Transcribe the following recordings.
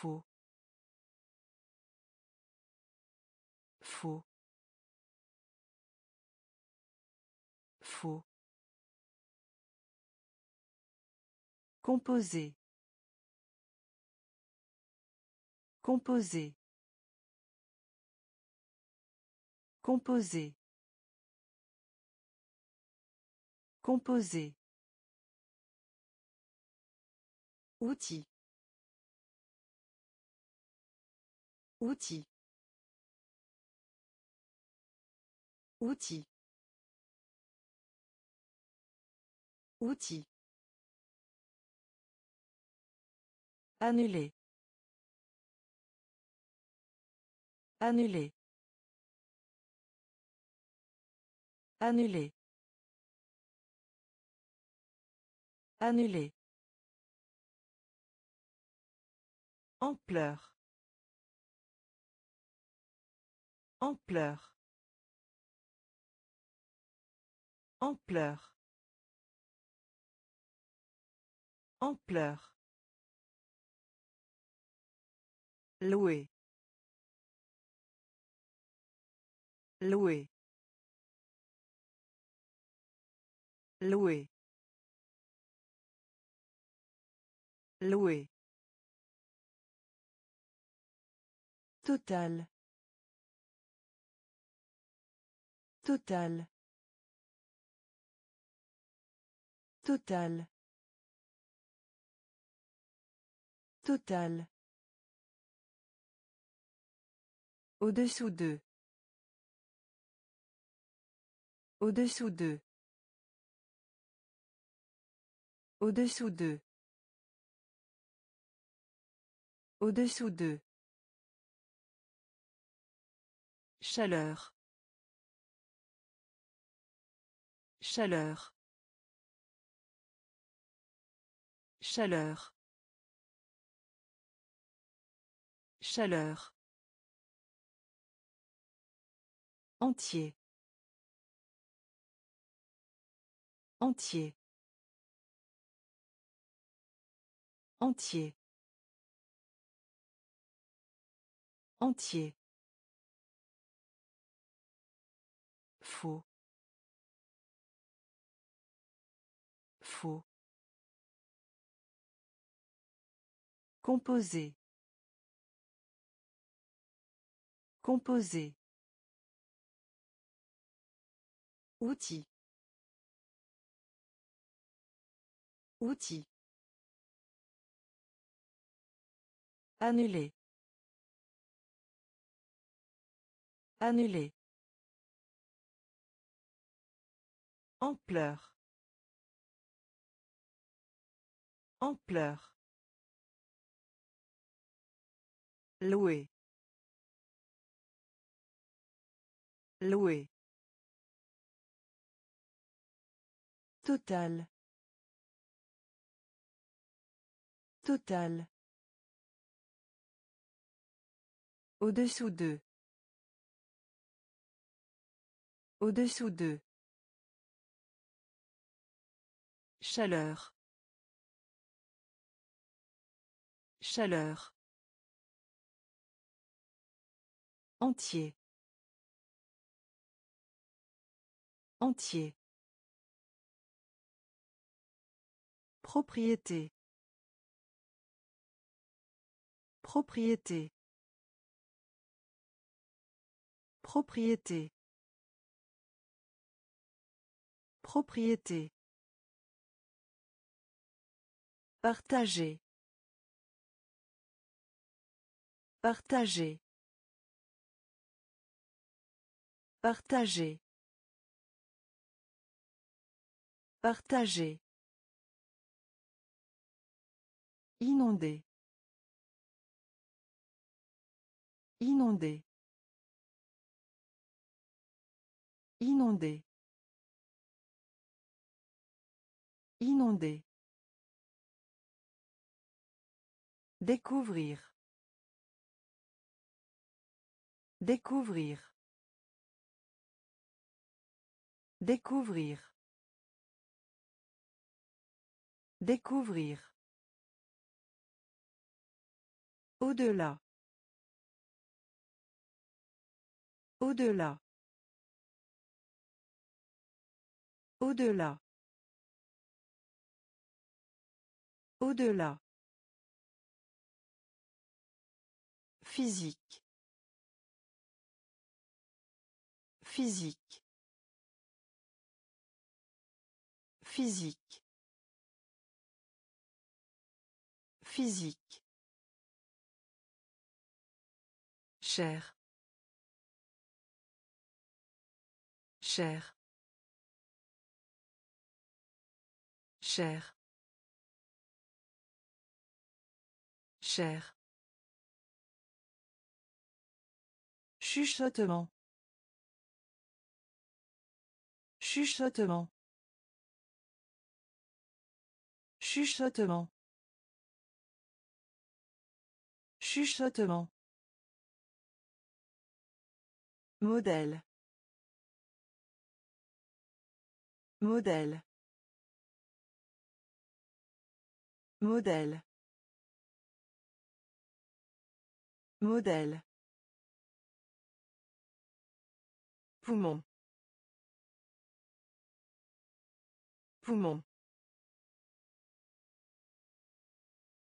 Faux. Faux. Faux. Composé. Composé. Composé. Composé. Outil. Outil. Outil. Outil. Annuler. Annuler. Annuler. Annuler. Ampleur. Ampleur. Ampleur. Ampleur. Louer. Louer. Louer. Louer. Total. Total. Total. Total. Au-dessous d'eux. Au-dessous d'eux. Au-dessous d'eux. Au-dessous d'eux. Chaleur. Chaleur. Chaleur. Chaleur. Entier. Entier. Entier. Entier. Faux. Faux. Composé. Composé. Outil. Outil. Annuler. Annuler. Ampleur. Ampleur. Louer. Louer. Total. Total. Au-dessous d'eux. Au-dessous d'eux. Chaleur. Chaleur. Entier. Entier. Propriété. Propriété. Propriété. Propriété. Partager. Partager. Partager. Partager. Inondé. Inondé. Inondé. Inondé. Découvrir. Découvrir. Découvrir. Découvrir. Au-delà. Au-delà. Au-delà. Au-delà. Physique. Physique. Physique. Physique. Cher. Cher. Cher. Cher. Chuchotement. Chuchotement. Chuchotement. Chuchotement. Modèle. Modèle. Modèle. Modèle. Poumon. Poumon.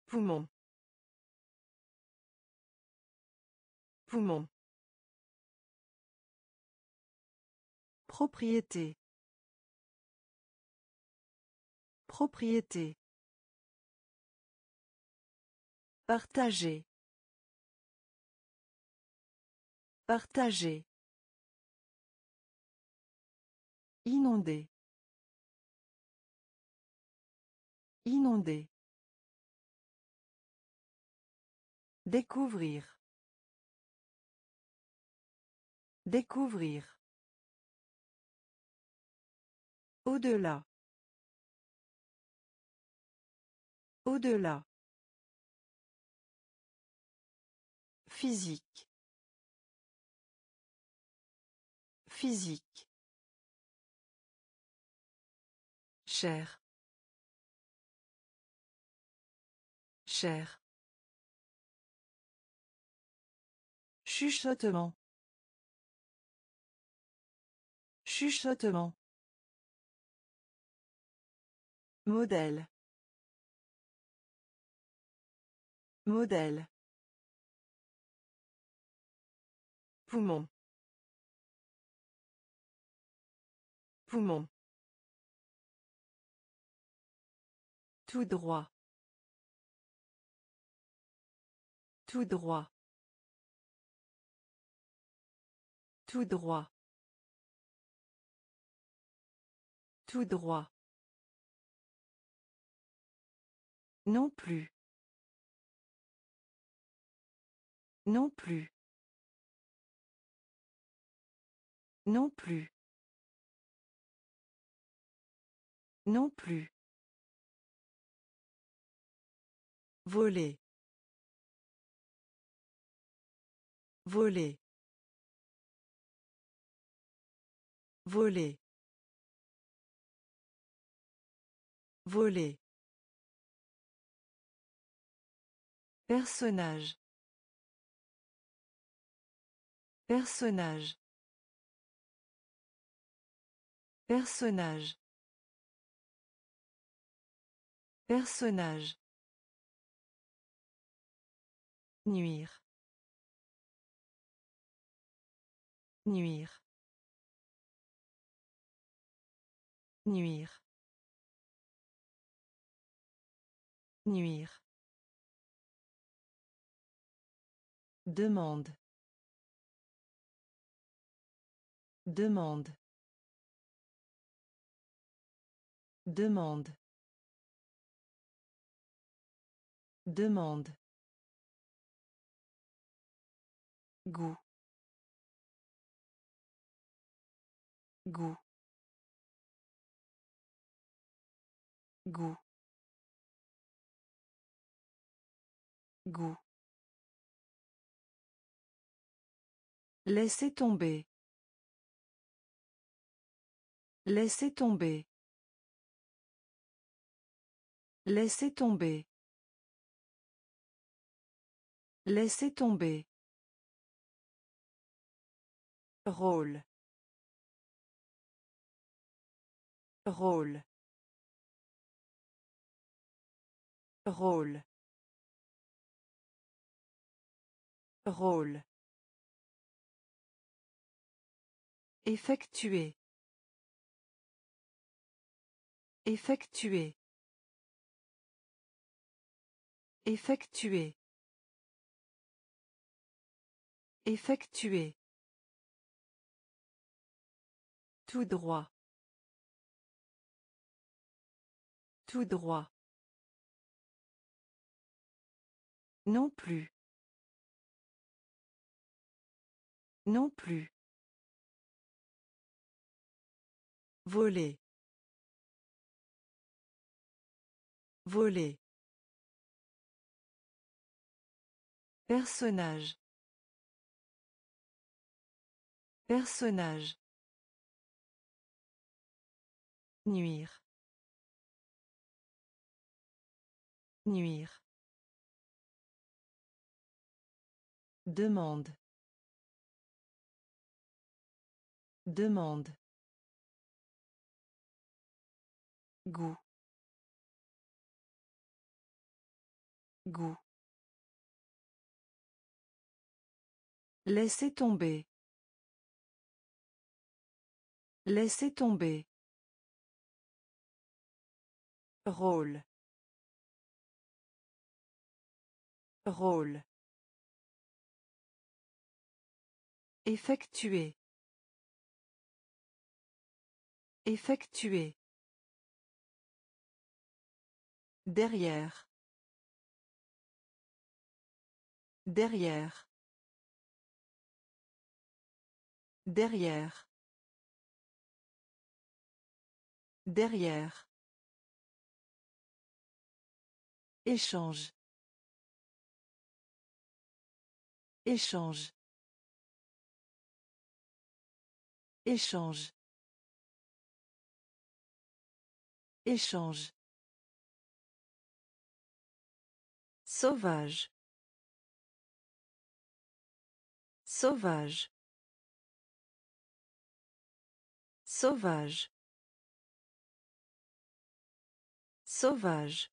Poumon. Poumon. Propriété. Propriété. Partager. Partager. Inonder. Inonder. Découvrir. Découvrir. Au-delà. Au-delà. Physique. Physique. Cher. Cher. Chuchotement. Chuchotement. Modèle. Modèle. Poumon. Poumon. Tout droit. Tout droit. Tout droit. Tout droit. Non plus. Non plus. Non plus. Non plus. Voler. Voler. Voler. Voler. Personnage. Personnage. Personnage. Personnage. Nuire. Nuire. Nuire. Nuire. Demande. Demande. Demande. Demande. Goût. Goût. Goût. Goût. Laissez tomber. Laissez tomber. Laissez tomber. Laissez tomber. Rôle. Rôle. Rôle. Rôle. Effectuer. Effectuer. Effectuer. Effectuer. Tout droit. Tout droit. Non plus. Non plus. Voler. Voler. Personnage. Personnage. Nuire. Nuire. Demande. Demande. Goût. Goût. Laissez tomber. Laissez tomber. Rôle. Rôle. Effectuer. Effectuer. Derrière. Derrière. Derrière. Derrière. Échange. Échange. Échange. Échange. Sauvage. Sauvage. Sauvage. Sauvage.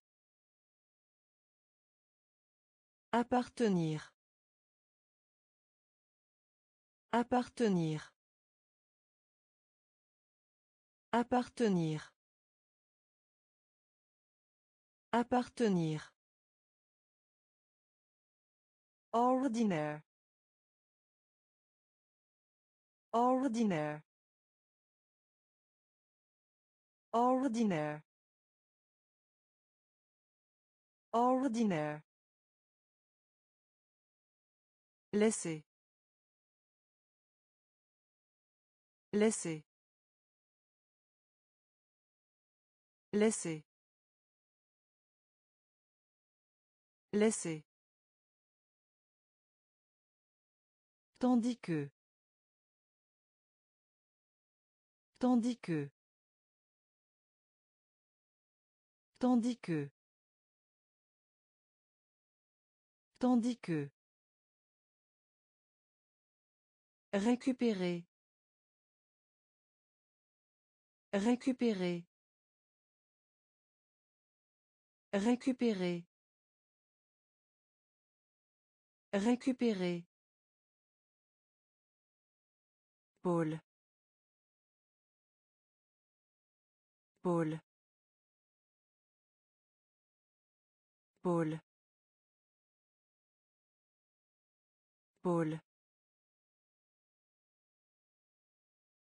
Appartenir. Appartenir. Appartenir. Appartenir. Ordinaire. Ordinaire. Ordinaire. Ordinaire. Laissez. Laissez. Laissez. Laissez. Tandis que. Tandis que. Tandis que. Tandis que. Récupérer. Récupérer. Récupérer. Récupérer. Pôle. Pôle. Pôle. Pôle.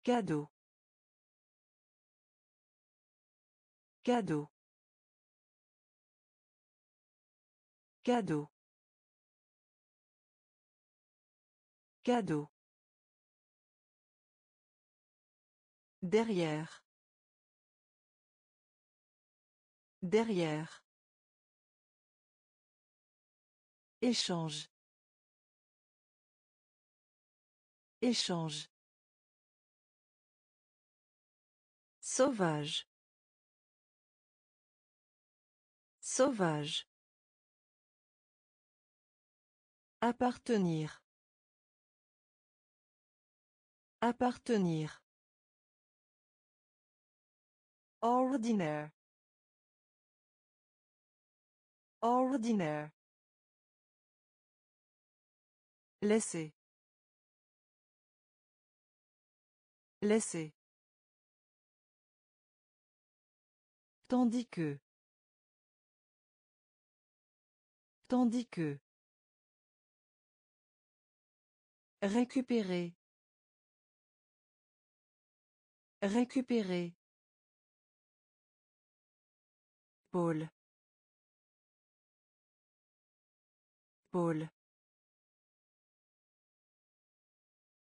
Cadeau. Cadeau. Cadeau. Cadeau. Derrière. Derrière. Échange. Échange. Sauvage. Sauvage. Appartenir. Appartenir. Ordinaire. Ordinaire. Laisser. Laisser. Tandis que. Tandis que. Récupérer. Récupérer. Paul. Paul.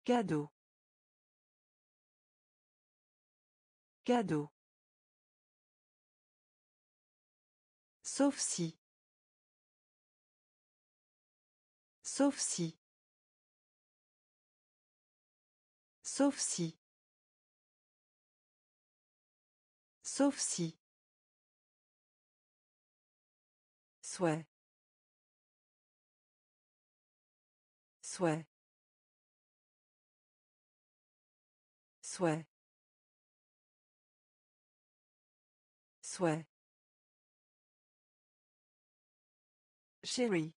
Cadeau. Cadeau. Sauf si. Sauf si. Sauf si. Sauf si. Souhait. Souhait. Souhait. Souhait. Chérie.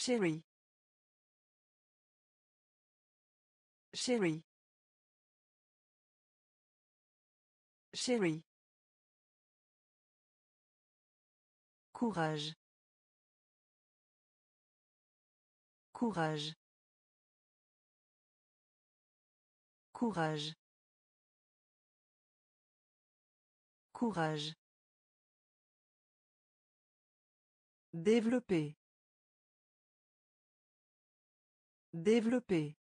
Chérie. Chérie. Chérie. Courage. Courage. Courage. Courage. Développer. Développer.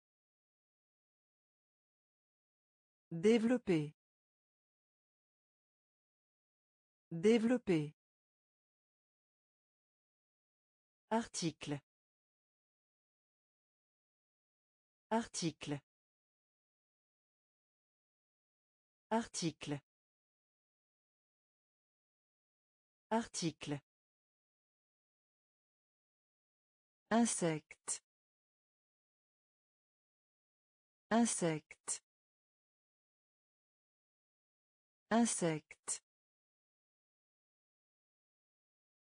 Développer. Développer. Article. Article. Article. Article. Insecte. Insecte. Insecte.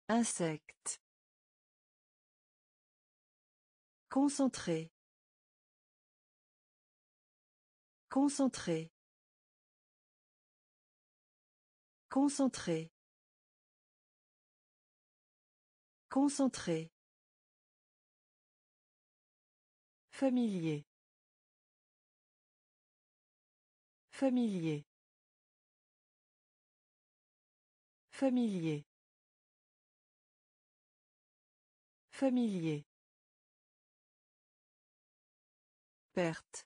Insecte. Concentré. Concentré. Concentré. Concentré. Familier. Familier. Familier. Familier. Perte.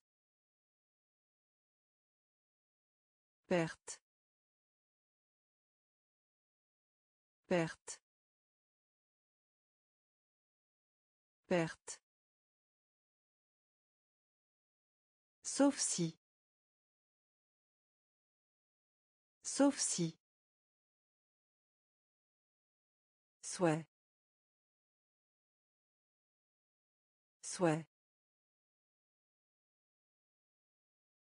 Perte. Perte. Perte. Sauf si. Sauf si. Souhait. Souhait.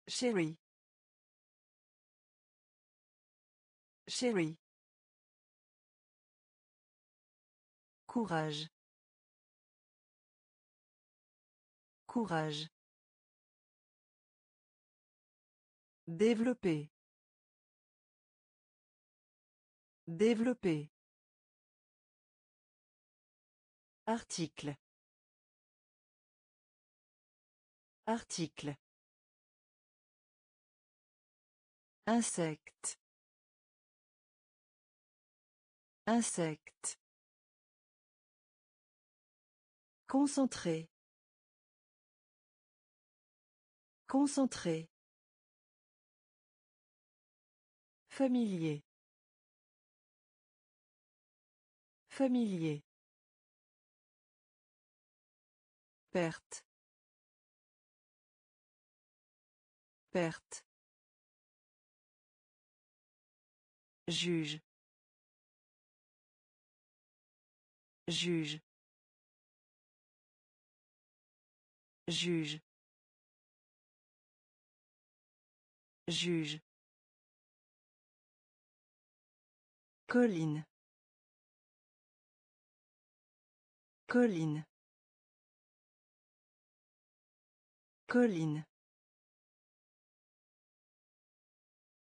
Chérie. Chérie. Courage. Courage. Développer. Développer. Article. Article. Insecte. Insecte. Concentré. Concentré. Familier. Familier. Perte. Perte. Juge. Juge. Juge. Juge. Colline. Colline. Colline.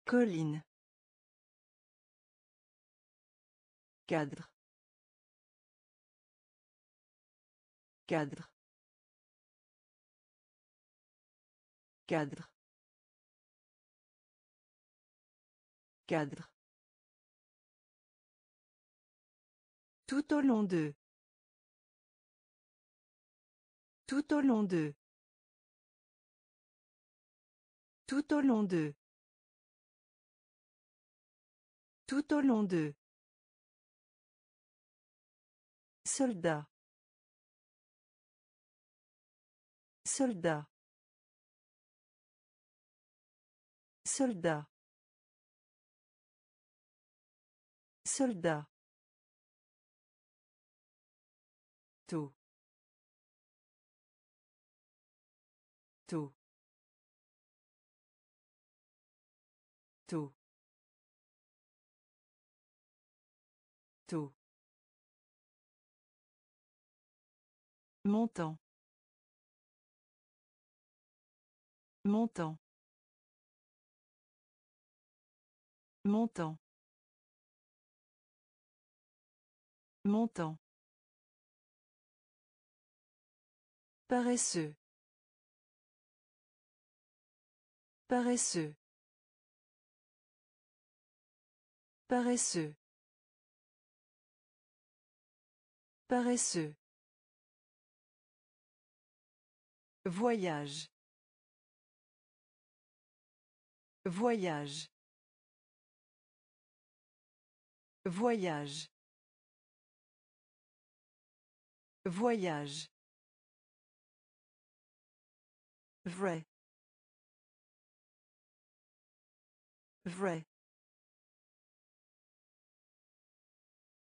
Colline. Cadre. Cadre. Cadre. Cadre. Tout au long de. Tout au long de. Tout au long de. Tout au long de. Soldat. Soldat. Soldat. Soldat. Tout. Tout. Tout. Tout. Montant. Montant. Montant. Montant. Paresseux. Paresseux. Paresseux. Paresseux. Voyage. Voyage. Voyage. Voyage. Vrai. Vrai.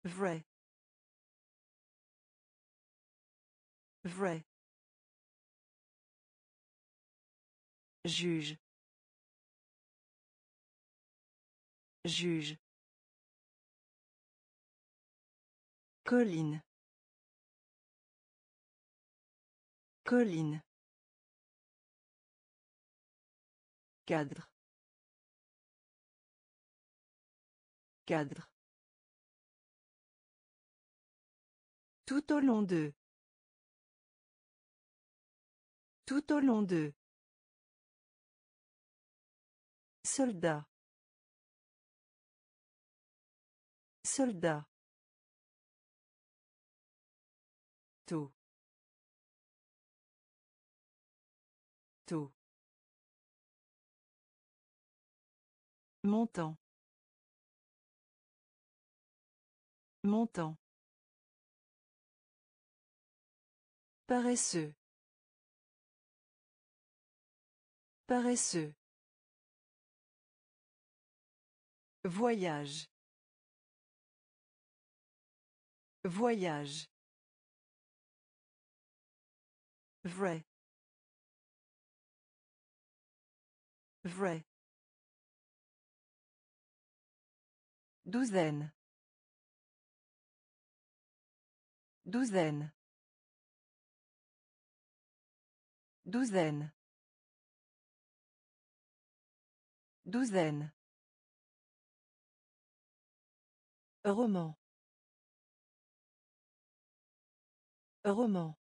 Vrai. Vrai. Juge. Juge. Colline. Colline. Cadre. Tout au long de. Tout au long de. Soldat. Soldat. Tout. Tout. Montant. Montant. Paresseux. Paresseux. Voyage. Voyage. Vrai. Vrai. Douzaine. Douzaine. Douzaine. Douzaine. Roman. Roman.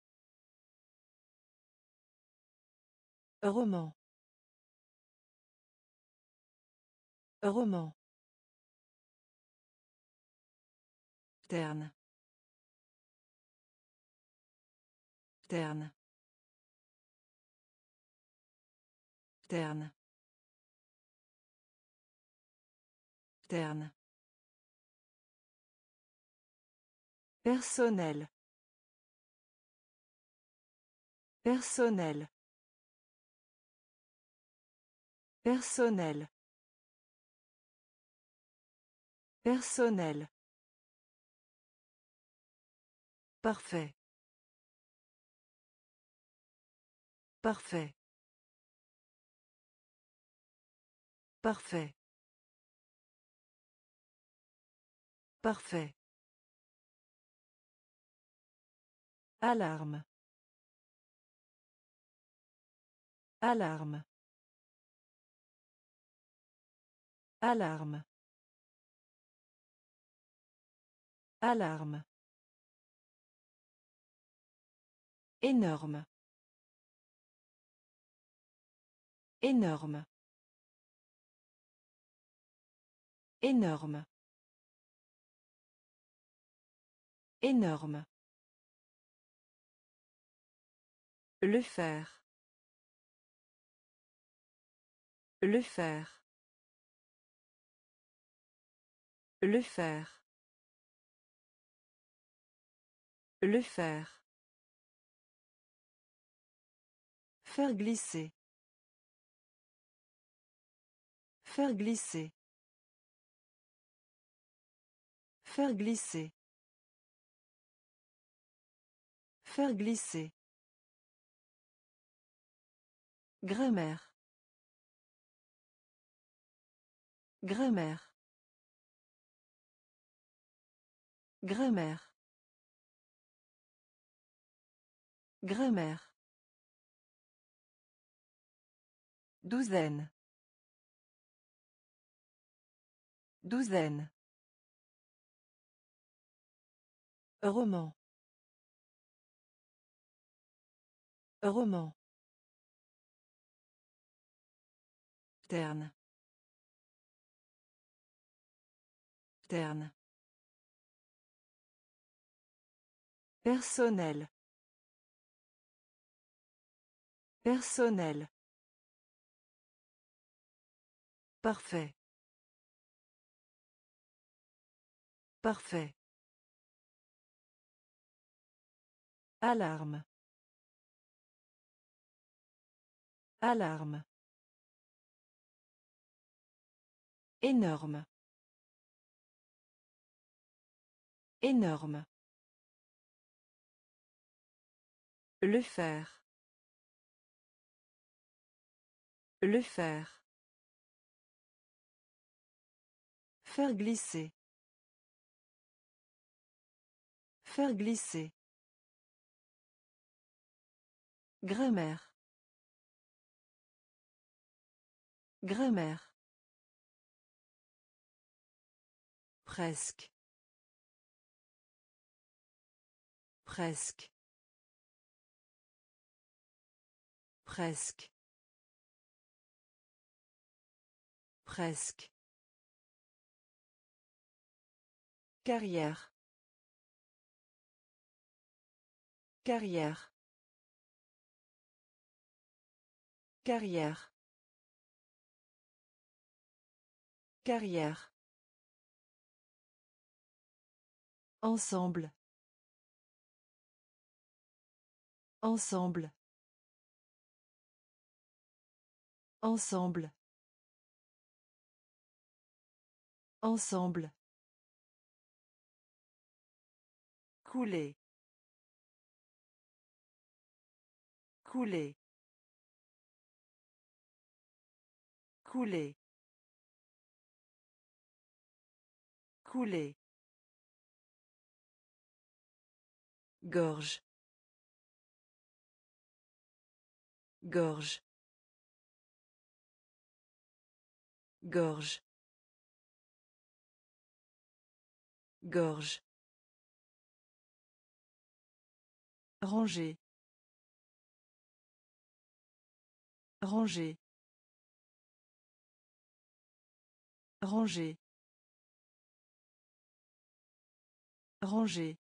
Roman. Roman. Terne. Terne. Terne. Terne. Personnel. Personnel. Personnel. Personnel. Parfait. Parfait. Parfait. Parfait. Alarme. Alarme. Alarme. Alarme. Énorme. Énorme. Énorme. Énorme. Le faire. Le faire. Le faire. Le faire. Faire glisser. Faire glisser. Faire glisser. Faire glisser. Grammaire. Grammaire. Grammaire. Grammaire. Douzaine. Douzaine. Roman. Roman. Terne. Terne. Personnel. Personnel. Parfait. Parfait. Alarme. Alarme. Énorme. Énorme. Le faire. Le faire. Faire glisser. Faire glisser. Grammaire. Grammaire. Presque. Presque. Presque. Presque. Carrière. Carrière. Carrière. Carrière. Ensemble. Ensemble. Ensemble. Ensemble. Couler. Couler. Couler. Couler. Gorge. Gorge. Gorge. Gorge. Ranger. Ranger. Ranger. Ranger.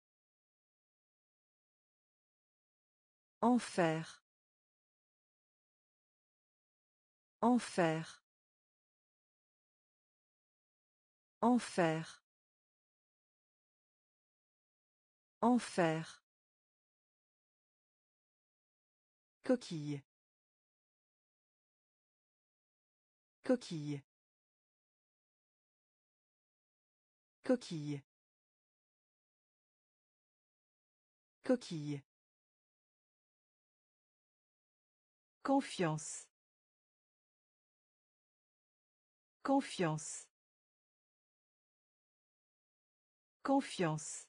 Enfer. Enfer. Enfer. Enfer. Coquille. Coquille. Coquille. Coquille. Confiance. Confiance. Confiance.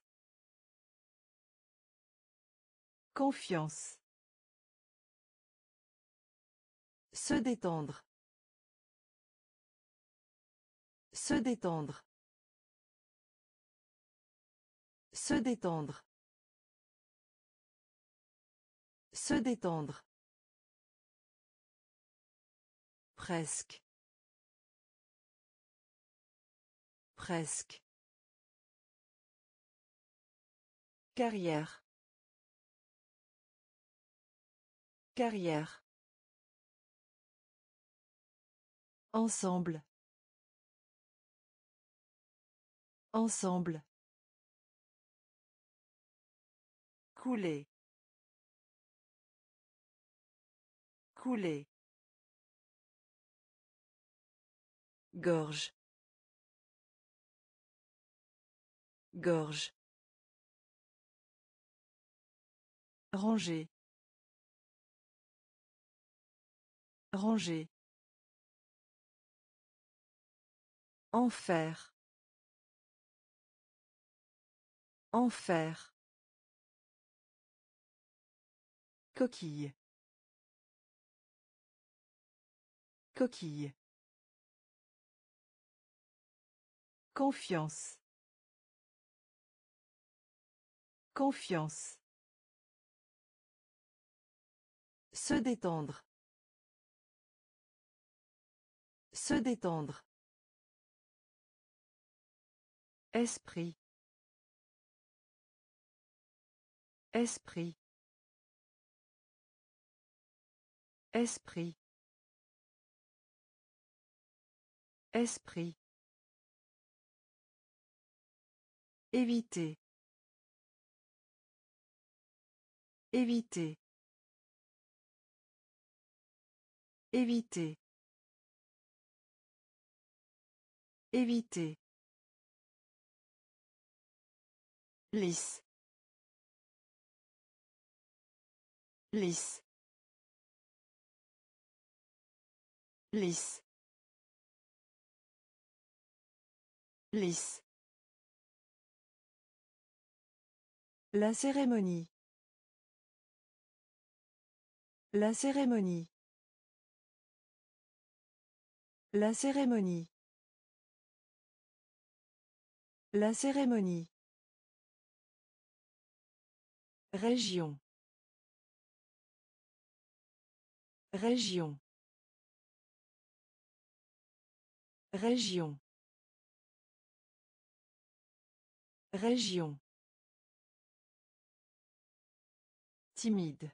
Confiance. Se détendre. Se détendre. Se détendre. Se détendre. Presque. Presque. Carrière. Carrière. Ensemble. Ensemble. Couler. Couler. Gorge. Gorge. Ranger. Ranger. Enfer. Enfer. Coquille. Coquille. Confiance. Confiance. Se détendre. Se détendre. Esprit. Esprit. Esprit. Esprit. Éviter. Éviter. Éviter. Éviter. Lisse. Lisse. Lisse. Lisse. La cérémonie. La cérémonie. La cérémonie. La cérémonie. Région. Région. Région. Région. Timide.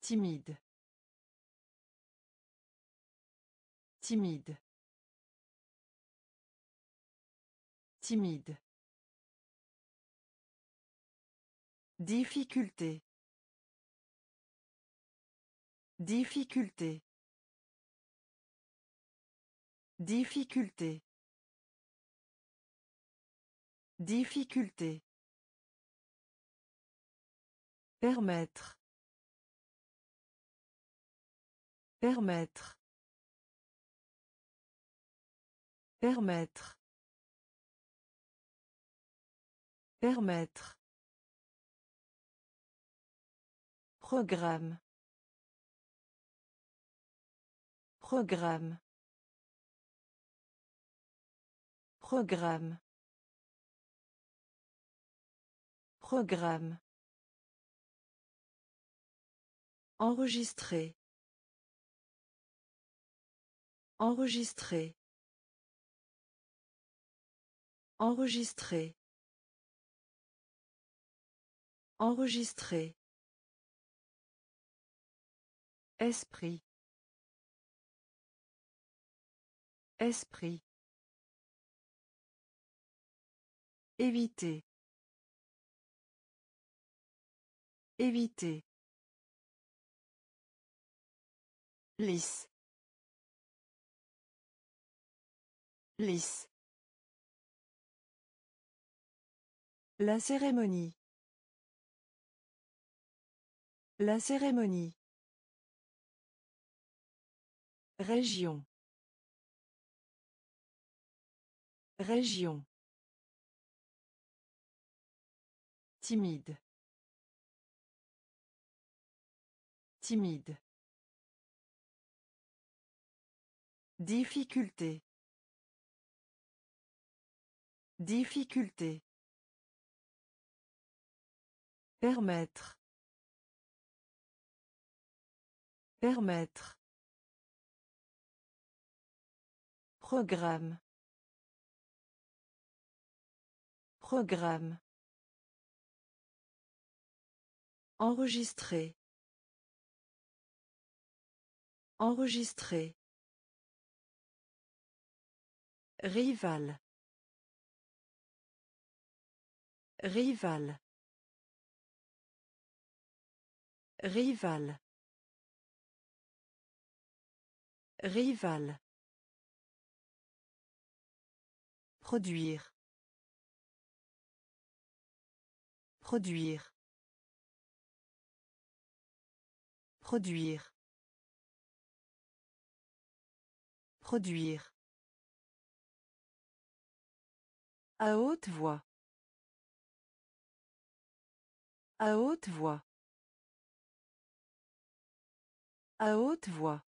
Timide. Timide. Timide. Difficulté. Difficulté. Difficulté. Difficulté. Permettre. Permettre. Permettre. Permettre. Programme. Programme. Programme. Programme. Enregistrer. Enregistrer. Enregistrer. Enregistrer. Esprit. Esprit. Éviter. Éviter. Lisse. Lisse. La cérémonie. La cérémonie. Région. Région. Timide. Timide. Difficulté. Difficulté. Permettre. Permettre. Programme. Programme. Enregistrer. Enregistrer. Rival. Rival. Rival. Rival. Produire. Produire. Produire. Produire. À haute voix. À haute voix. À haute voix.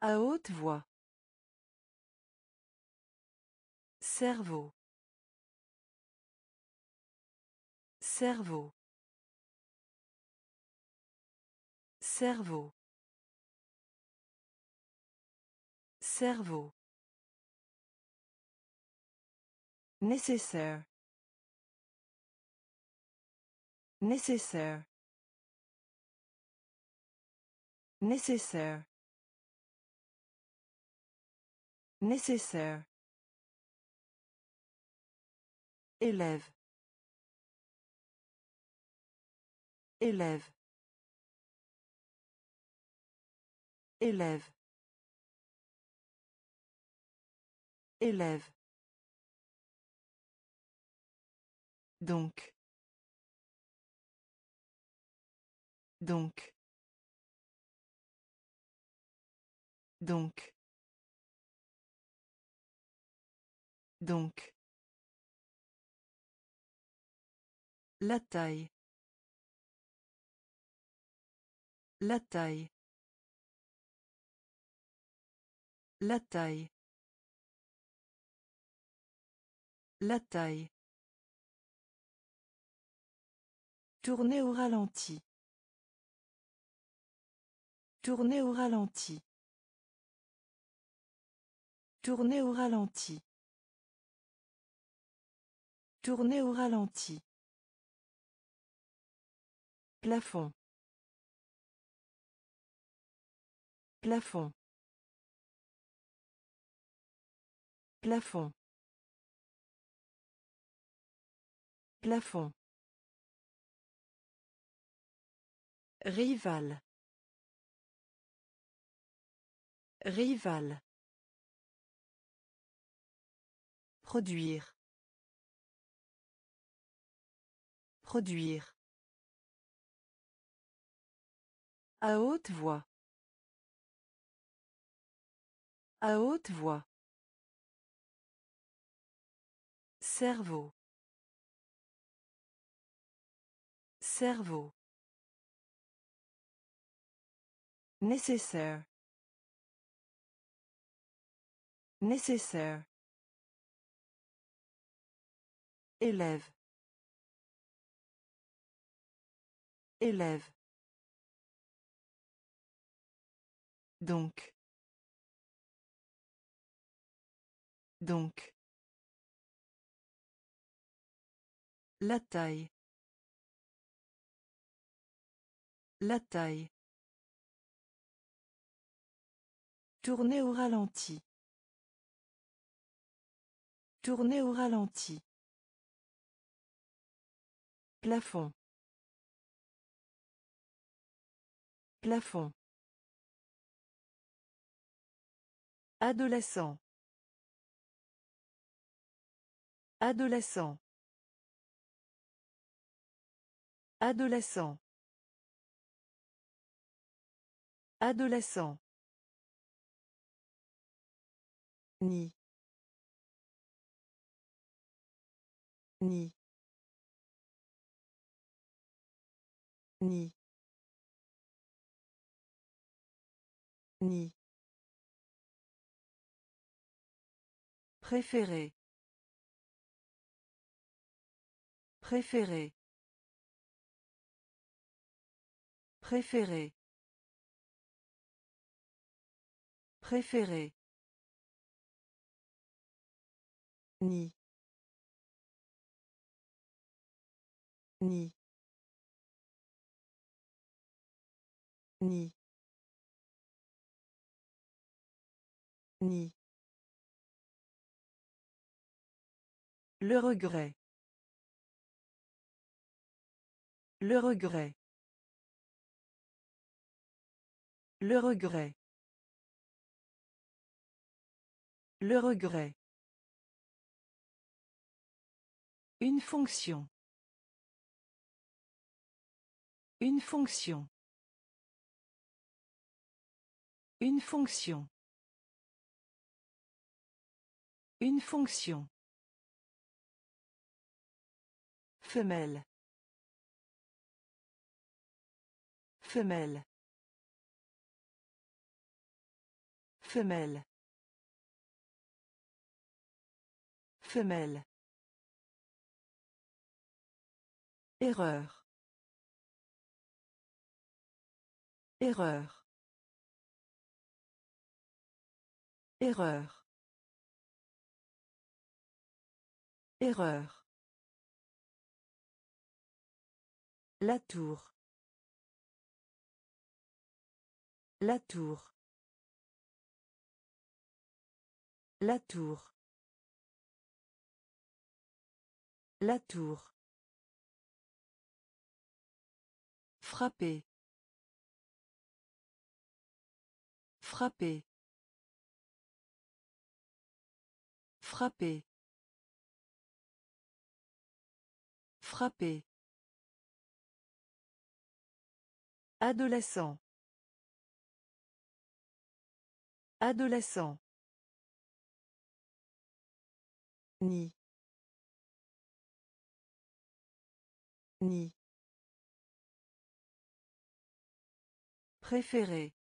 À haute voix. Cerveau. Cerveau. Cerveau. Cerveau. Nécessaire. Nécessaire. Nécessaire. Nécessaire. Élève. Élève. Élève. Élève. Donc. Donc. Donc. Donc. La taille. La taille. La taille. La taille. Tourner au ralenti. Tourner au ralenti. Tourner au ralenti. Tourner au ralenti. Plafond. Plafond. Plafond. Plafond. Rival. Rival. Produire. Produire. À haute voix. À haute voix. Cerveau. Cerveau. Nécessaire. Nécessaire. Élève. Élève. Donc. Donc. La taille. La taille. Tourner au ralenti. Tourner au ralenti. Plafond. Plafond. Adolescent. Adolescent. Adolescent. Adolescent. Ni. Ni. Ni. Ni. Préféré. Préféré. Préféré. Préféré. Ni. Ni. Ni. Ni. Le regret. Le regret. Le regret. Le regret. Une fonction. Une fonction. Une fonction. Une fonction. Femelle. Femelle. Femelle. Femelle. Erreur. Erreur. Erreur. Erreur. La tour. La tour. La tour. La tour. Frapper. Frapper. Frapper. Frapper. Adolescent. Adolescent. Ni. Ni. Préféré.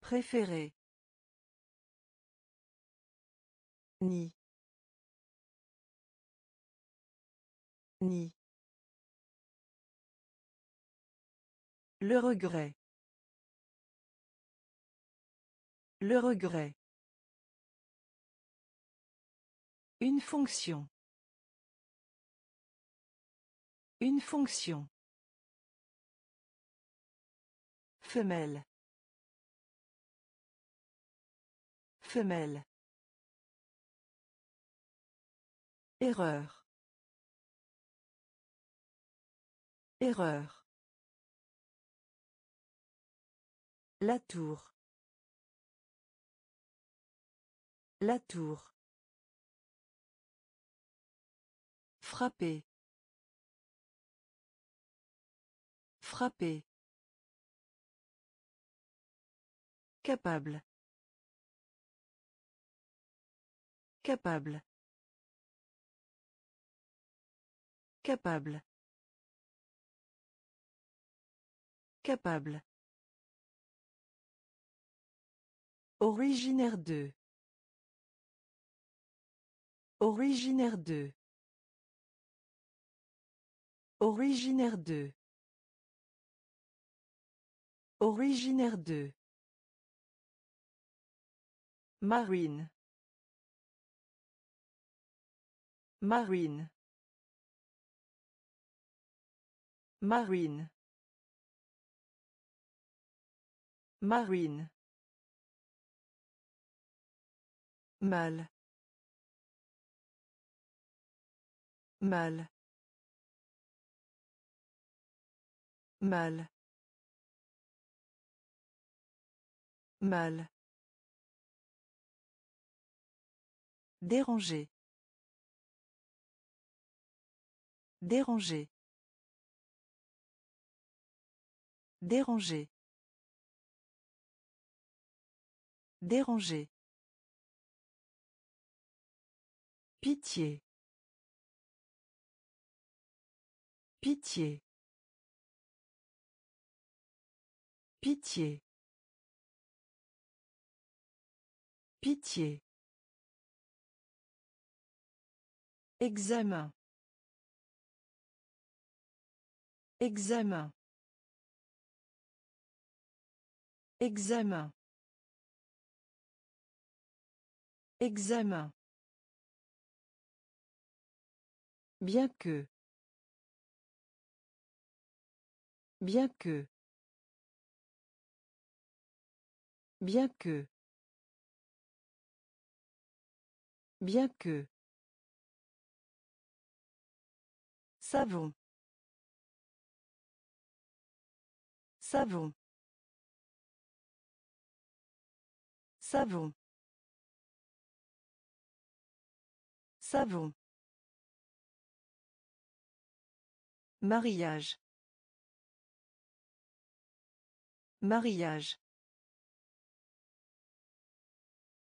Préféré. Ni. Ni. Le regret. Le regret. Une fonction. Une fonction. Femelle. Femelle. Erreur. Erreur. La tour. La tour. Frapper. Frapper. Capable. Capable. Capable. Capable. Originaire de. Originaire de. Originaire de. Originaire de. Marine. Marine. Marine. Marine. Mal. Mal. Mal. Mal. Déranger. Déranger. Déranger. Déranger. Pitié. Pitié. Pitié. Pitié. Examen. Examen. Examen. Examen. Bien que. Bien que. Bien que. Bien que. Savon. Savon. Savon. Savon. Mariage. Mariage.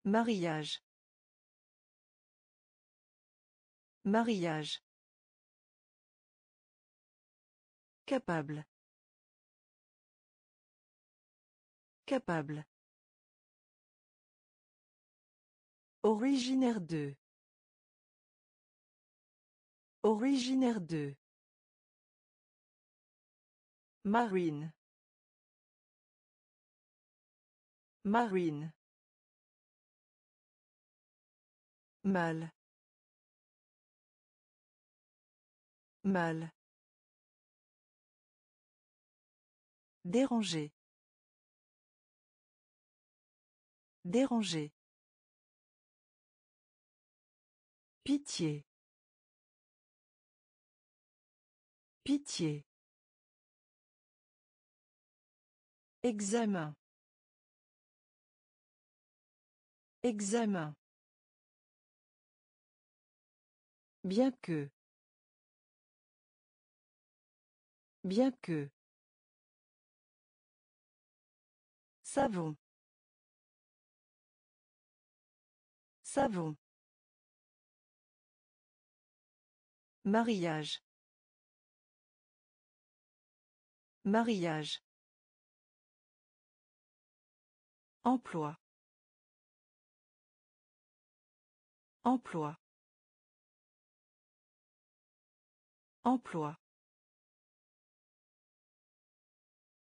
Mariage. Mariage. Capable. Capable. Originaire de. Originaire de. Marine. Marine. Mal. Mal. Déranger. Déranger. Pitié. Pitié. Examen. Examen. Bien que. Bien que. Savon. Savon. Mariage. Mariage. Emploi. Emploi. Emploi.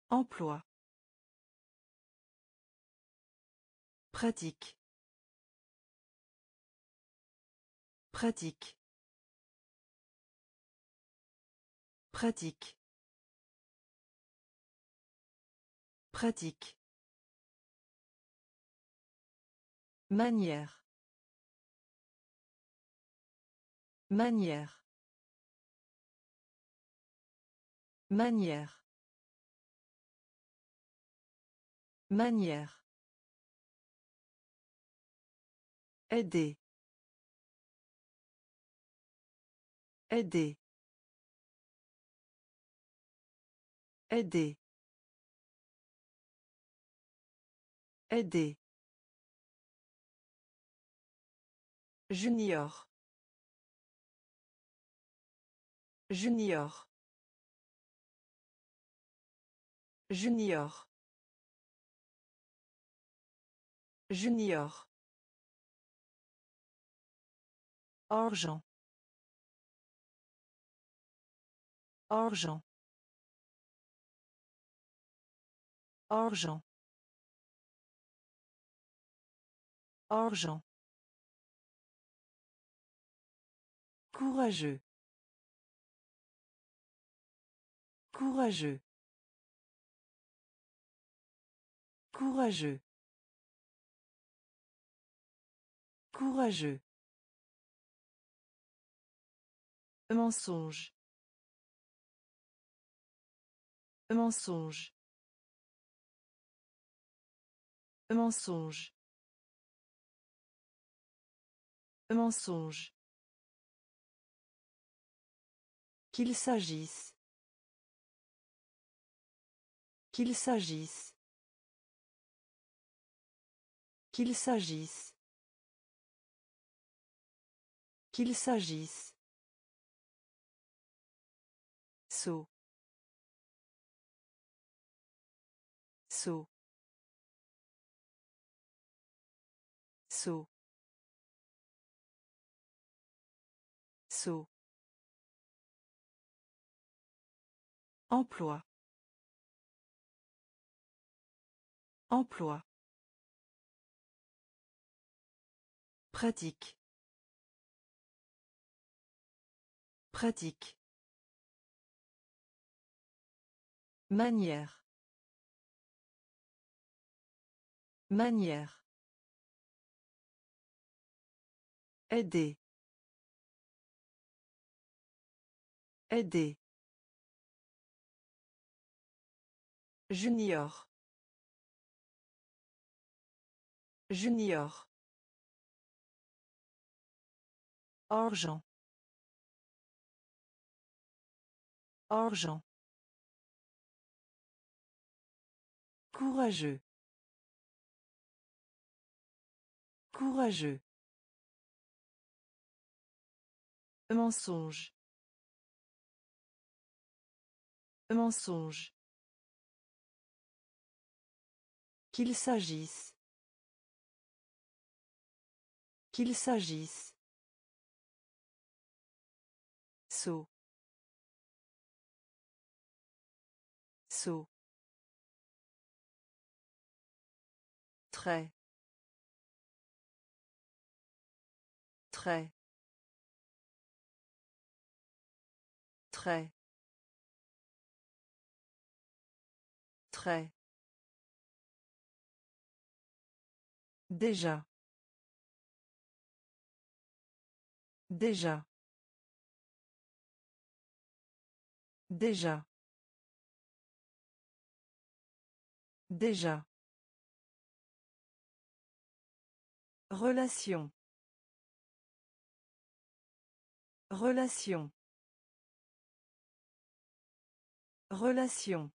Emploi. Pratique. Pratique. Pratique. Pratique. Manière. Manière. Manière. Manière. Aider. Aider. Aider. Aider. Junior. Junior. Junior. Junior. Argent. Argent. Argent. Argent. Courageux. Courageux. Courageux. Courageux. Mensonge. Mensonge. Mensonge. Mensonge. Qu'il s'agisse. Qu'il s'agisse. Qu'il s'agisse. Qu'il s'agisse. Saut. Saut. Saut. Saut. Emploi. Emploi. Pratique. Pratique. Manière. Manière. Aider. Aider. Junior. Junior. Argent. Argent. Courageux. Courageux. Mensonge. Mensonge. Qu'il s'agisse. Qu'il s'agisse. Saut. Saut. Très. Très. Très. Très. Déjà. Déjà. Déjà. Déjà. Relation. Relation. Relation.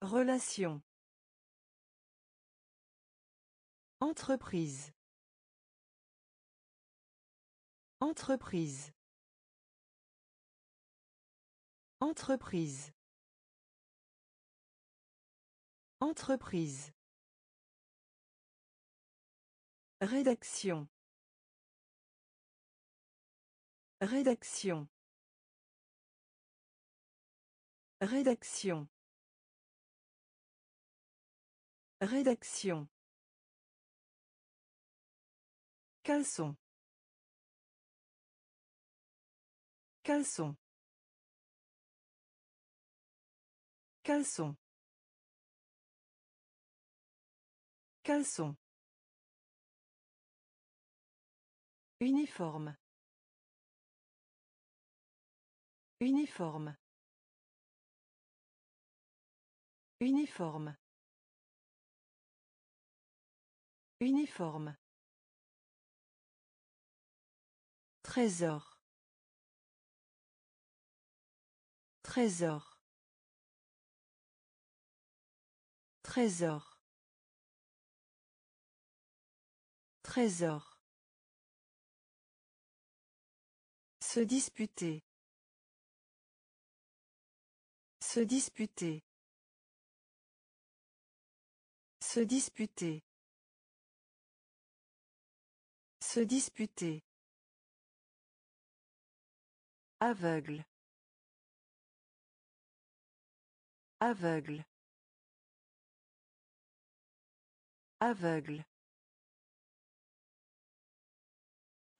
Relation. Entreprise. Entreprise. Entreprise. Entreprise. Rédaction. Rédaction. Rédaction. Rédaction. Caleçon. Caleçon. Caleçon. Caleçon. Uniforme. Uniforme. Uniforme. Uniforme. Trésor. Trésor. Trésor. Trésor. Se disputer. Se disputer. Se disputer. Se disputer. Aveugle. Aveugle. Aveugle.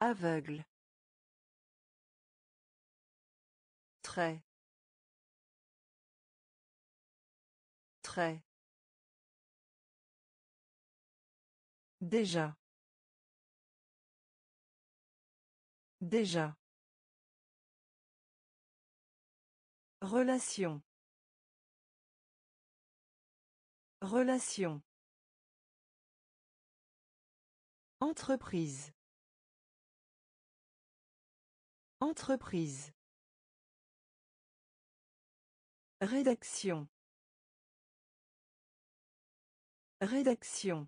Aveugle. Très. Très. Déjà. Déjà. Relation. Relation. Entreprise. Entreprise. Rédaction. Rédaction.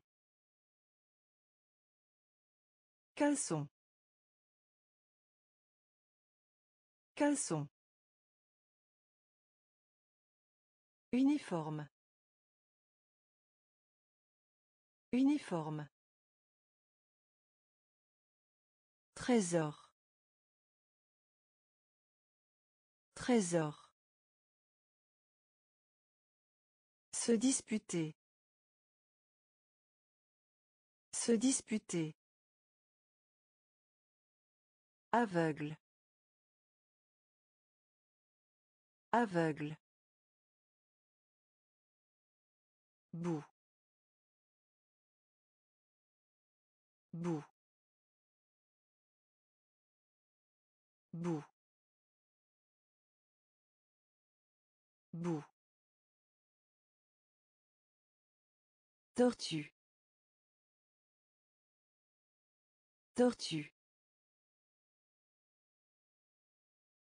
Caleçon. Caleçon. Uniforme. Uniforme. Trésor. Trésor. Se disputer. Se disputer. Aveugle. Aveugle. Boue. Boue. Boue. Boue. Tortue. Tortue.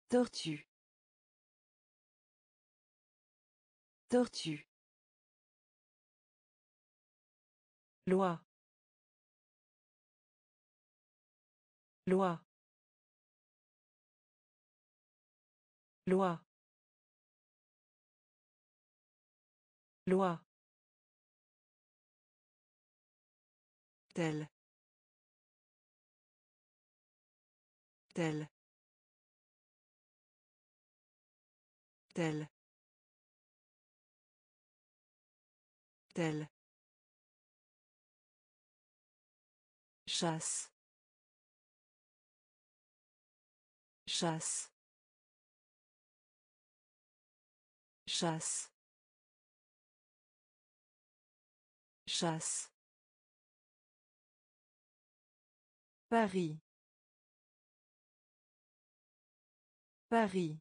Tortue. Tortue. Loi. Loi. Loi. Loi. Tel. Tel. Tel. Tel. Chasse. Chasse. Chasse. Chasse. Paris. Paris.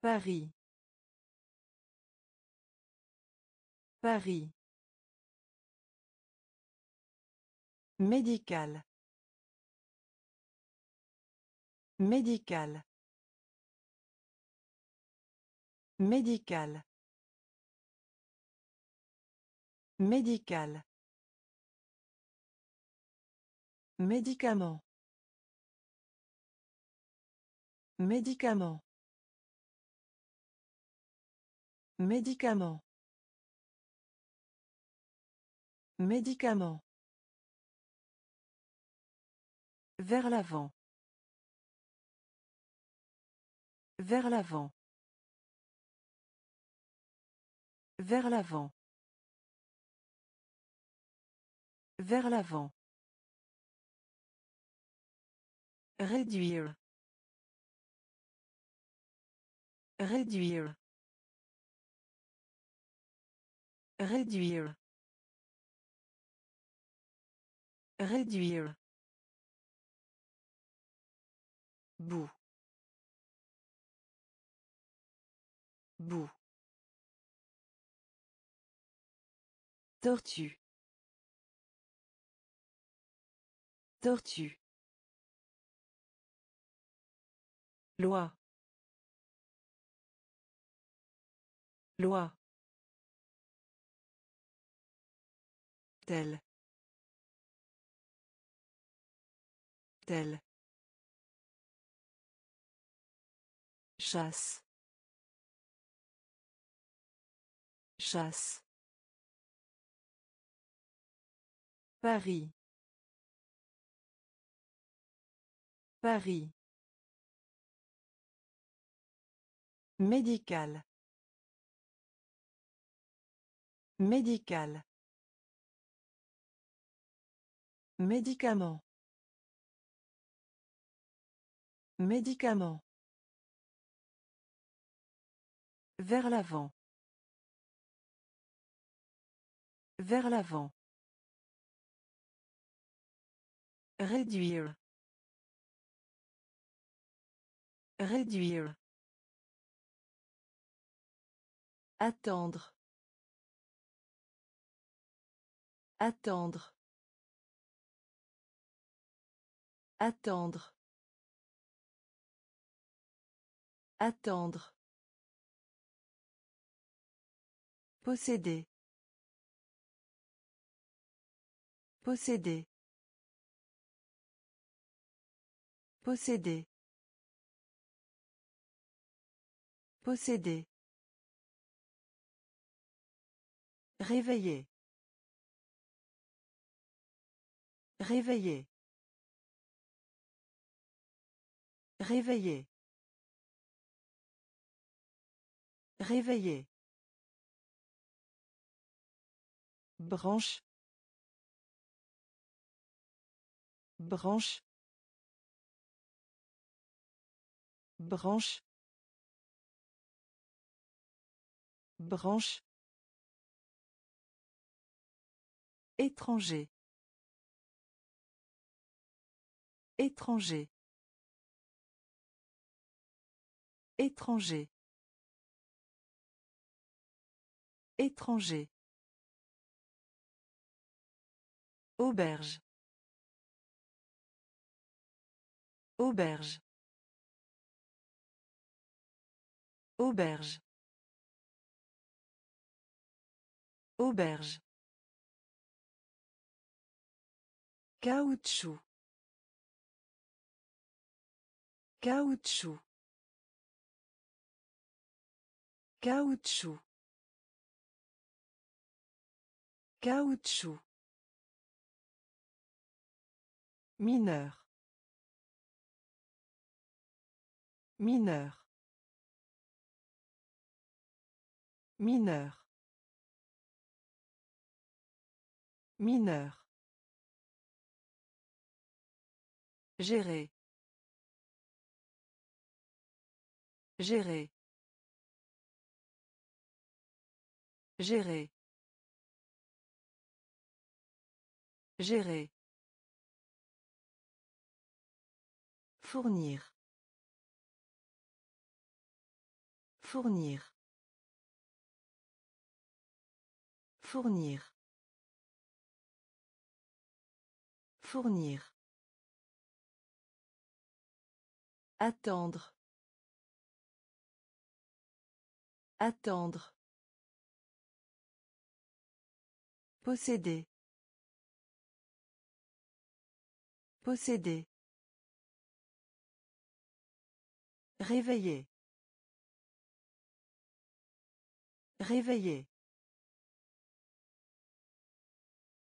Paris. Paris. Médical. Médical. Médical. Médical. Médicament. Médicament. Médicament. Médicament. Vers l'avant. Vers l'avant. Vers l'avant. Vers l'avant. Réduire. Réduire. Réduire. Réduire. Boue. Boue. Tortue. Tortue. Loi. Loi. Tel. Tel. Chasse. Chasse. Paris. Paris. Médical. Médical. Médicament. Médicament. Vers l'avant. Vers l'avant. Réduire. Réduire. Attendre. Attendre. Attendre. Attendre. Posséder. Posséder. Posséder. Posséder. Réveiller. Réveiller. Réveiller. Réveiller. Branche. Branche. Branche. Branche. Étranger. Étranger. Étranger. Étranger. Auberge. Auberge. Auberge. Auberge. Caoutchouc. Caoutchouc. Caoutchouc. Caoutchouc. Mineur. Mineur. Mineur. Mineur. Gérer. Gérer. Gérer. Gérer. Fournir. Fournir. Fournir. Fournir. Attendre. Attendre. Posséder. Posséder. Réveiller. Réveiller.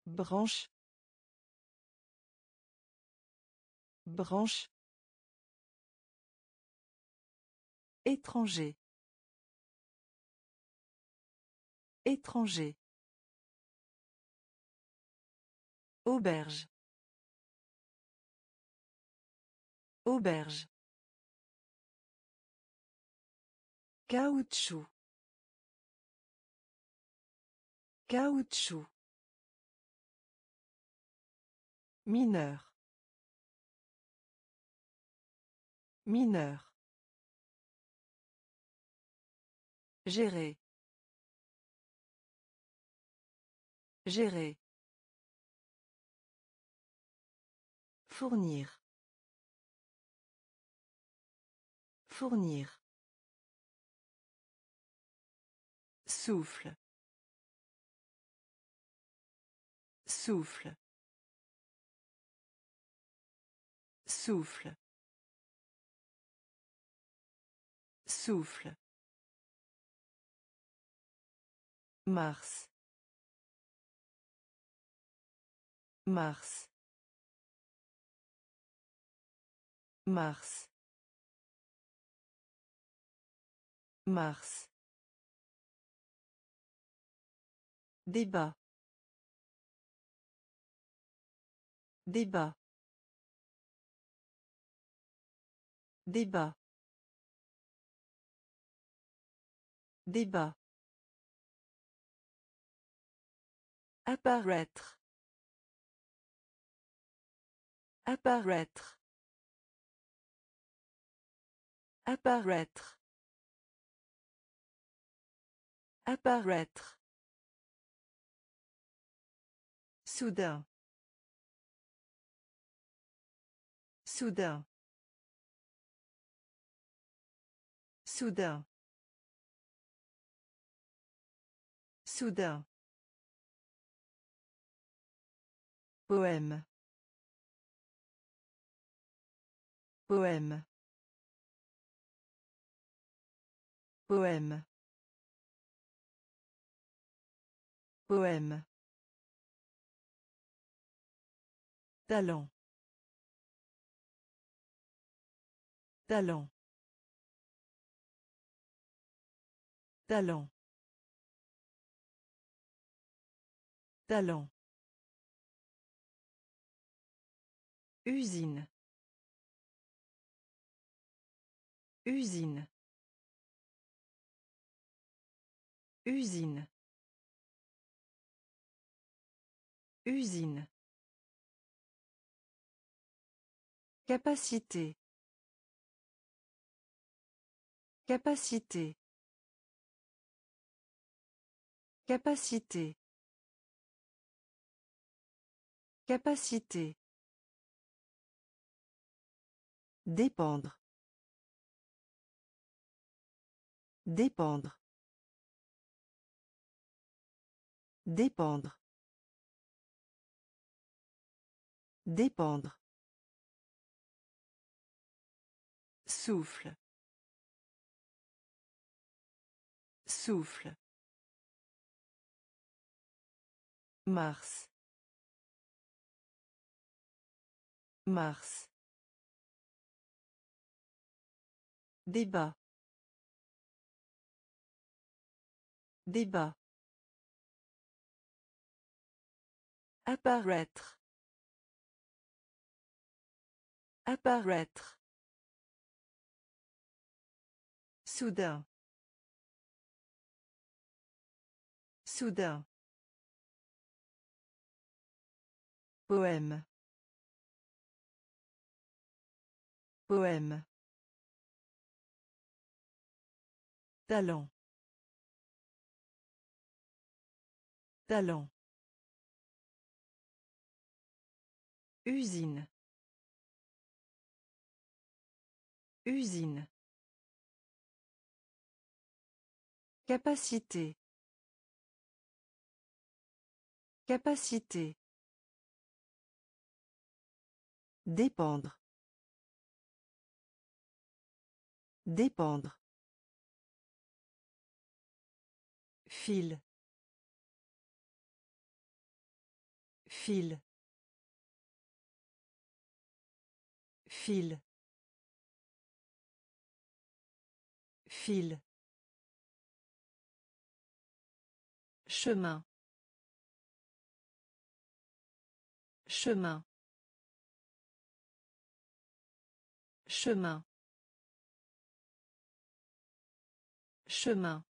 Branche. Branche. Étranger. Étranger. Auberge. Auberge. Caoutchouc. Caoutchouc. Mineur. Mineur. Gérer. Gérer. Fournir. Fournir. Souffle. Souffle. Souffle. Souffle. Mars. Mars. Mars. Mars. Débat. Débat. Débat. Débat. Apparaître. Apparaître. Apparaître. Apparaître. Soudain. Soudain. Soudain. Soudain. Poème. Poème. Poème. Poème. Talent. Talent. Talent. Talent. Usine. Usine. Usine. Usine. Capacité. Capacité. Capacité. Capacité. Dépendre. Dépendre. Dépendre. Dépendre. Souffle. Souffle. Mars. Mars. Débat. Débat. Apparaître. Apparaître. Soudain. Soudain. Poème. Poème. Talent. Talent. Usine. Usine. Capacité. Capacité. Dépendre. Dépendre. Fil. Fil. Fil. Fil. Chemin. Chemin. Chemin. Chemin.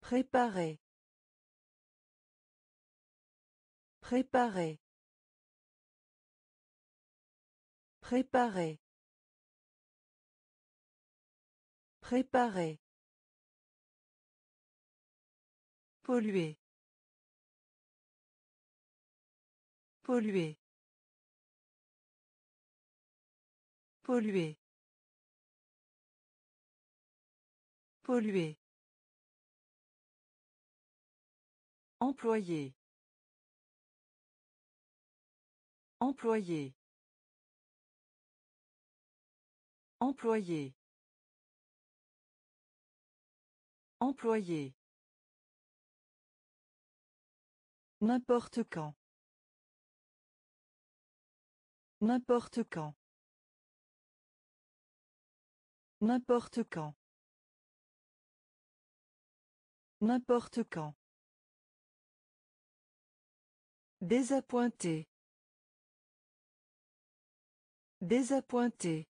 Préparer. Préparer. Préparer. Préparer. Polluer. Polluer. Polluer. Polluer. Employé. Employé. Employé. Employé. N'importe quand. N'importe quand. N'importe quand. N'importe quand. Désappointé. Désappointé.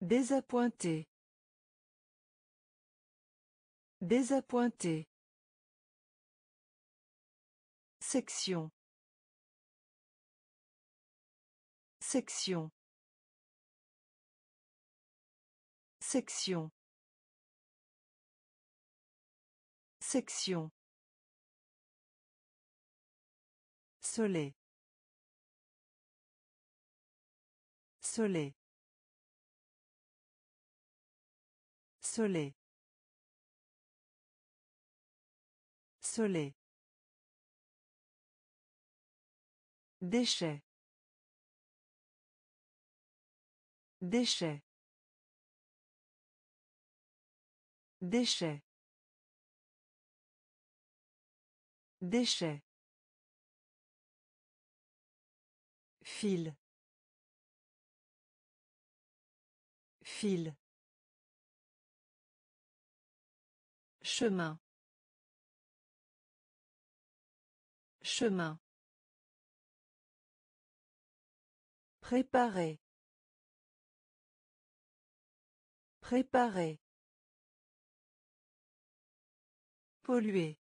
Désappointé. Désappointé. Section. Section. Section. Section. Soleil. Soleil. Soleil. Soleil. Déchets. Déchets. Déchets. Déchets. Fil. Fil. Chemin. Chemin. Préparer. Préparer. Polluer.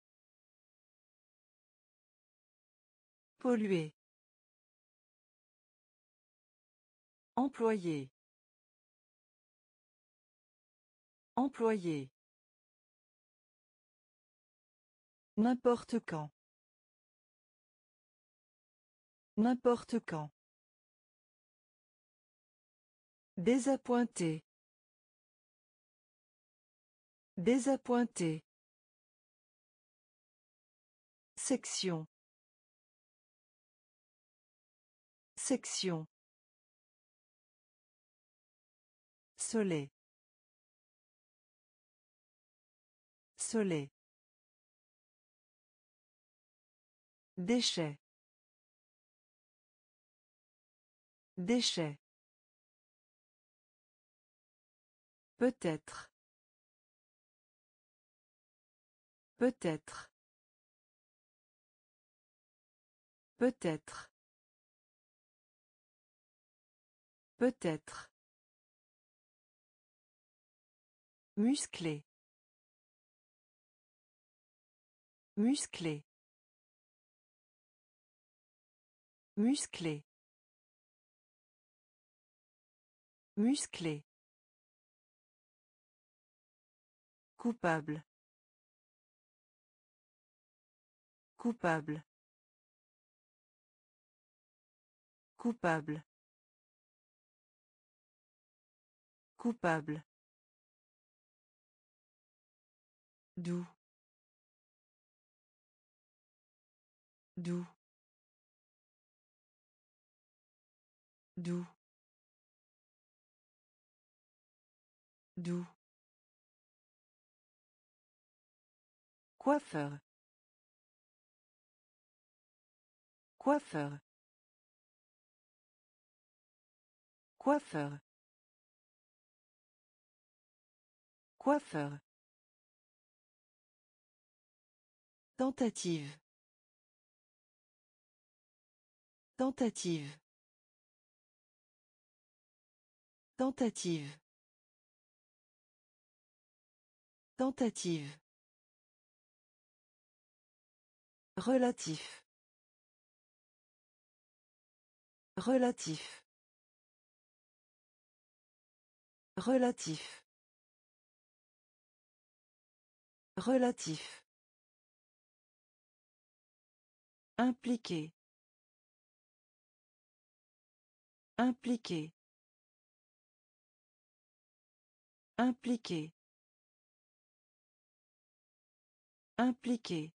Polluer. Employé. Employé. N'importe quand. N'importe quand. Désappointé. Désappointé. Section. Section. Soleil. Soleil. Déchets. Déchets. Peut-être. Peut-être. Peut-être. Peut-être. Musclé. Musclé. Musclé. Musclé. Coupable. Coupable. Coupable. Coupable. Doux. Doux. Doux. Doux. Coiffeur. Coiffeur. Coiffeur. Coiffeur. Tentative. Tentative. Tentative. Tentative. Relatif. Relatif. Relatif. Relatif. Impliqué. Impliqué. Impliqué. Impliqué.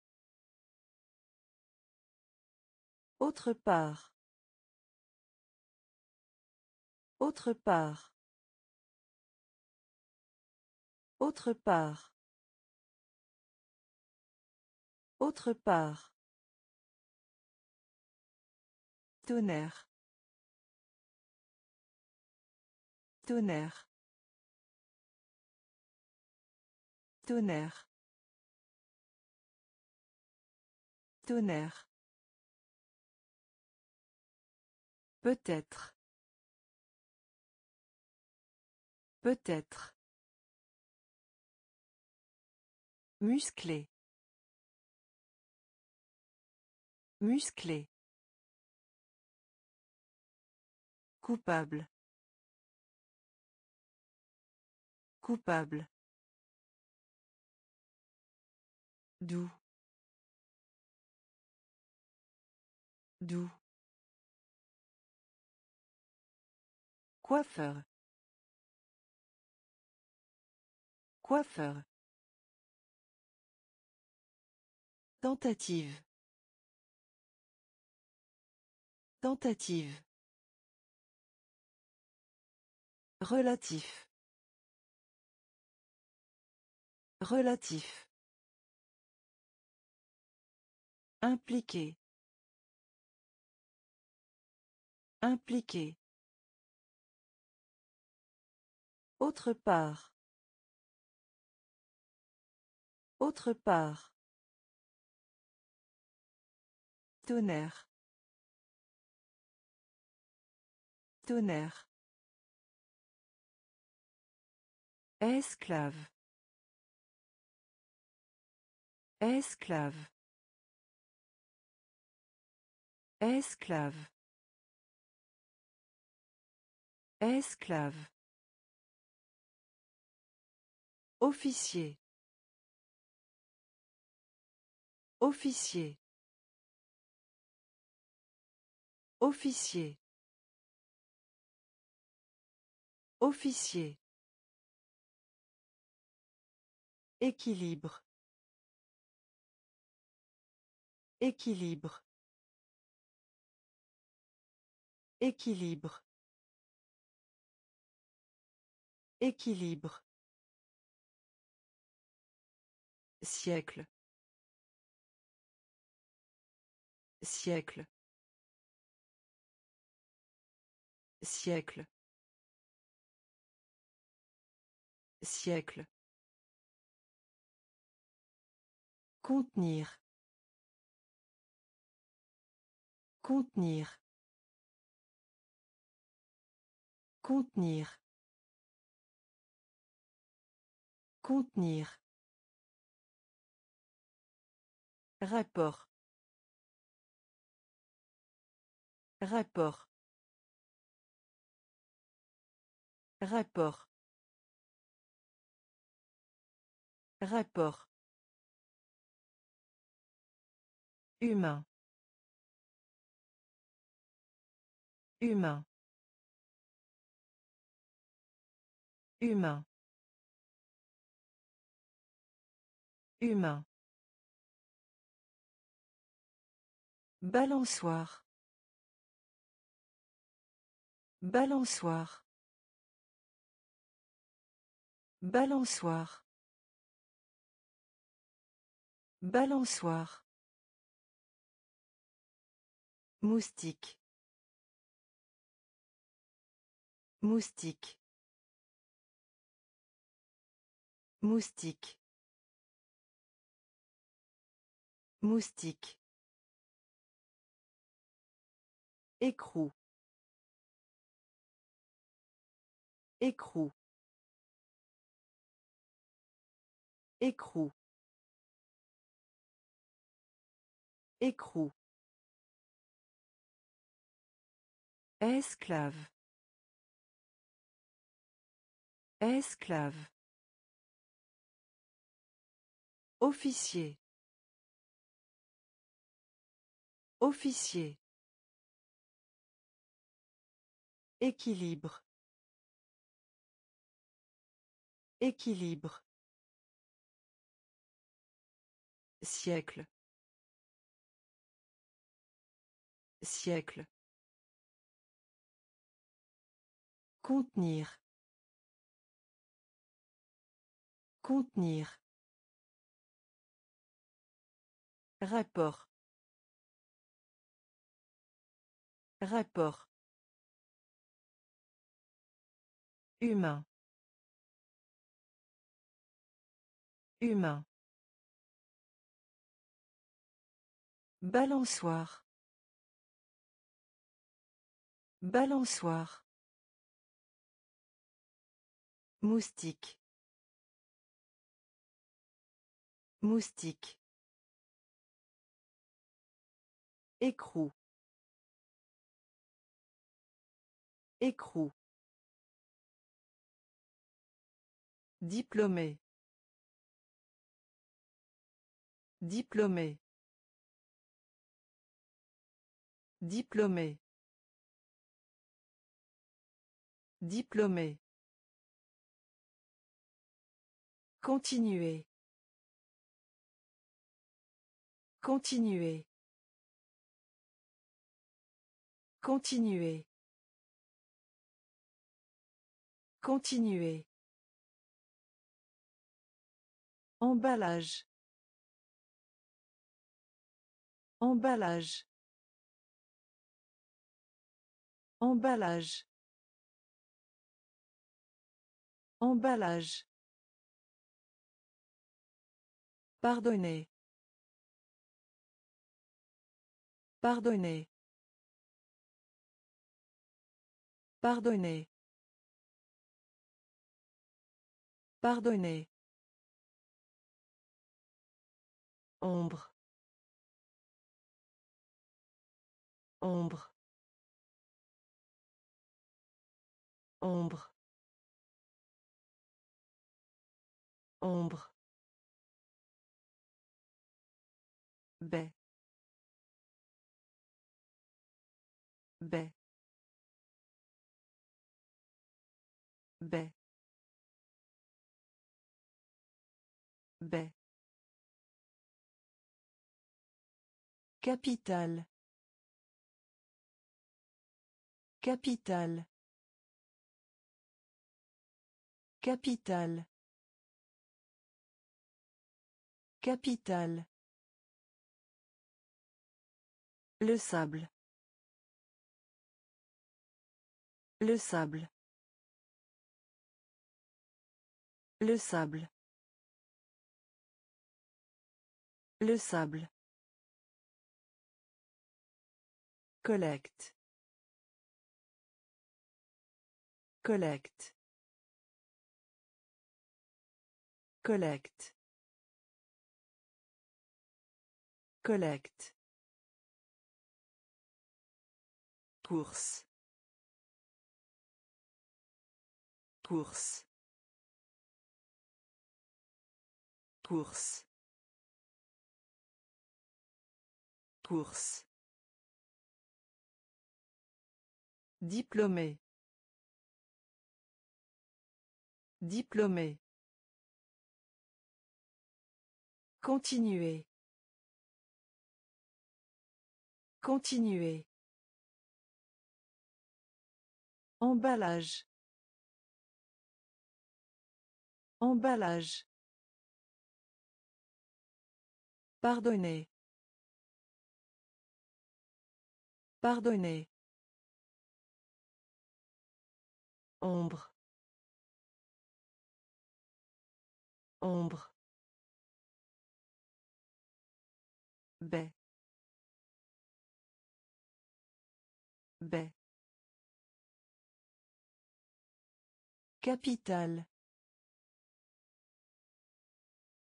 Autre part. Autre part. Autre part. Autre part. Tonnerre. Tonnerre. Tonnerre. Tonnerre. Peut-être. Peut-être. Musclé. Musclé. Coupable. Coupable. Doux. Doux. Coiffeur. Coiffeur. Tentative. Tentative. Relatif. Relatif. Impliqué. Impliqué. Autre part. Autre part. Tonnerre. Tonnerre. Esclave. Esclave. Esclave. Esclave. Officier. Officier. Officier. Officier. Équilibre. Équilibre. Équilibre. Équilibre. Siècle. Siècle. Siècle. Siècle. Contenir. Contenir. Contenir. Contenir. Rapport. Rapport. Rapport. Rapport. Humain. Humain. Humain. Humain. Balançoire. Balançoire. Balançoire. Balançoire. Moustique. Moustique. Moustique. Moustique. Écrou. Écrou. Écrou. Écrou. Esclave. Esclave. Officier. Officier. Équilibre. Équilibre. Siècle. Siècle. Contenir. Contenir. Rapport. Rapport. Humain. Humain. Balançoire. Balançoire. Moustique. Moustique. Écrou. Écrou. Diplômé. Diplômé. Diplômé. Diplômé. Continuer. Continuer. Continuer. Continuer. Emballage. Emballage. Emballage. Emballage. Pardonnez. Pardonnez. Pardonnez. Pardonnez. Ombre. Ombre. Ombre. Ombre. baie baie baie baie Capital. Capital. Capital. Capital. Le sable. Le sable. Le sable. Le sable. Collecte. Collecte. Collecte. Collecte. Course. Course. Course. Course. Diplômé. Diplômé. Continuer. Continuer. Emballage. Emballage. Pardonnez. Pardonnez. Ombre. Ombre. baie baie Capital.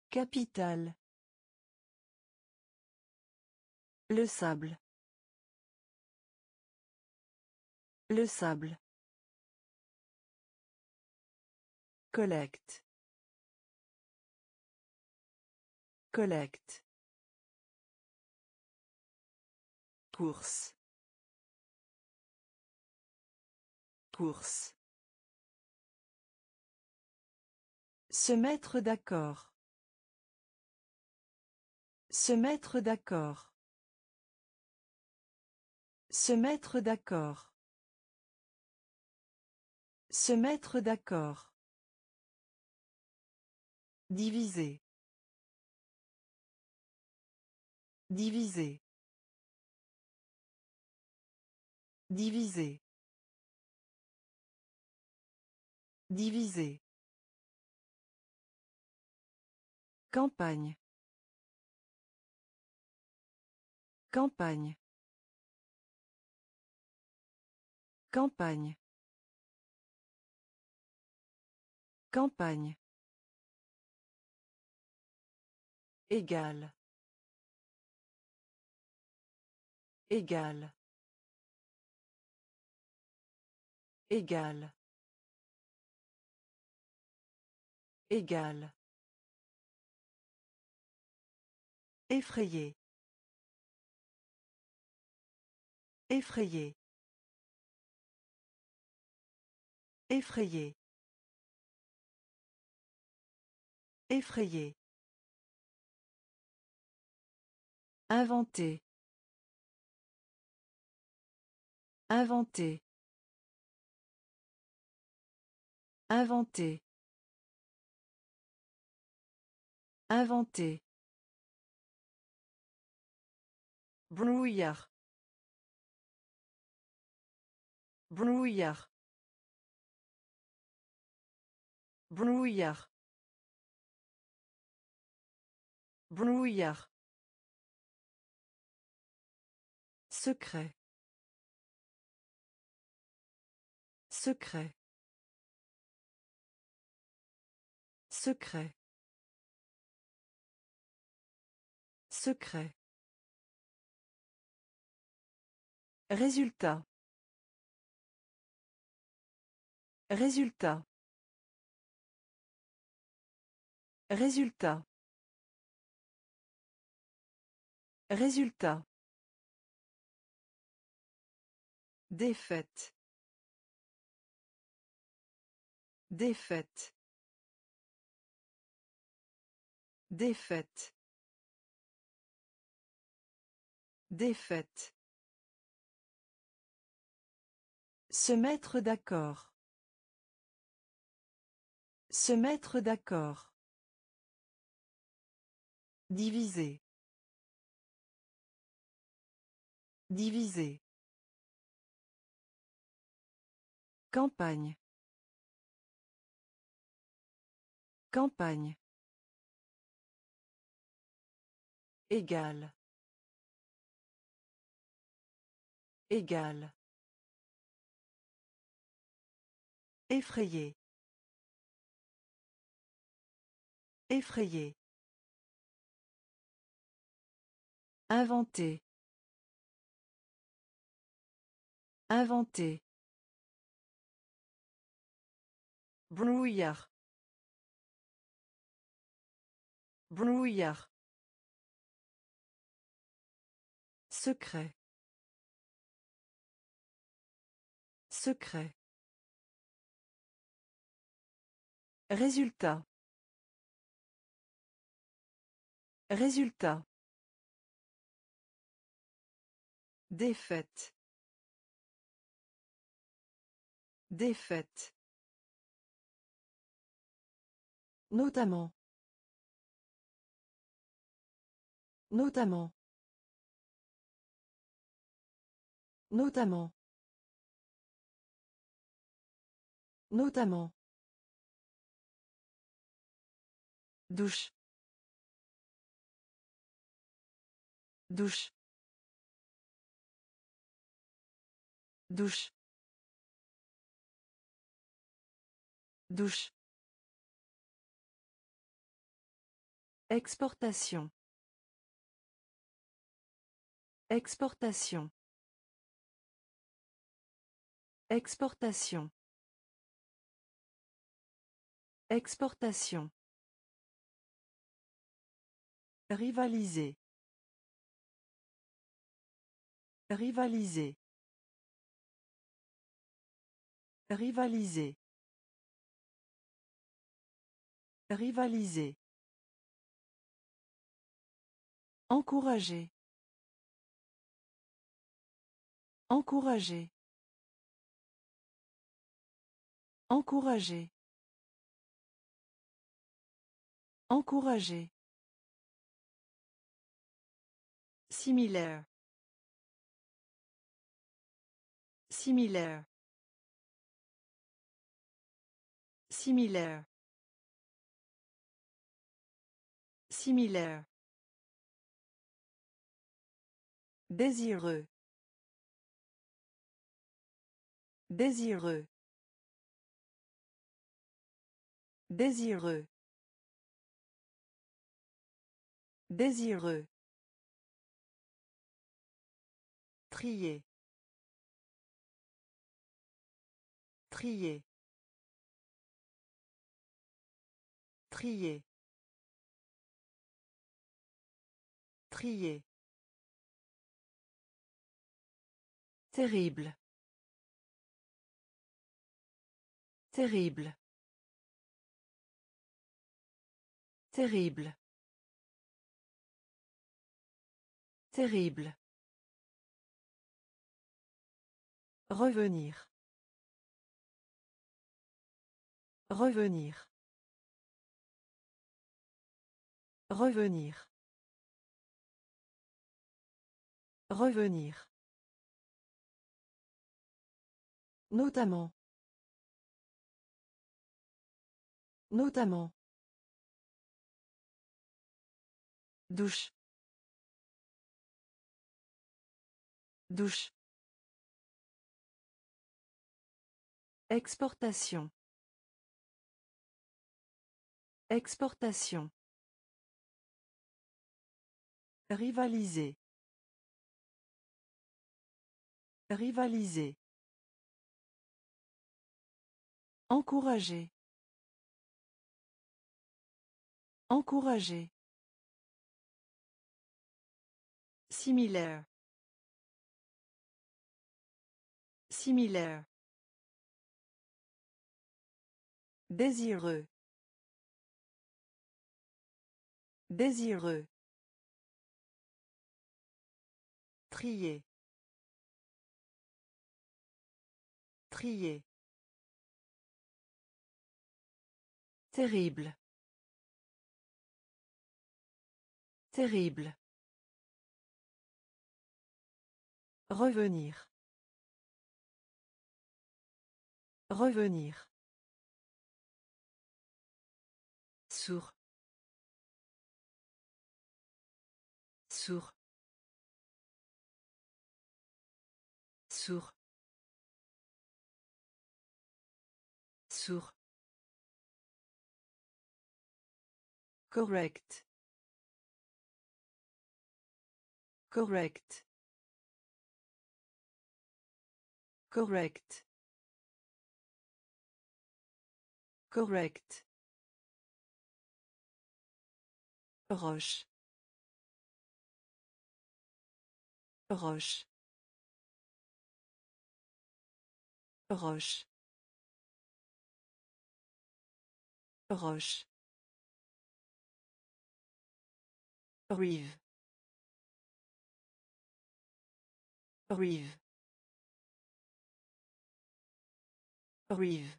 Capital. Le sable. Le sable. Collecte. Collecte. Course. Course. Se mettre d'accord. Se mettre d'accord. Se mettre d'accord. Se mettre d'accord. Diviser. Diviser. Diviser. Diviser. Campagne. Campagne. Campagne. Campagne. Égal. Égal. Égal. Égal. Effrayé. Effrayé. Effrayé. Effrayé. Inventer. Inventer. Inventer. Inventer. Brouillard. Brouillard. Brouillard. Brouillard. Secret. Secret. Secret. Secret. Résultat. Résultat. Résultat. Résultat. Défaite. Défaite. Défaite. Défaite. Se mettre d'accord. Se mettre d'accord. Diviser. Diviser. Campagne. Campagne. Égal. Égal. Effrayé. Effrayé. Inventer. Inventer. Brouillard. Brouillard. Secret. Secret. Résultat. Résultat. Défaite. Défaite. Notamment. Notamment. Notamment. Notamment. Douche. Douche. Douche. Douche. Exportation. Exportation. Exportation. Exportation. Rivaliser. Rivaliser. Rivaliser. Rivaliser. Encourager. Encourager. Encourager. Encourager. Similaire. Similaire. Similaire. Similaire. Désireux. Désireux. Désireux. Désireux. Trier. Trier. Trier. Trier. Terrible. Terrible. Terrible. Terrible. Revenir. Revenir. Revenir. Revenir. Notamment. Notamment. Douche. Douche. Exportation. Exportation. Rivaliser. Rivaliser. Encourager. Encourager. Similaire. Similaire. Désireux. Désireux. Trier. Trier. Terrible. Terrible. Revenir. Revenir. Sourd. Sourd. Sourd. Sourd. Correct. Correct. Correct. Correct. Roche. Roche. Roche. Roche. Rive. Rive. Rive.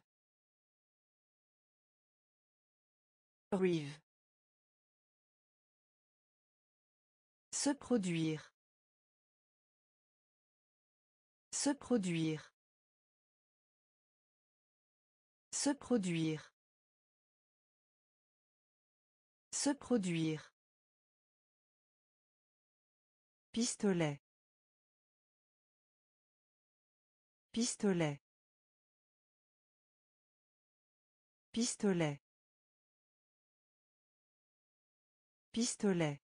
Rive. Se produire. Se produire. Se produire. Se produire. Pistolet. Pistolet. Pistolet. Pistolet.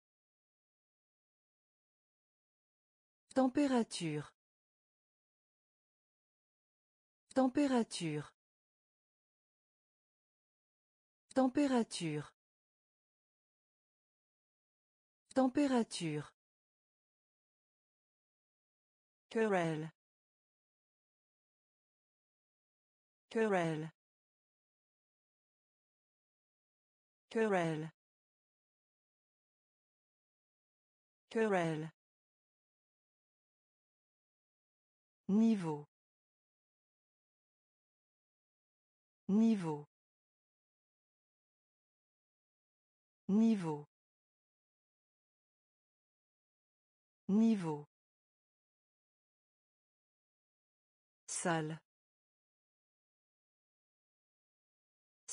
Température. Température. Température. Température. Querelle. Querelle. Querelle. Querelle. Niveau. Niveau. Niveau. Niveau. Salle.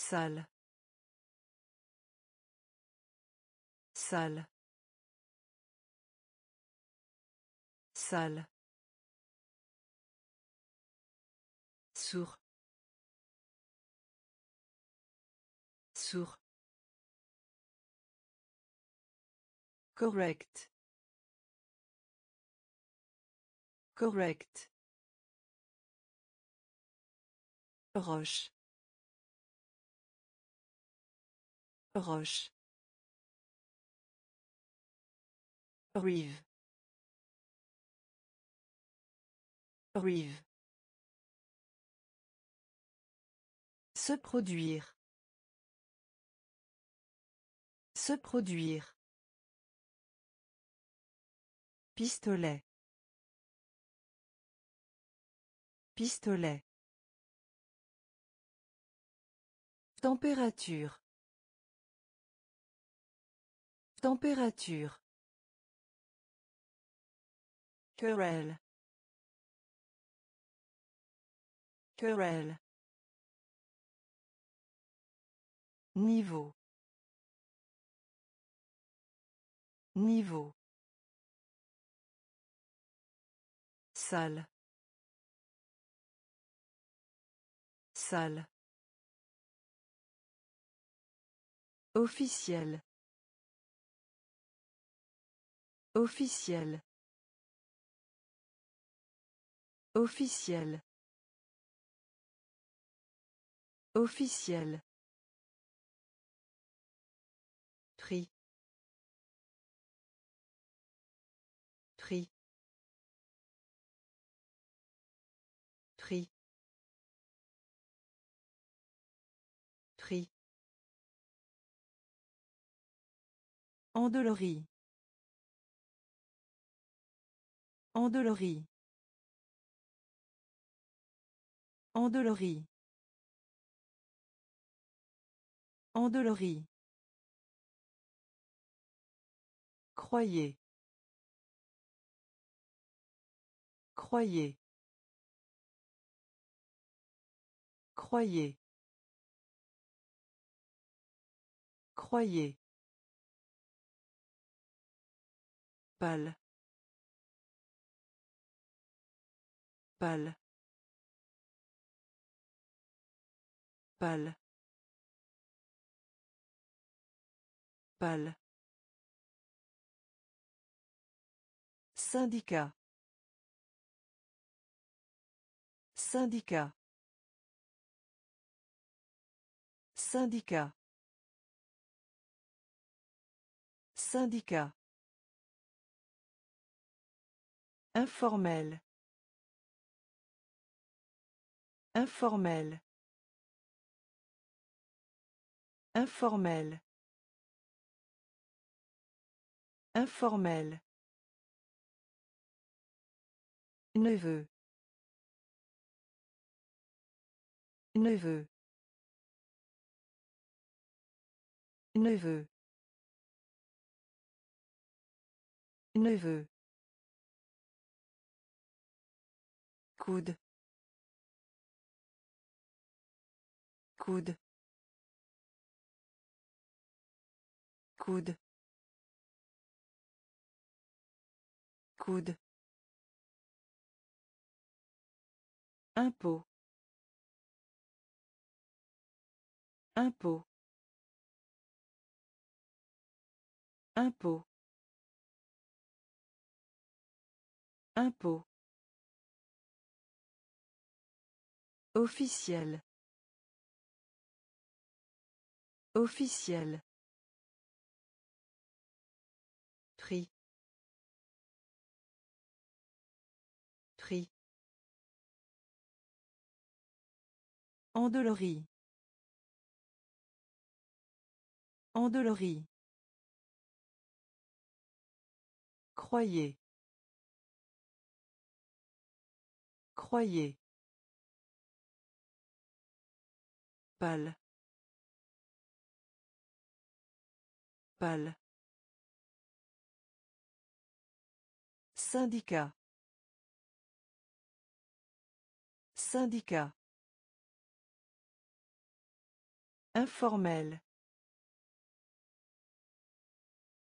Salle. Salle. Salle. Sourd. Sourd. Correct. Correct. Roche. Roche. Rive. Rive. Se produire. Se produire. Pistolet. Pistolet. Température. Température. Querelle. Querelle. Niveau. Niveau. Salle. Salle. Officiel. Officiel. Officiel. Officiel. Prix. Prix. Prix. Prix. Endolorie. Endolorie. Endolorie. Endolorie. Croyez. Croyez. Croyez. Croyez. Pâle. Pâle. Pâle. Pâle. Syndicat. Syndicat. Syndicat. Syndicat. Informel. Informel. Informel. Informel. Neveu. Neveu. Neveu. Neveu. coude coude coude coude Impôt. Impôt. Impôt. Impôt. Officiel. Officiel. Prix. Prix. Endolorie. Endolorie. Croyez. Croyez. Pâle. Syndicat. Syndicat. Informel.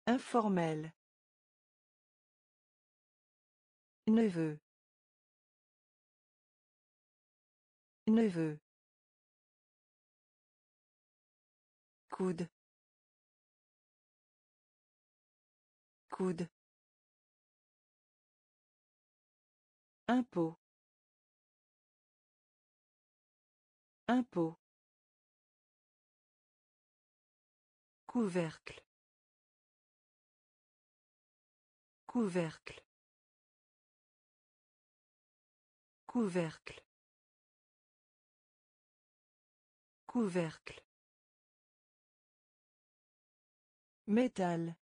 Informel. Neveu. Neveu. coude coude impôt impôt couvercle Couvercle. Couvercle. Couvercle. Métal.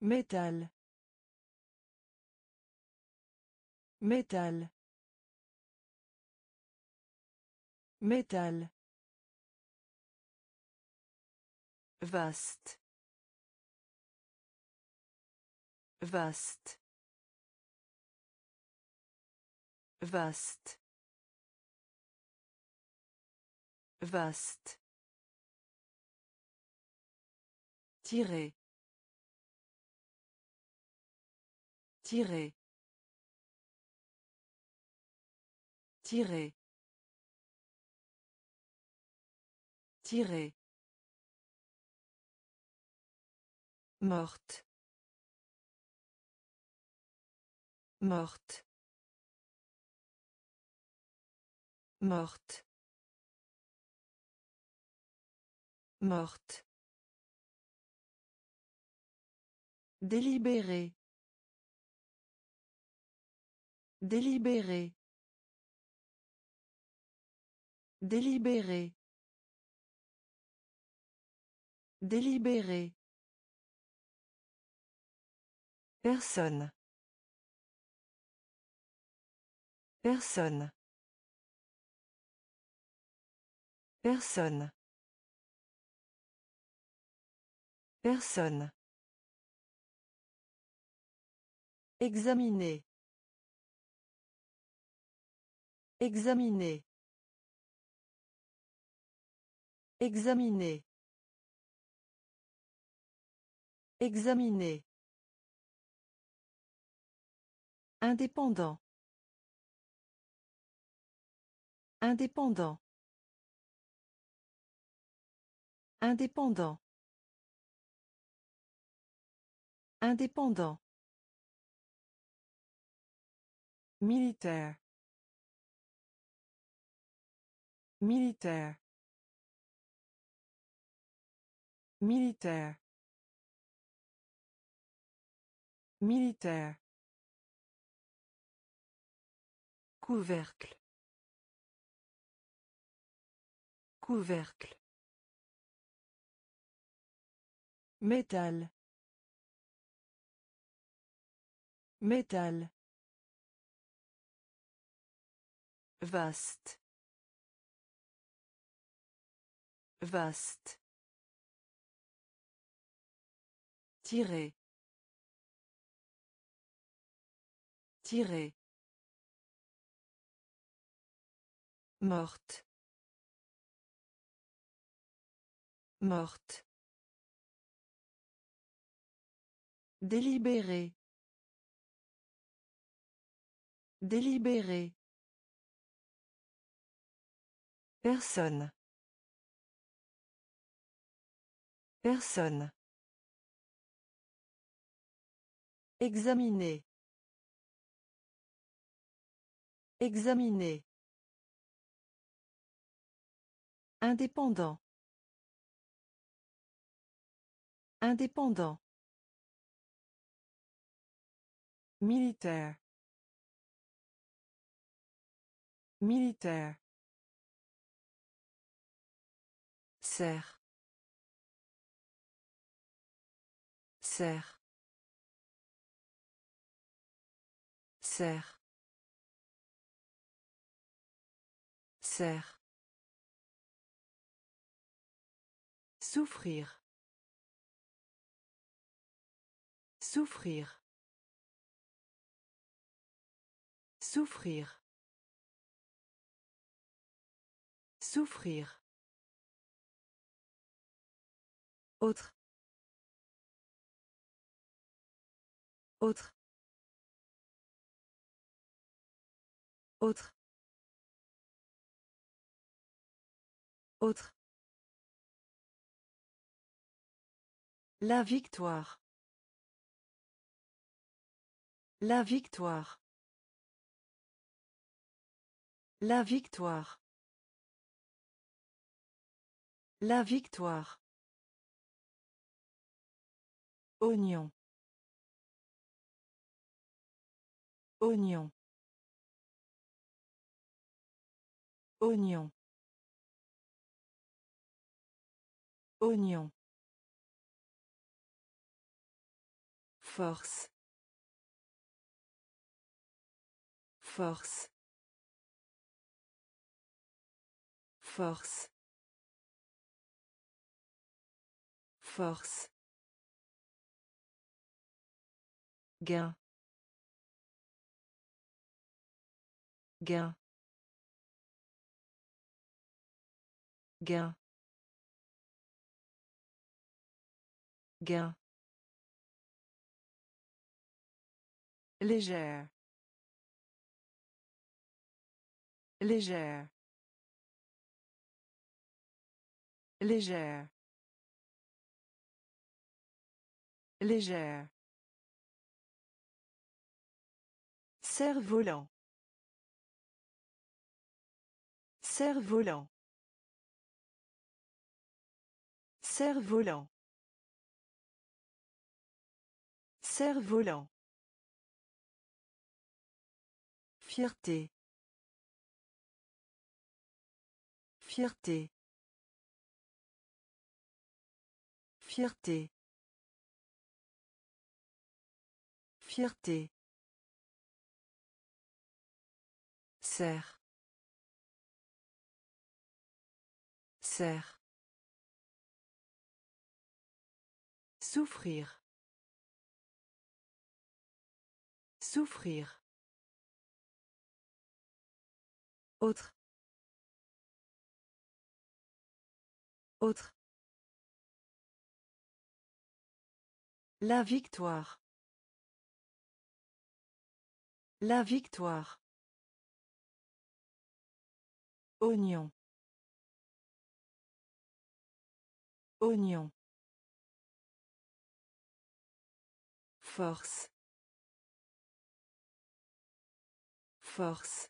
Métal. Métal. Métal. Vaste. Vaste. Vaste. Vaste. Tirer. Tirer. Tirer. Tirer. Morte. Morte. Morte. Morte. Délibéré. Délibéré. Délibéré. Délibéré. Personne. Personne. Personne. Personne. Examiner. Examiner. Examiner. Examiner. Indépendant. Indépendant. Indépendant. Indépendant. Militaire. Militaire. Militaire. Militaire. Couvercle. Couvercle. Métal. Métal. Vaste. Vaste. Tirer. Tirer. Morte. Morte. Délibéré. Délibéré. Personne. Personne. Examiner. Examiner. Indépendant. Indépendant. Militaire. Militaire. Serre. Serre. Serre. Serre. Souffrir. Souffrir. Souffrir. Souffrir. Autre. Autre. Autre. Autre. La victoire. La victoire. La victoire. La victoire. Oignon. Oignon. Oignon. Oignon. Force. Force. Force. Force. Gain. Gain. Gain. Gain. Légère. Légère. Légère. Légère. Cerf-volant. Cerf-volant. Cerf-volant. Cerf-volant. Fierté. Fierté. Fierté. Fierté. Serre. Souffrir. Souffrir. Autre. Autre. La victoire. La victoire. Oignon. Oignon. Force. Force.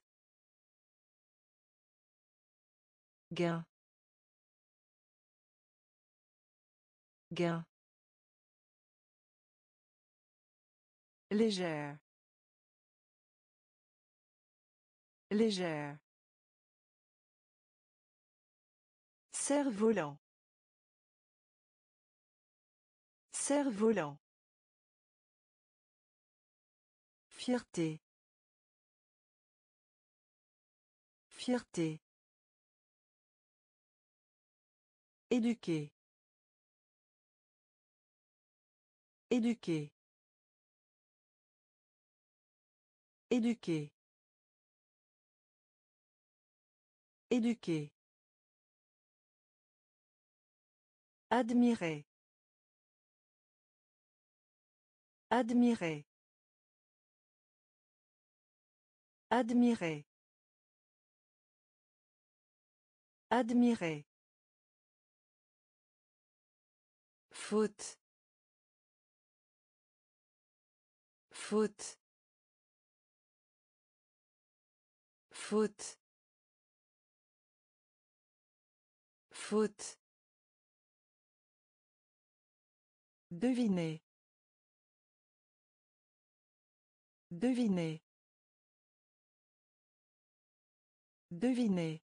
Gain. Gain. Légère. Légère. Cerf-volant. Cerf-volant. Fierté. Fierté. Éduquer. Éduquer. Éduquer. Éduquer. Admirer. Admirer. Admirer. Admirer. Faute. Faute. Faute. Faute. Devinez. Devinez. Devinez.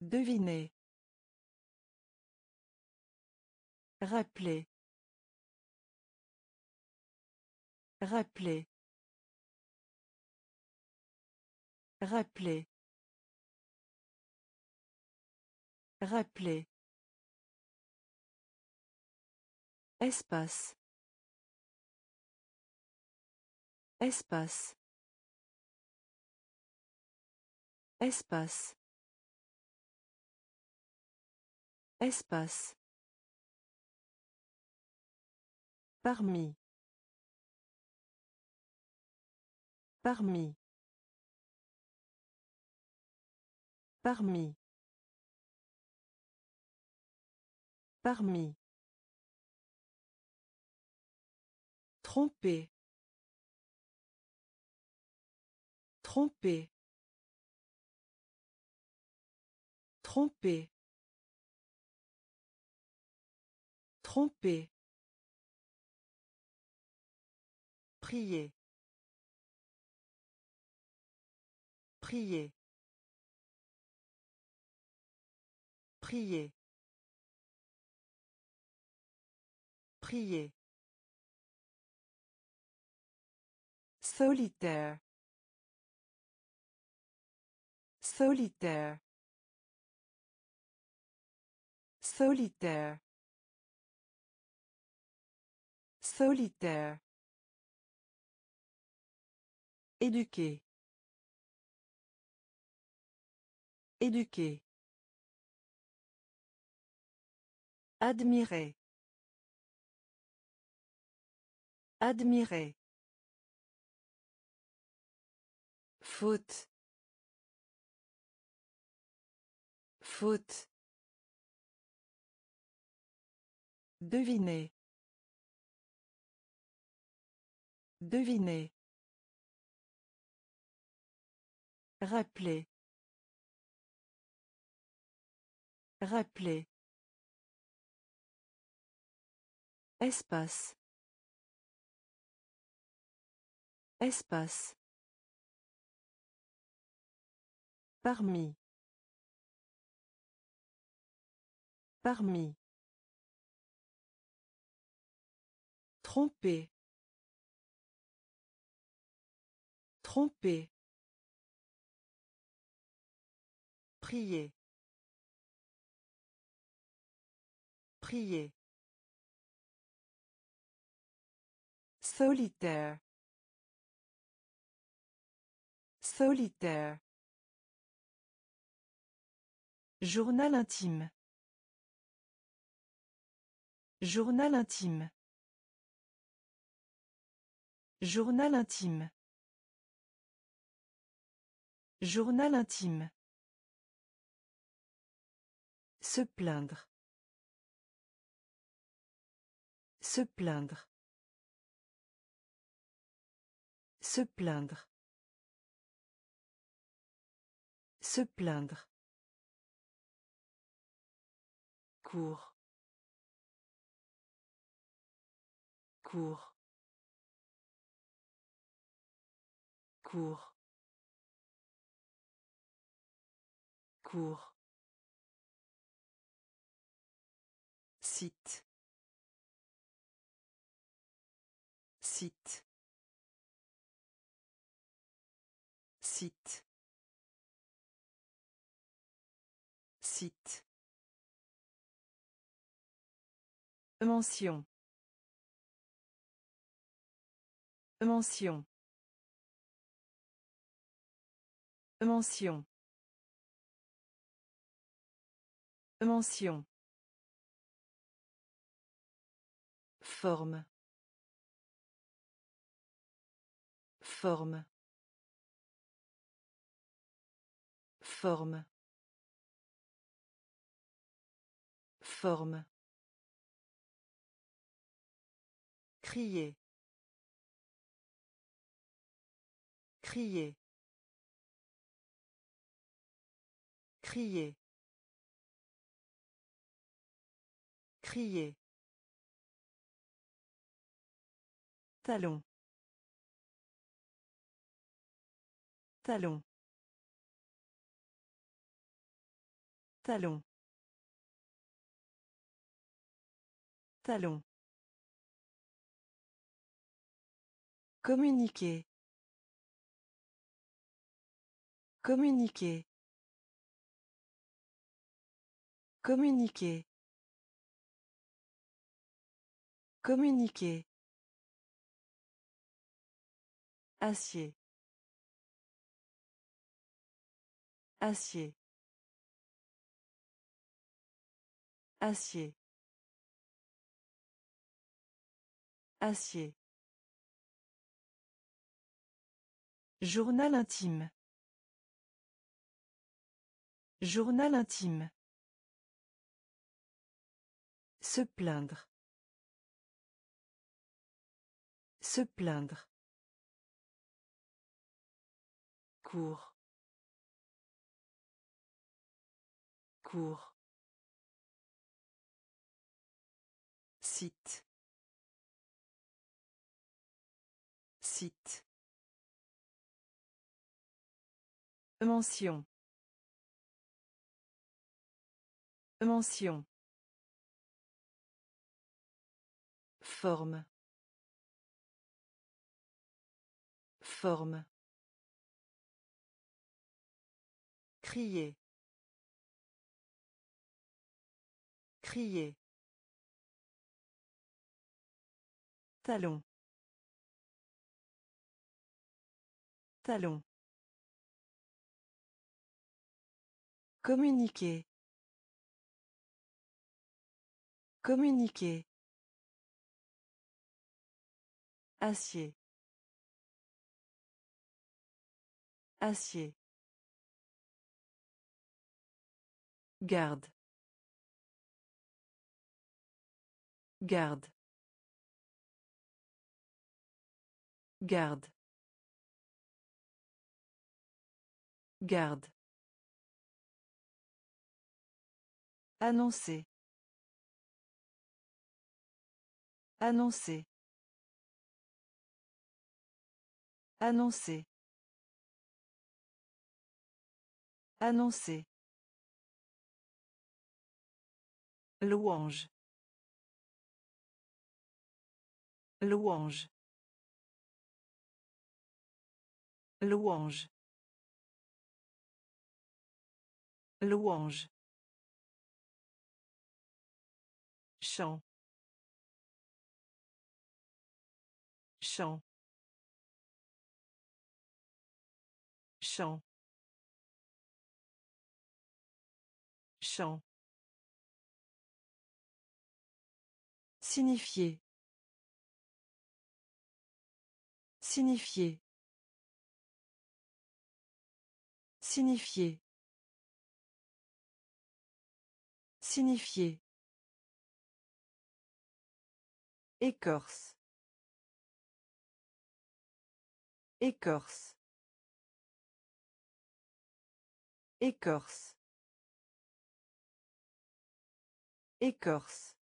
Devinez. Rappeler. Rappeler. Rappeler. Rappeler. Espace. Espace. Espace. Espace. Parmi. Parmi. Parmi. Parmi. Tromper. Tromper. Tromper. Tromper. Prier. Prier. Prier. Prier. Solitaire. Solitaire. Solitaire. Solitaire. Éduquer. Éduquer. Admirer. Admirer. Faute. Faute. Devinez. Devinez. Rappeler. Rappeler. Espace. Espace. Parmi. Parmi. Tromper. Tromper. Prier. Prier. Solitaire. Solitaire. Journal intime. Journal intime. Journal intime. Journal intime. Se plaindre. Se plaindre. Se plaindre. Se plaindre. Cours. Cours. Cours. Cours. Site. Site. Site. Site. Mention. Mention. Mention. Mention. Forme. Forme. Forme. Forme. Crier. Crier. Crier. Crier. Talon. Talon. Talon. Talon. Communiquer. Communiquer. Communiquer. Communiquer. Acier. Acier. Acier. Acier. Journal intime. Journal intime. Se plaindre. Se plaindre. Cours. Cours. Site. Site. Mention. Mention. Forme. Forme. Crier. Crier. Talon. Talon. Communiquer. Communiquer. Acier. Acier. Garde. Garde. Garde. Garde. Annoncer. Annoncer. Annoncer. Annoncer. Louange. Louange. Louange. Louange. Chant. Chant. Chant. Chant. Signifier. Signifier. Signifier. Signifier. Écorce. Écorce. Écorce. Écorce.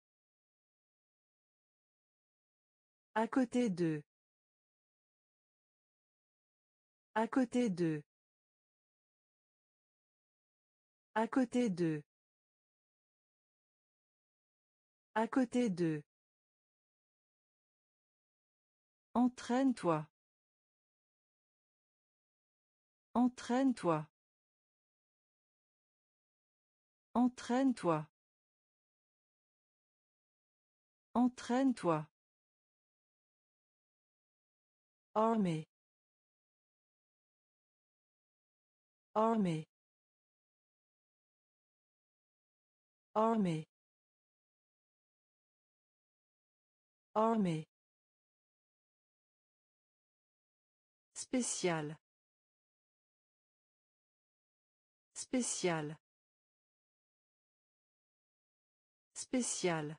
À côté d'eux. À côté d'eux. À côté d'eux. À côté d'eux. Entraîne-toi. Entraîne-toi. Entraîne-toi. Entraîne-toi. Armée. Armée. Armée. Armée. Spécial. Spécial. Spécial.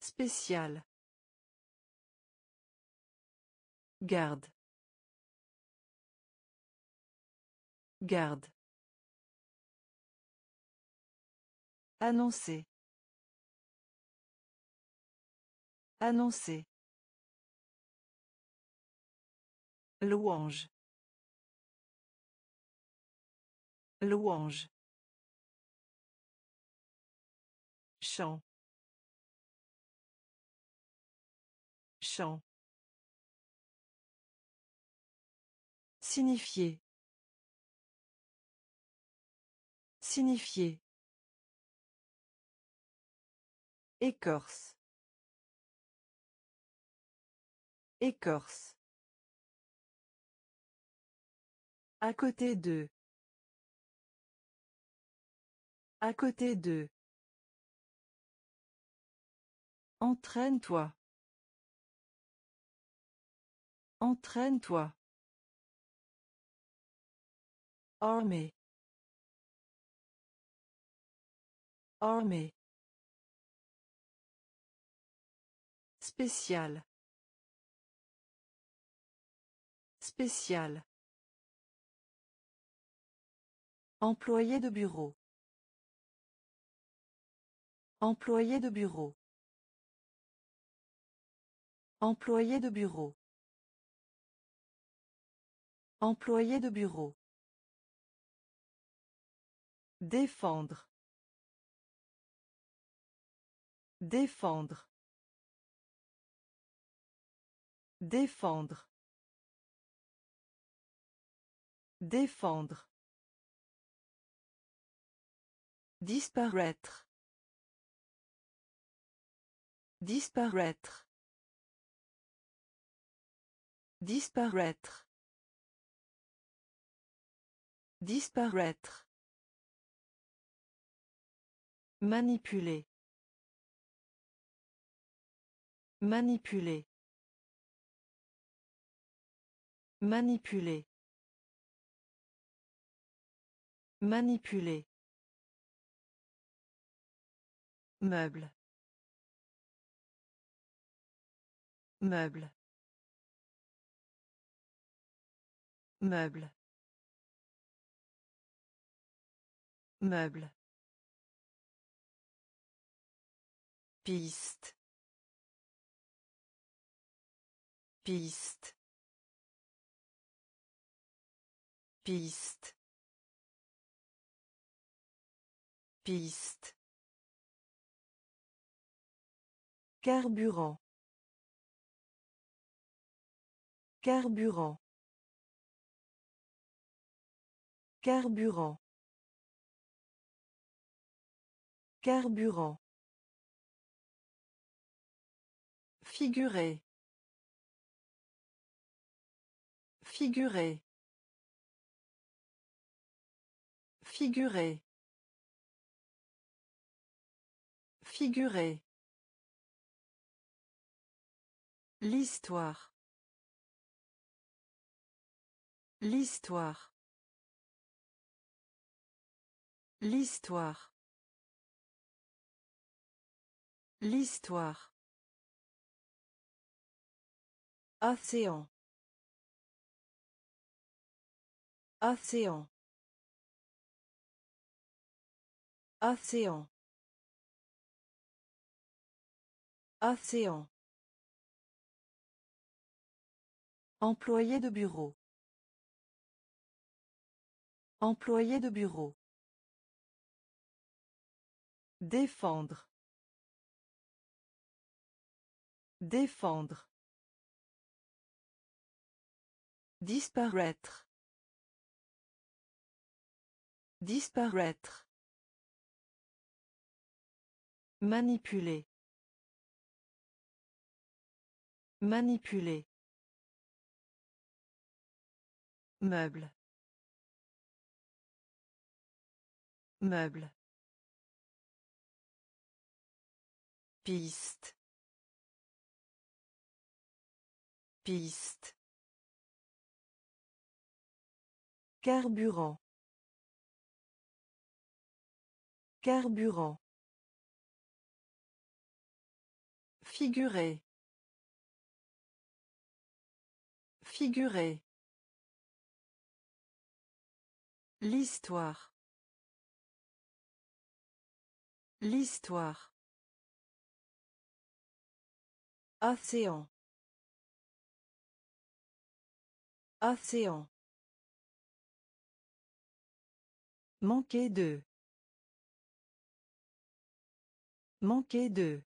Spécial. Garde. Garde. Annoncer. Annoncer. Louange. Louange. Chant. Chant. Signifier. Signifier. Écorce. Écorce. À côté d'eux. À côté d'eux. Entraîne-toi. Entraîne-toi. Armée. Armée. Spécial. Spécial. Employé de bureau. Employé de bureau. Employé de bureau. Employé de bureau. Défendre. Défendre. Défendre. Défendre. Disparaître. Disparaître. Disparaître. Disparaître. Manipuler. Manipuler. Manipuler. Manipuler. Meuble. Meuble. Meuble. Meuble. Piste. Piste. Piste. Piste. Carburant. Carburant. Carburant. Carburant. Figurer. Figurer. Figurer. Figurer. L'histoire. L'histoire. L'histoire. L'histoire. Océan. Océan. Océan. Océan. Employé de bureau. Employé de bureau. Défendre. Défendre. Disparaître. Disparaître. Manipuler. Manipuler. Meuble. Meuble. Piste. Piste. Carburant. Carburant. Figurer. Figurer. L'histoire. L'histoire. Océan. Océan. Manquer de. Manquer de.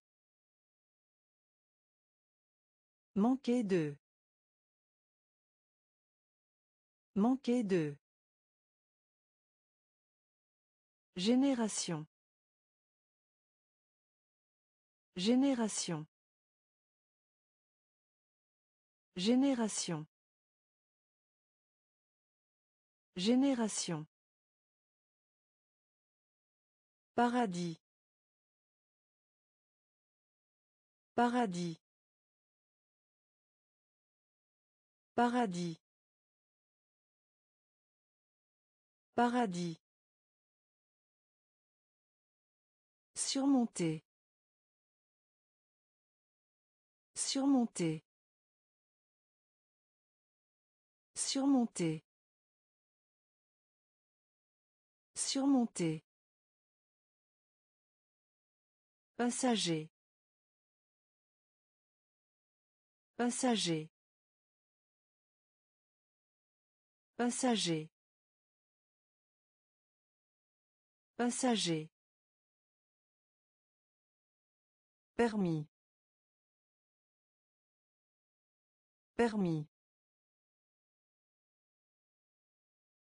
Manquer de. Manquer de. Génération. Génération. Génération. Génération. Paradis. Paradis. Paradis. Paradis. Surmonter. Surmonter. Surmonter. Surmonter. Passager. Passager. Passager. Passager. Permis. Permis.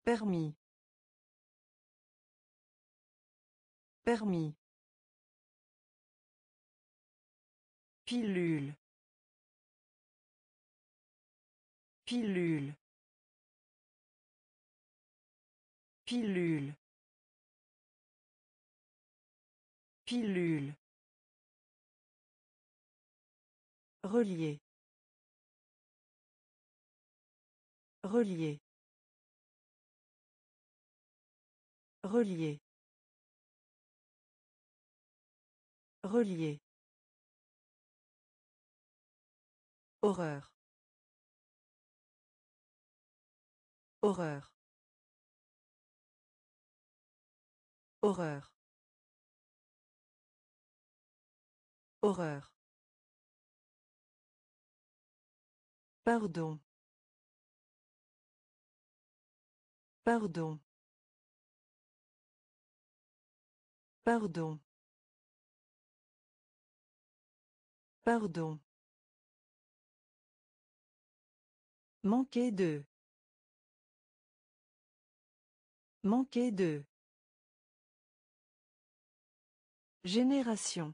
Permis. Permis. Pilule. Pilule. Pilule. Pilule. Relier. Relier. Relier. Relier. Horreur. Horreur. Horreur. Horreur. Pardon. Pardon. Pardon. Pardon. Manquer de. Manquer de. Génération.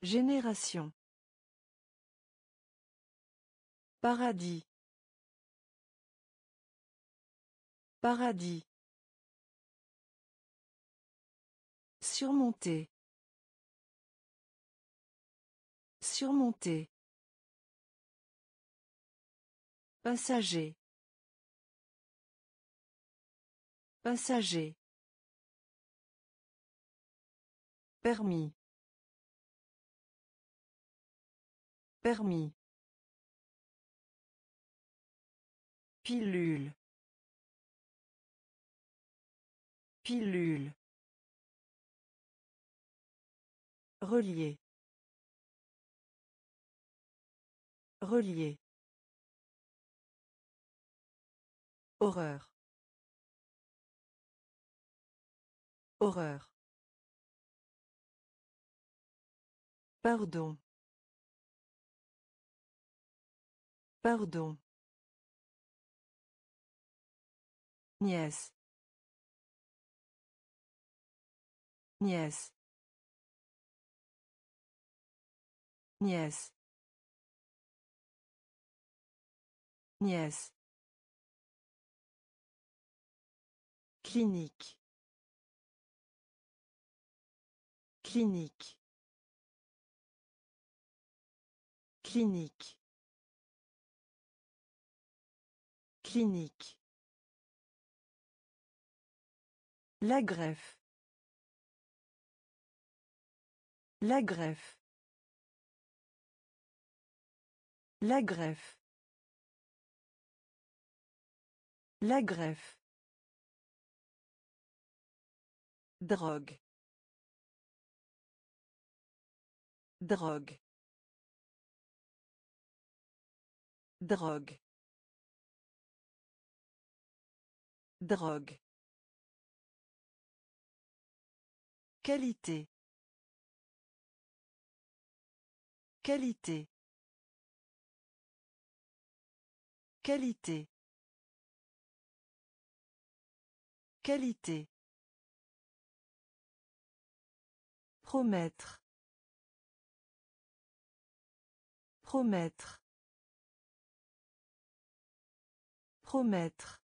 Génération. Paradis. Paradis. Surmonter. Surmonter. Passager. Passager. Permis. Permis. Pilule. Pilule. Relier. Relier. Horreur. Horreur. Pardon. Pardon. Nièce. Nièce. Nièce. Nièce. Clinique. Clinique. Clinique. Clinique. La greffe. La greffe. La greffe. La greffe. Drogue. Drogue. Drogue. Drogue. Qualité. Qualité. Qualité. Qualité. Promettre. Promettre. Promettre.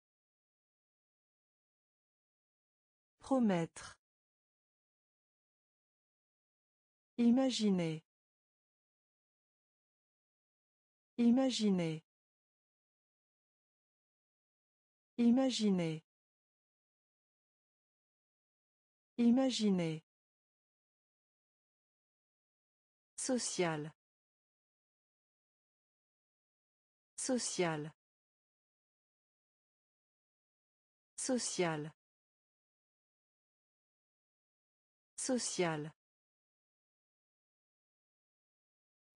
Promettre. Imaginez. Imaginez. Imaginez. Imaginez. Social. Social. Social. Social.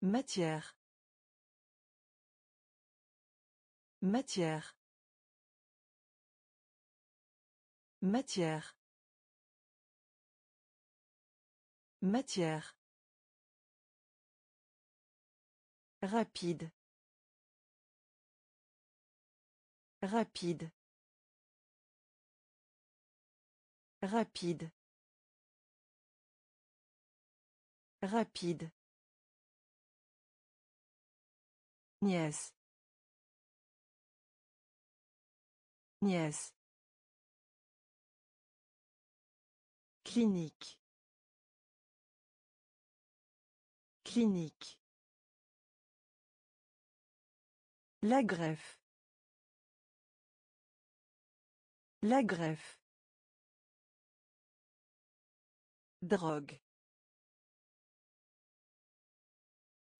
Matière. Matière. Matière. Matière. Rapide. Rapide. Rapide. Rapide. Nièce. Nièce. Clinique. Clinique. La greffe. La greffe. Drogue.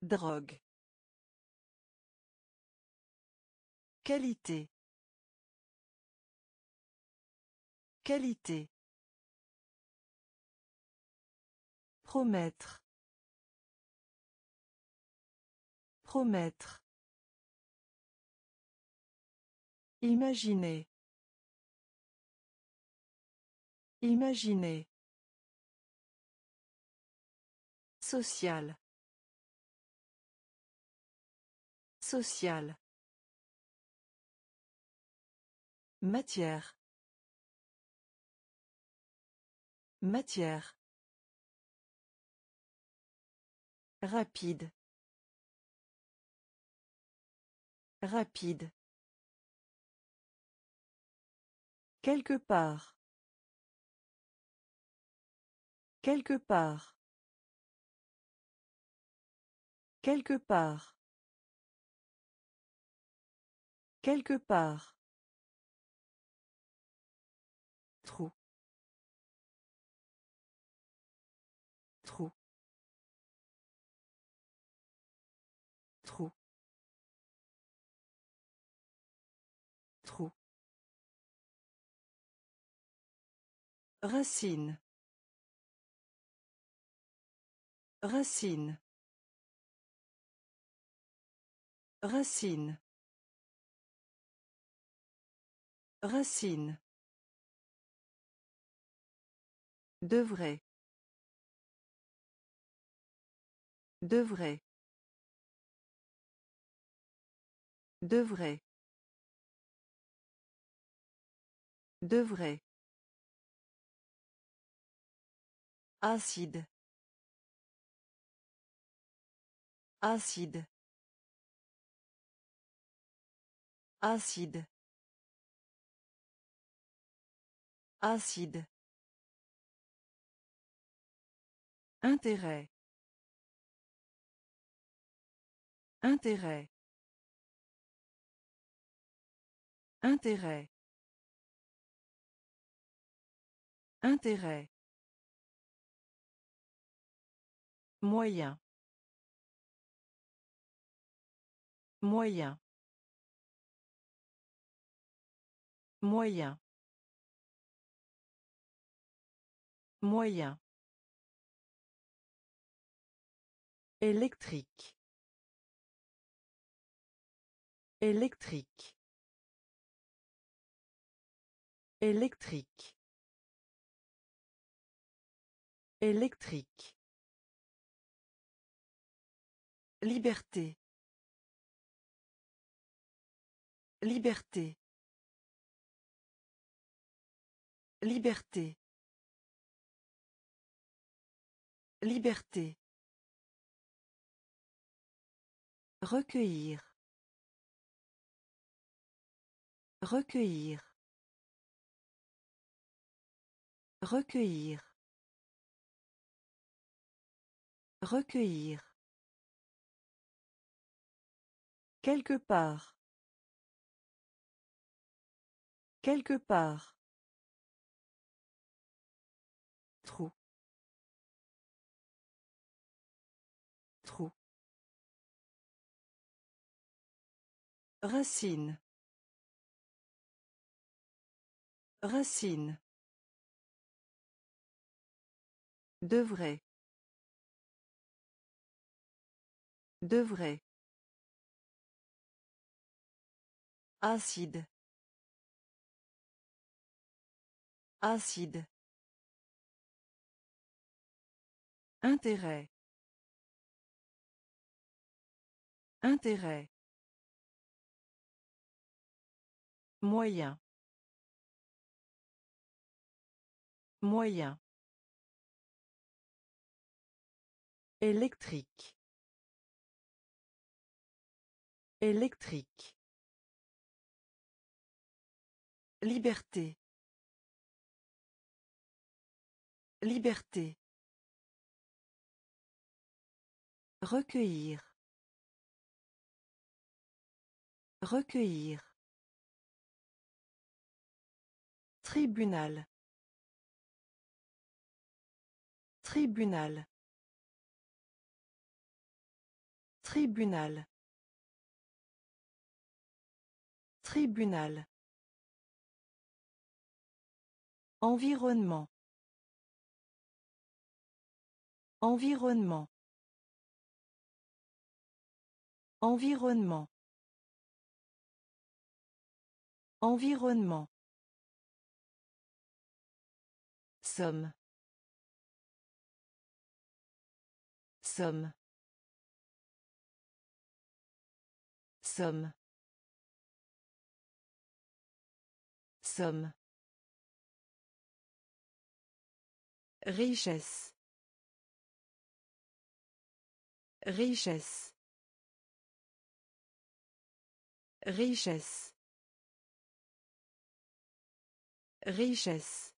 Drogue. Qualité. Qualité. Promettre. Promettre. Imaginez. Imaginez. Social. Social. Matière. Matière. Rapide. Rapide. Quelque part. Quelque part. Quelque part. Quelque part. Racine. Racine. Racine. Racine. Devrait. Devrait. Devrait. Devrait. Acide. Acide. Acide. Acide. Intérêt. Intérêt. Intérêt. Intérêt. Moyen. Moyen. Moyen. Moyen. Électrique. Électrique. Électrique. Électrique. Liberté. Liberté. Liberté. Liberté. Recueillir. Recueillir. Recueillir. Recueillir. Quelque part. Quelque part. Trou. Trou. Racine. Racine. Devrait. Devrait. Acide. Acide. Intérêt. Intérêt. Moyen. Moyen. Électrique. Électrique. Liberté. Liberté. Recueillir. Recueillir. Tribunal. Tribunal. Tribunal. Tribunal. Environnement. Environnement. Environnement. Environnement. Somme. Somme. Somme. Somme. Richesse. Richesse. Richesse. Richesse.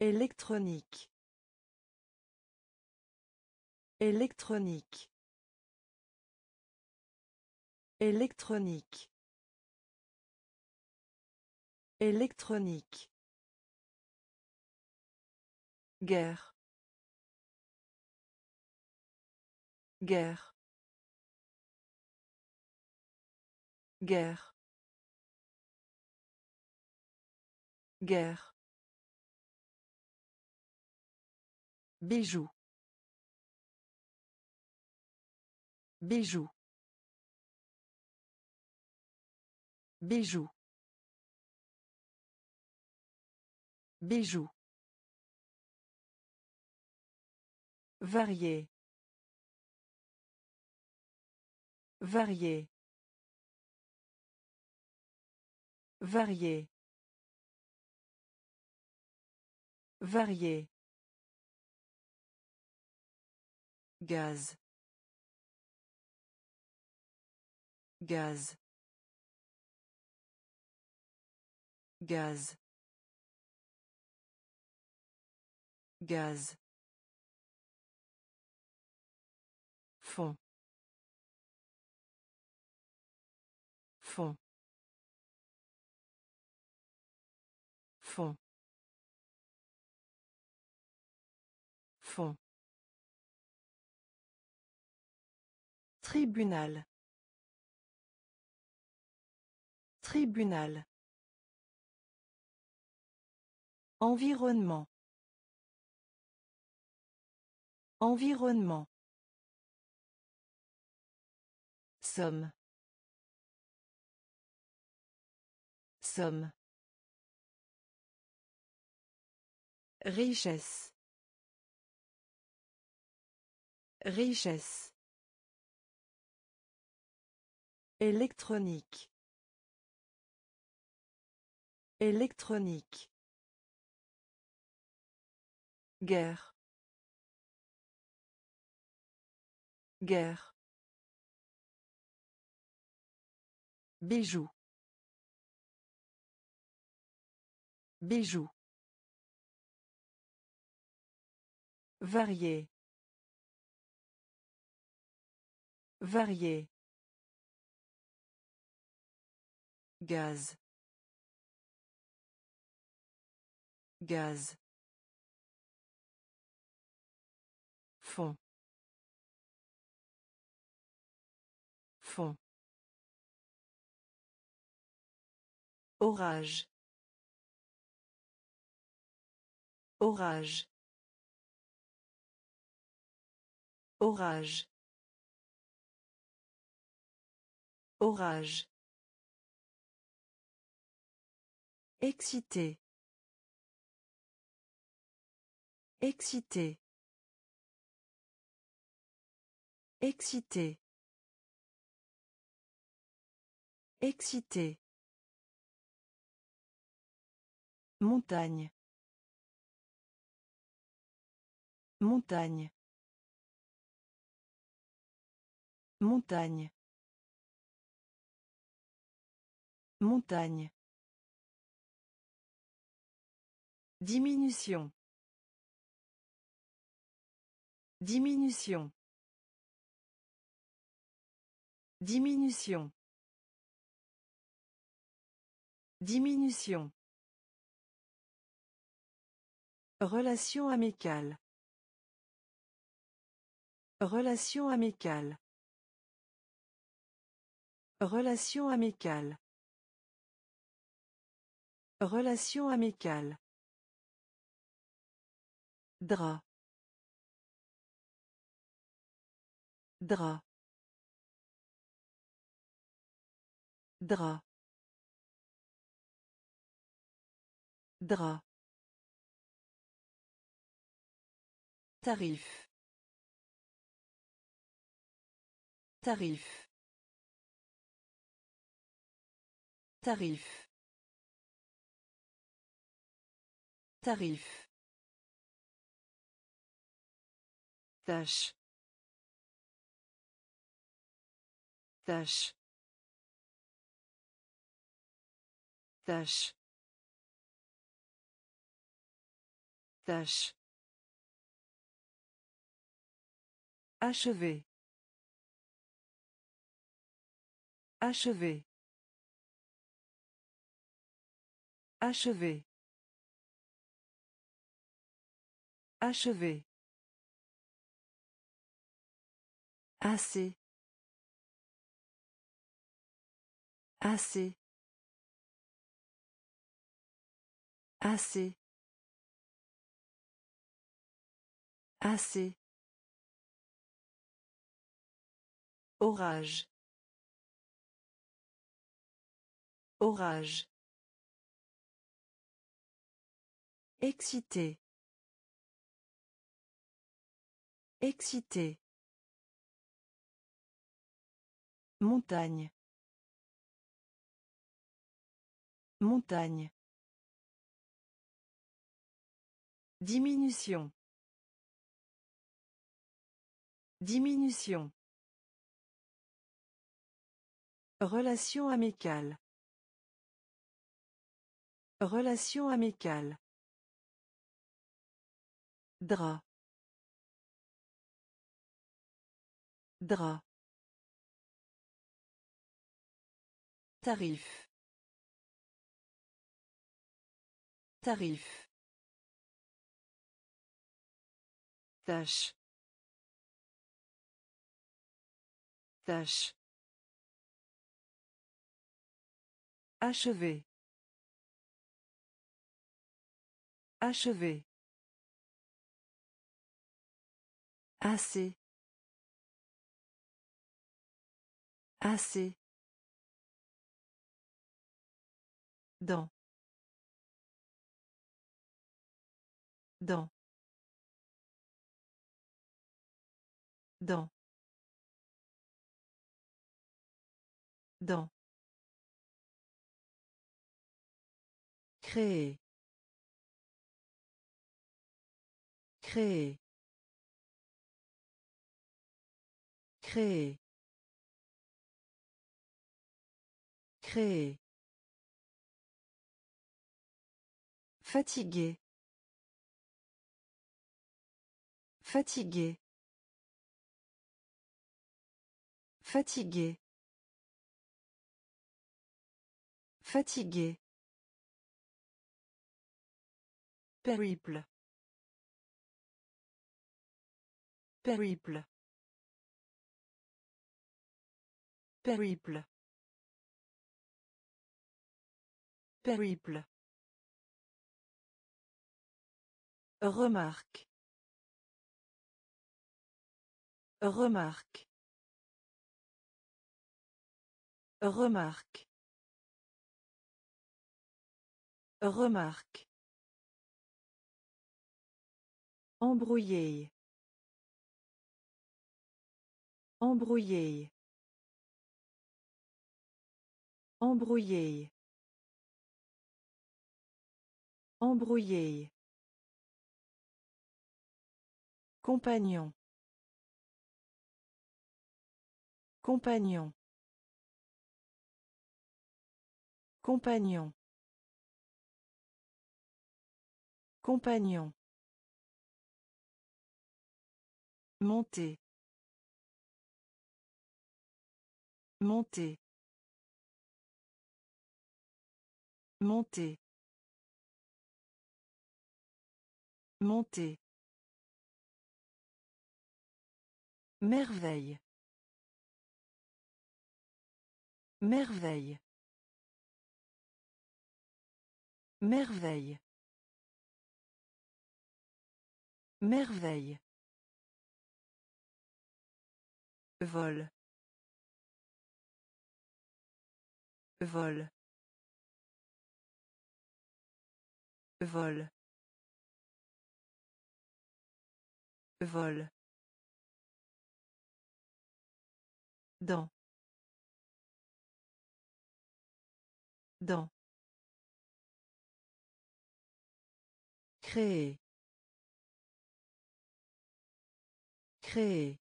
Électronique. Électronique. Électronique. Électronique. Guerre. Guerre. Guerre. Guerre. Bijou. Bijou. Bijou. Bijou. Varié. Varié. Varié. Varié. Gaz. Gaz. Gaz. Gaz. Fond. Fond. Fond. Fond. Tribunal. Tribunal. Environnement. Environnement. Somme. Somme. Richesse. Richesse. Électronique. Électronique. Guerre. Guerre. Bijou. Bijou. Varié. Varié. Gaz. Gaz. Fond. Orage. Orage. Orage. Orage. Excité. Excité. Excité. Excité. Montagne. Montagne. Montagne. Montagne. Diminution. Diminution. Diminution. Diminution. Relation amicale. Relation amicale. Relation amicale. Relation amicale. Drap. Drap. Drap. Drap. Tarif. Tarif. Tarif. Tarif. Tâche. Tâche. Tâche. Tâche. Achever. Achever. Achever. Achever. Assez. Assez. Assez. Assez. Orage. Orage. Excité. Excité. Montagne. Montagne. Diminution. Diminution. Relation amicale. Relation amicale. Drap. Drap. Tarif. Tarif. Tâche. Tâche. Achever. Achever. Assez. Assez. Dans. Dans. Dans. Dans. Créer. Créer. Créer. Créer. Fatigué. Fatigué. Fatigué. Fatigué. Périple. Périple. Périple. Périple. Remarque. Remarque. Remarque. Remarque. Embrouillé. Embrouillé. Embrouillé. Embrouillé. Compagnon. Compagnon. Compagnon. Compagnon. Monter. Monter. Monter. Monter. Merveille. Merveille. Merveille. Merveille. Vol. Vol. Vol. Vol. Dans. Dans. Créer. Créer.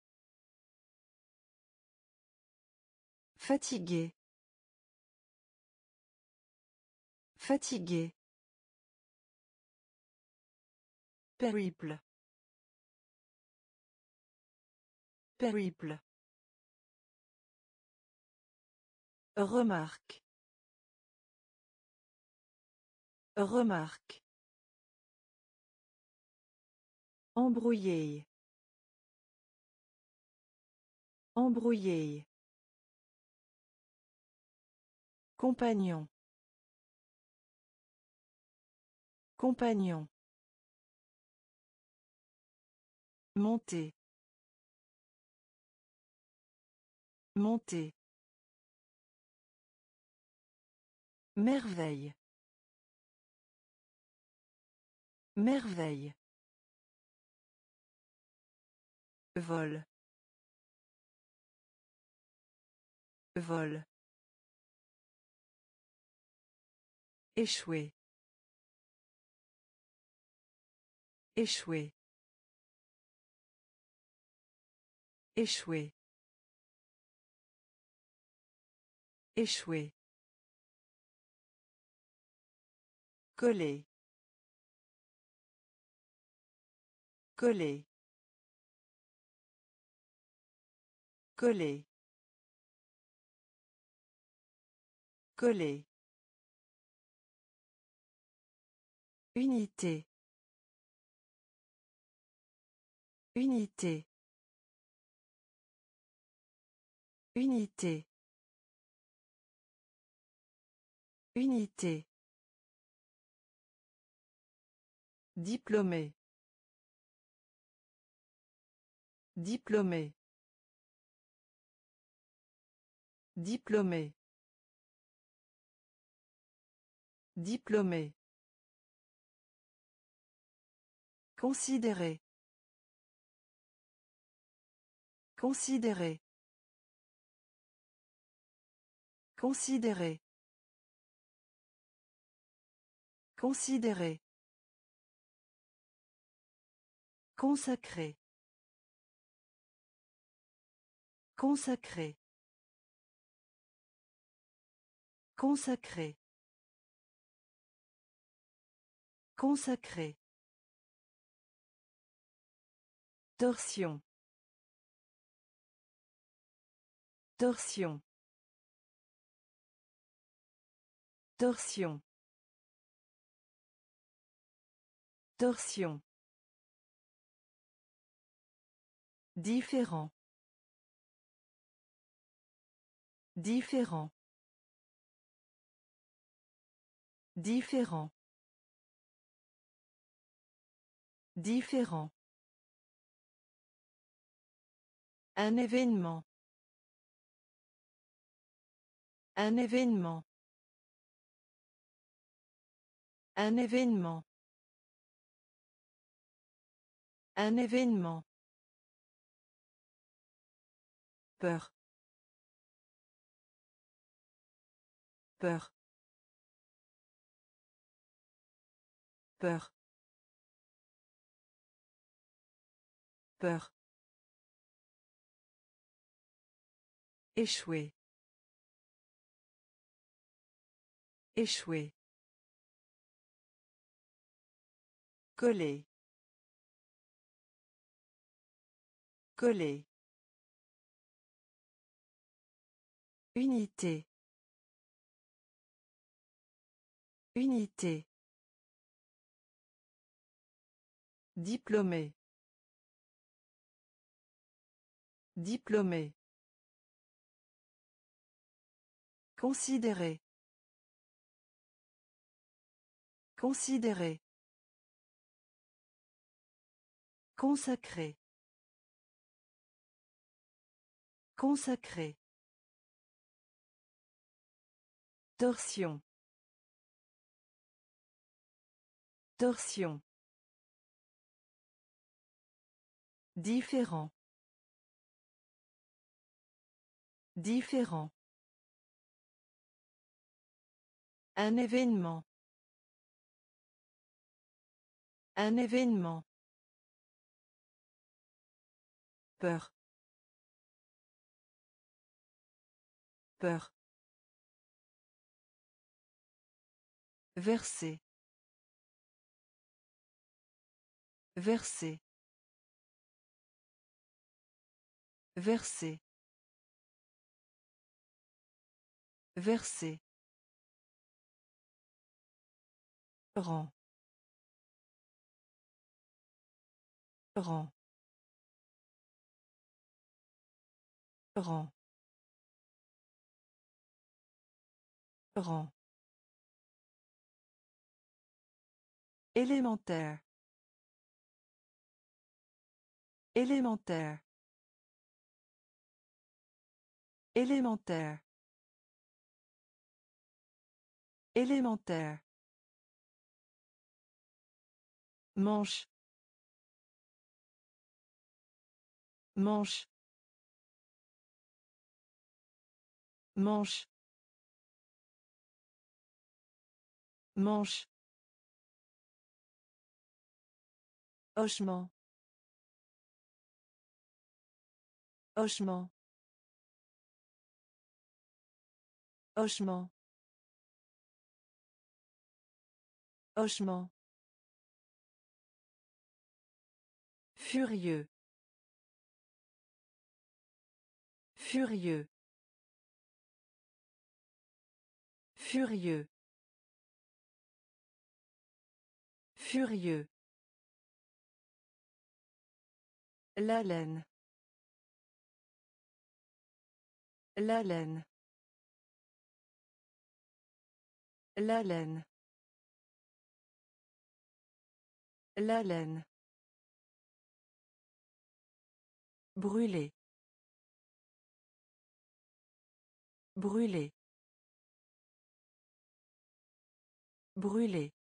Fatigué. Fatigué. Périple. Périple. Remarque. Remarque. Embrouillé. Embrouillé. Compagnon. Compagnon. Monter. Monter. Merveille. Merveille. Vol. Vol. Échouer. Échouer. Échouer. Échouer. Coller. Coller. Coller. Coller. Unité. Unité. Unité. Unité. Diplômé. Diplômé. Diplômé. Diplômé. Considérer. Considérer. Considérer. Considérer. Consacré. Consacré. Consacré. Consacré. Torsion. Torsion. Torsion. Torsion. Différent. Différent. Différent. Différent. Un événement. Un événement. Un événement. Un événement. Peur. Peur. Peur. Peur. Échouer. Échouer. Coller. Coller. Unité. Unité. Diplômé. Diplômé. Considérer. Considérer. Consacré. Consacré. Torsion. Torsion. Différent. Différent. Un événement. Un événement. Peur. Peur. Verser. Verser. Verser. Verser. Rang. Rang. Rang. Rang. Élémentaire. Élémentaire. Élémentaire. Élémentaire. Manche. Manche. Manche. Manche. Hochement. Hochement. Hochement. Hochement. Furieux. Furieux. Furieux. Furieux. La laine. La laine. La laine. La laine. Brûler. Brûler. Brûler.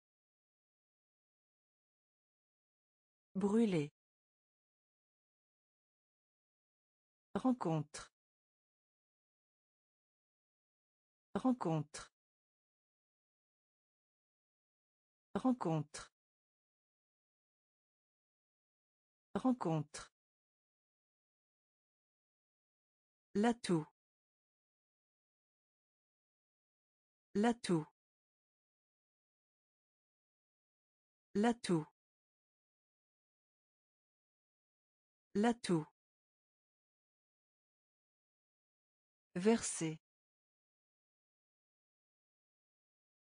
Brûler. Rencontre. Rencontre. Rencontre. Rencontre. L'atout. L'atout. L'atout. L'atout. Verser.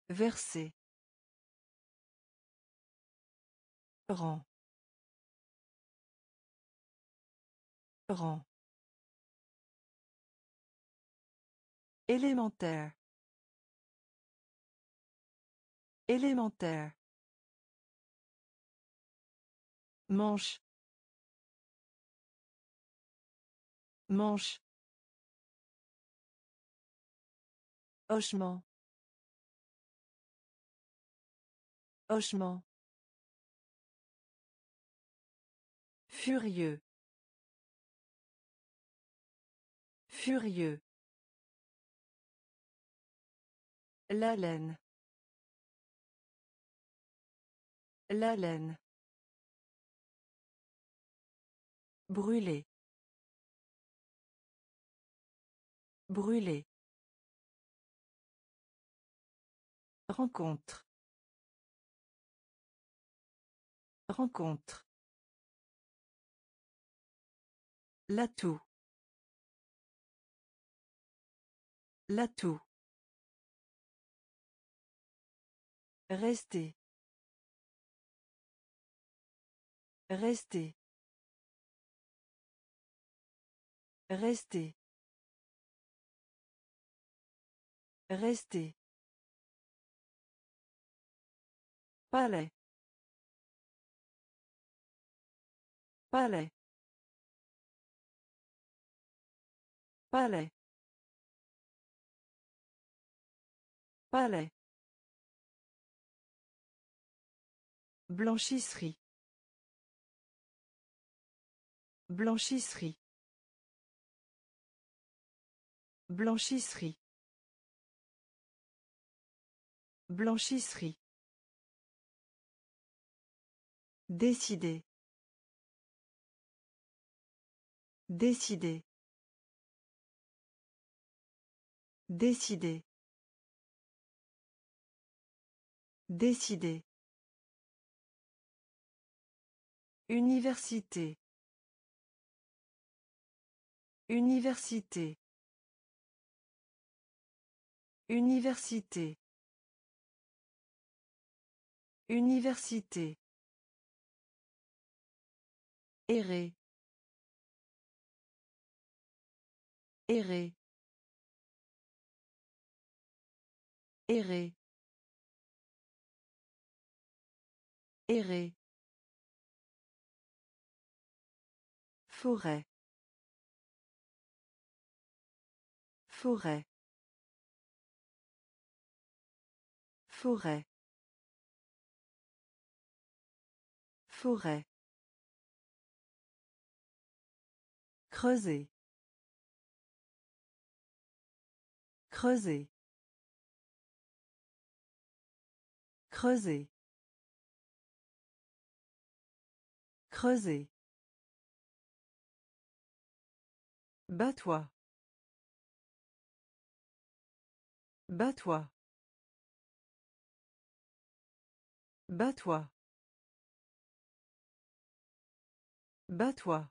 Verser. Rang. Rang. Élémentaire. Élémentaire. Manche. Manche. Hochement. Hochement. Furieux. Furieux. La laine. La laine. Brûler. Brûler. Rencontre. Rencontre. L'atout. L'atout. Rester. Rester. Rester. Rester. Palais. Palais. Palais. Palais. Blanchisserie. Blanchisserie. Blanchisserie. Blanchisserie. Décider. Décider. Décider. Décider. Université. Université. Université. Université. Errer. Errer. Errer. Errer. Forêt. Forêt. Forêt. Forêt. Creuser. Creuser. Creuser. Creuser. Bats-toi. Bats-toi. Bats-toi. Bats-toi.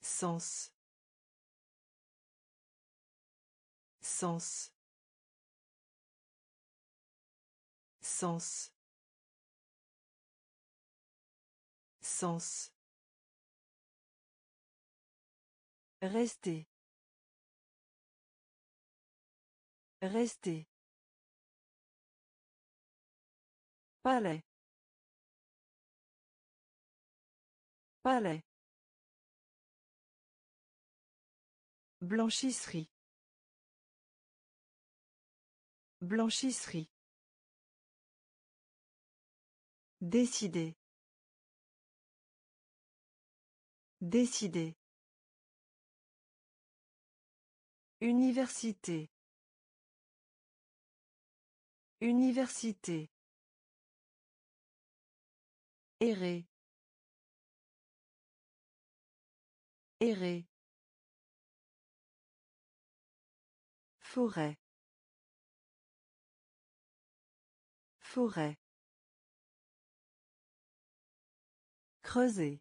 Sens. Sens. Sens. Sens. Rester. Rester. Palais. Palais. Blanchisserie. Blanchisserie. Décider. Décider. Université. Université. Errer. Errer. Forêt. Forêt. Creuser.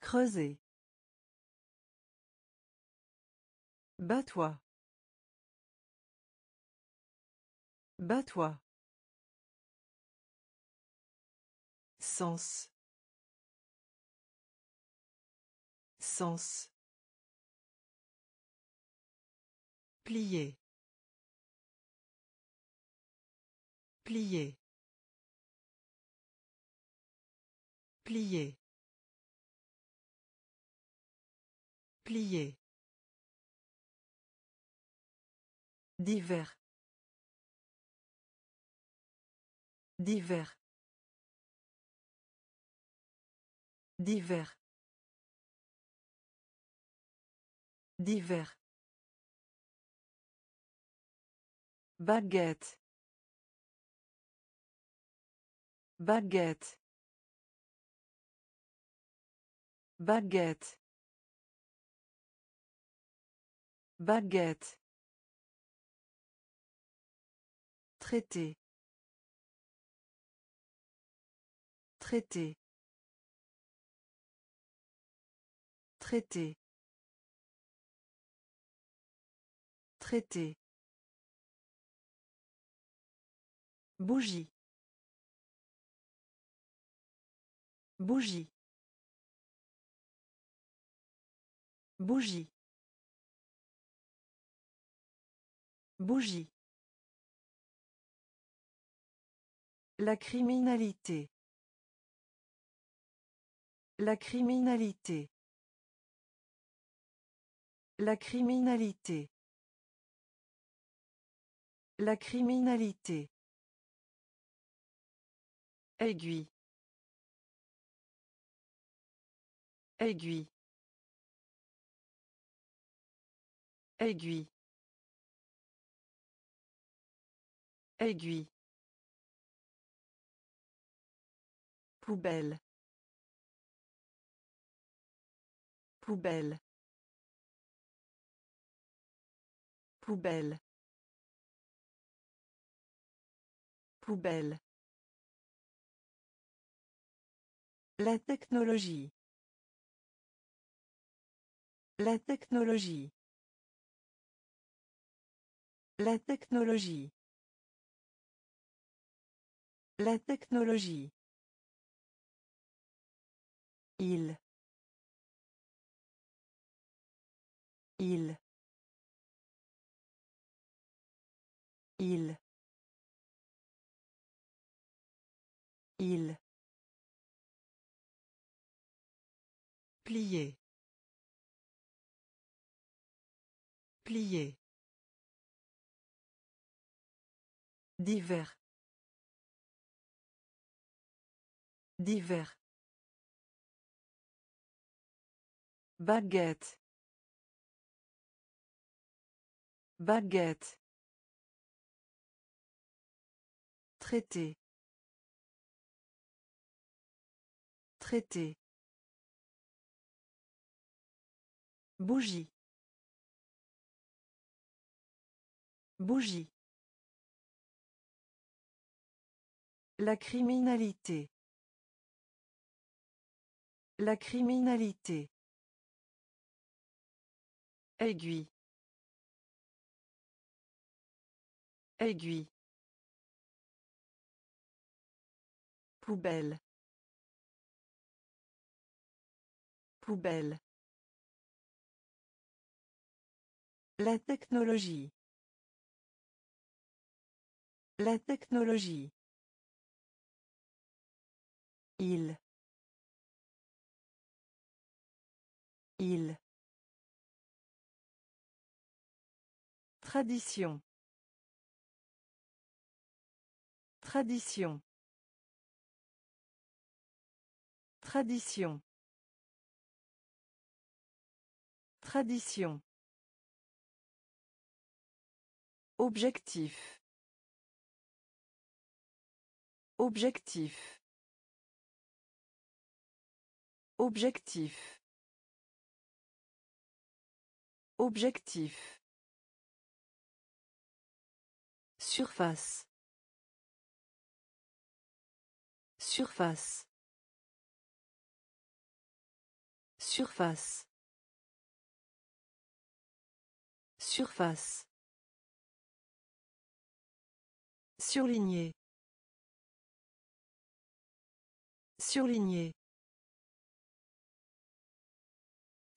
Creuser. Bats-toi. Bats-toi. Sens. Sens. Plier. Plier. Plier. Plier. Divers. Divers. Divers. Divers. Baguette. Baguette. Baguette. Baguette. Traité. Traité. Traité. Traité. Bougie. Bougie. Bougie. Bougie. La criminalité. La criminalité. La criminalité. La criminalité. Aiguille. Aiguille. Aiguille. Aiguille. Poubelle. Poubelle. Poubelle. Poubelle. La technologie. La technologie. La technologie. La technologie. Il. Il. Il. Il. Plier. Plier. Divers. Divers. Baguette. Baguette. Traité. Traité. Bougie. Bougie. La criminalité. La criminalité. Aiguille. Aiguille. Poubelle. Poubelle. La technologie. La technologie. Il. Il. Tradition. Tradition. Tradition. Tradition. Objectif. Objectif. Objectif. Objectif. Surface. Surface. Surface. Surface. Surligné. Surligné.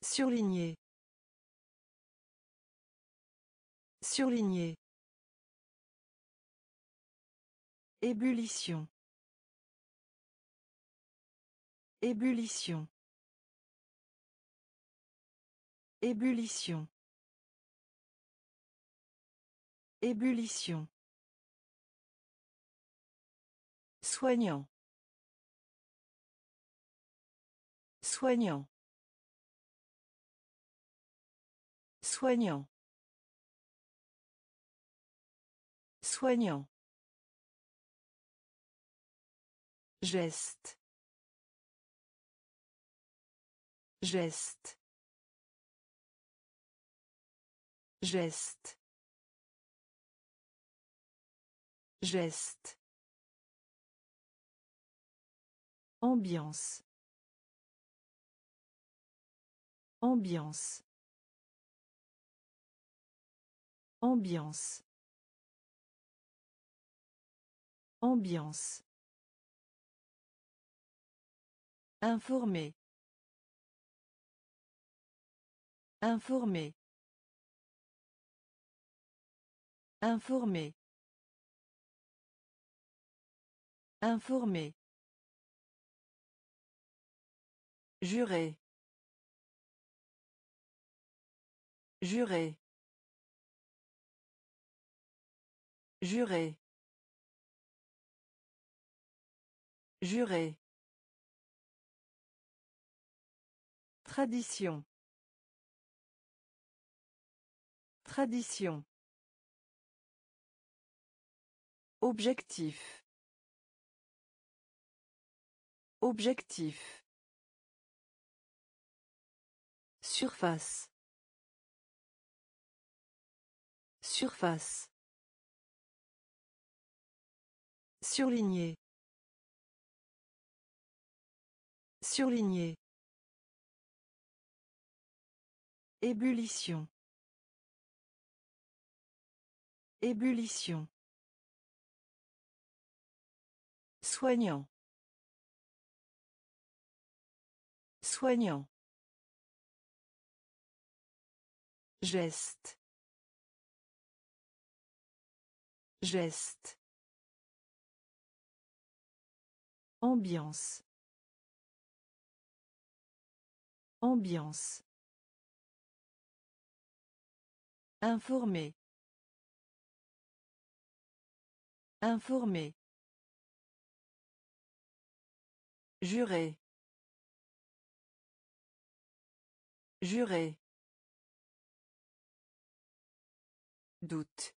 Surligné. Surligné. Ébullition. Ébullition. Ébullition. Ébullition. Soignant. Soignant. Soignant. Soignant. Geste. Geste. Geste. Geste. Ambiance. Ambiance. Ambiance. Ambiance. Informer. Informer. Informer. Informer. Jurer. Jurer. Jurer. Jurer. Tradition. Tradition. Objectif. Objectif. Surface. Surface. Surligné. Surligné. Ébullition. Ébullition. Soignant. Soignant. Geste. Geste. Ambiance. Ambiance. Informer. Informer. Jurer. Jurer. Doute.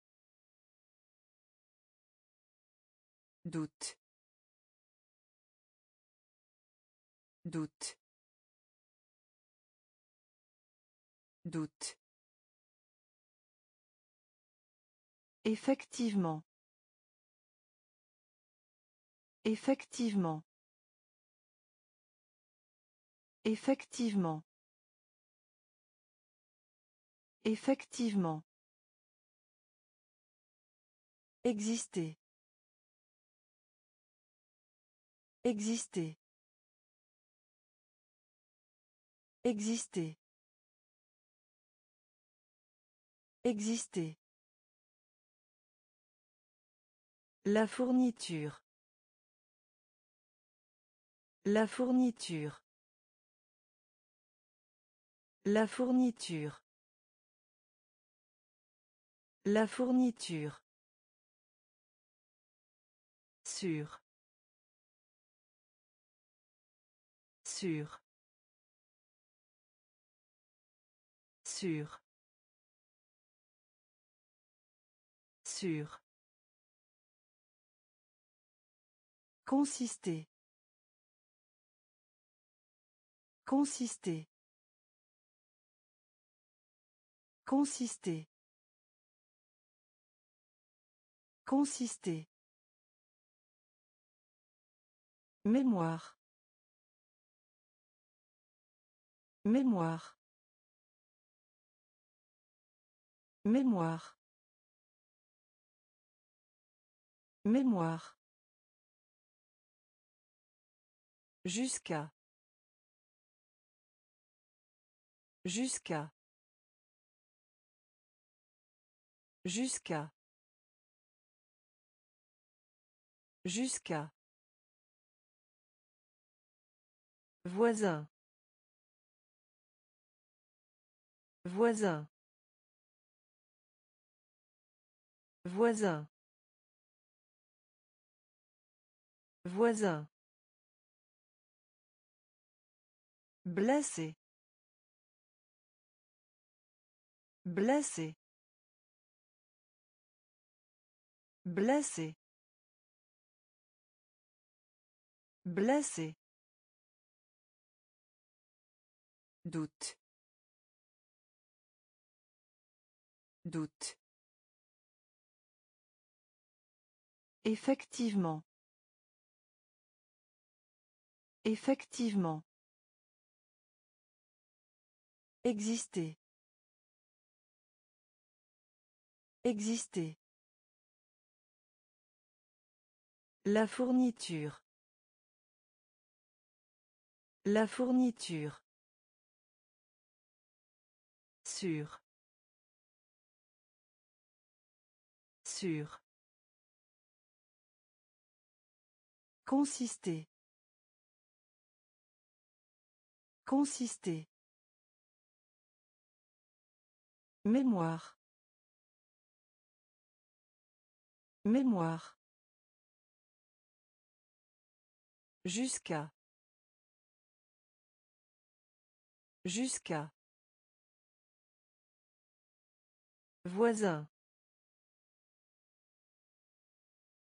Doute. Doute. Doute. Effectivement. Effectivement. Effectivement. Effectivement. Exister. Exister. Exister. Exister. La fourniture. La fourniture. La fourniture. La fourniture. Sûr. Sûr. Sûr. Consister. Consister. Consister. Consister. Mémoire. Mémoire. Mémoire. Mémoire. Jusqu'à. Jusqu'à. Jusqu'à. Jusqu'à. Voisin. Voisin. Voisin. Voisin. Blessé. Blessé. Blessé. Blessé. Doute. Doute. Effectivement. Effectivement. Exister. Exister. La fourniture. La fourniture. Sûr. Sûr. Consister. Consister. Mémoire. Mémoire. Jusqu'à. Jusqu'à. Voisin.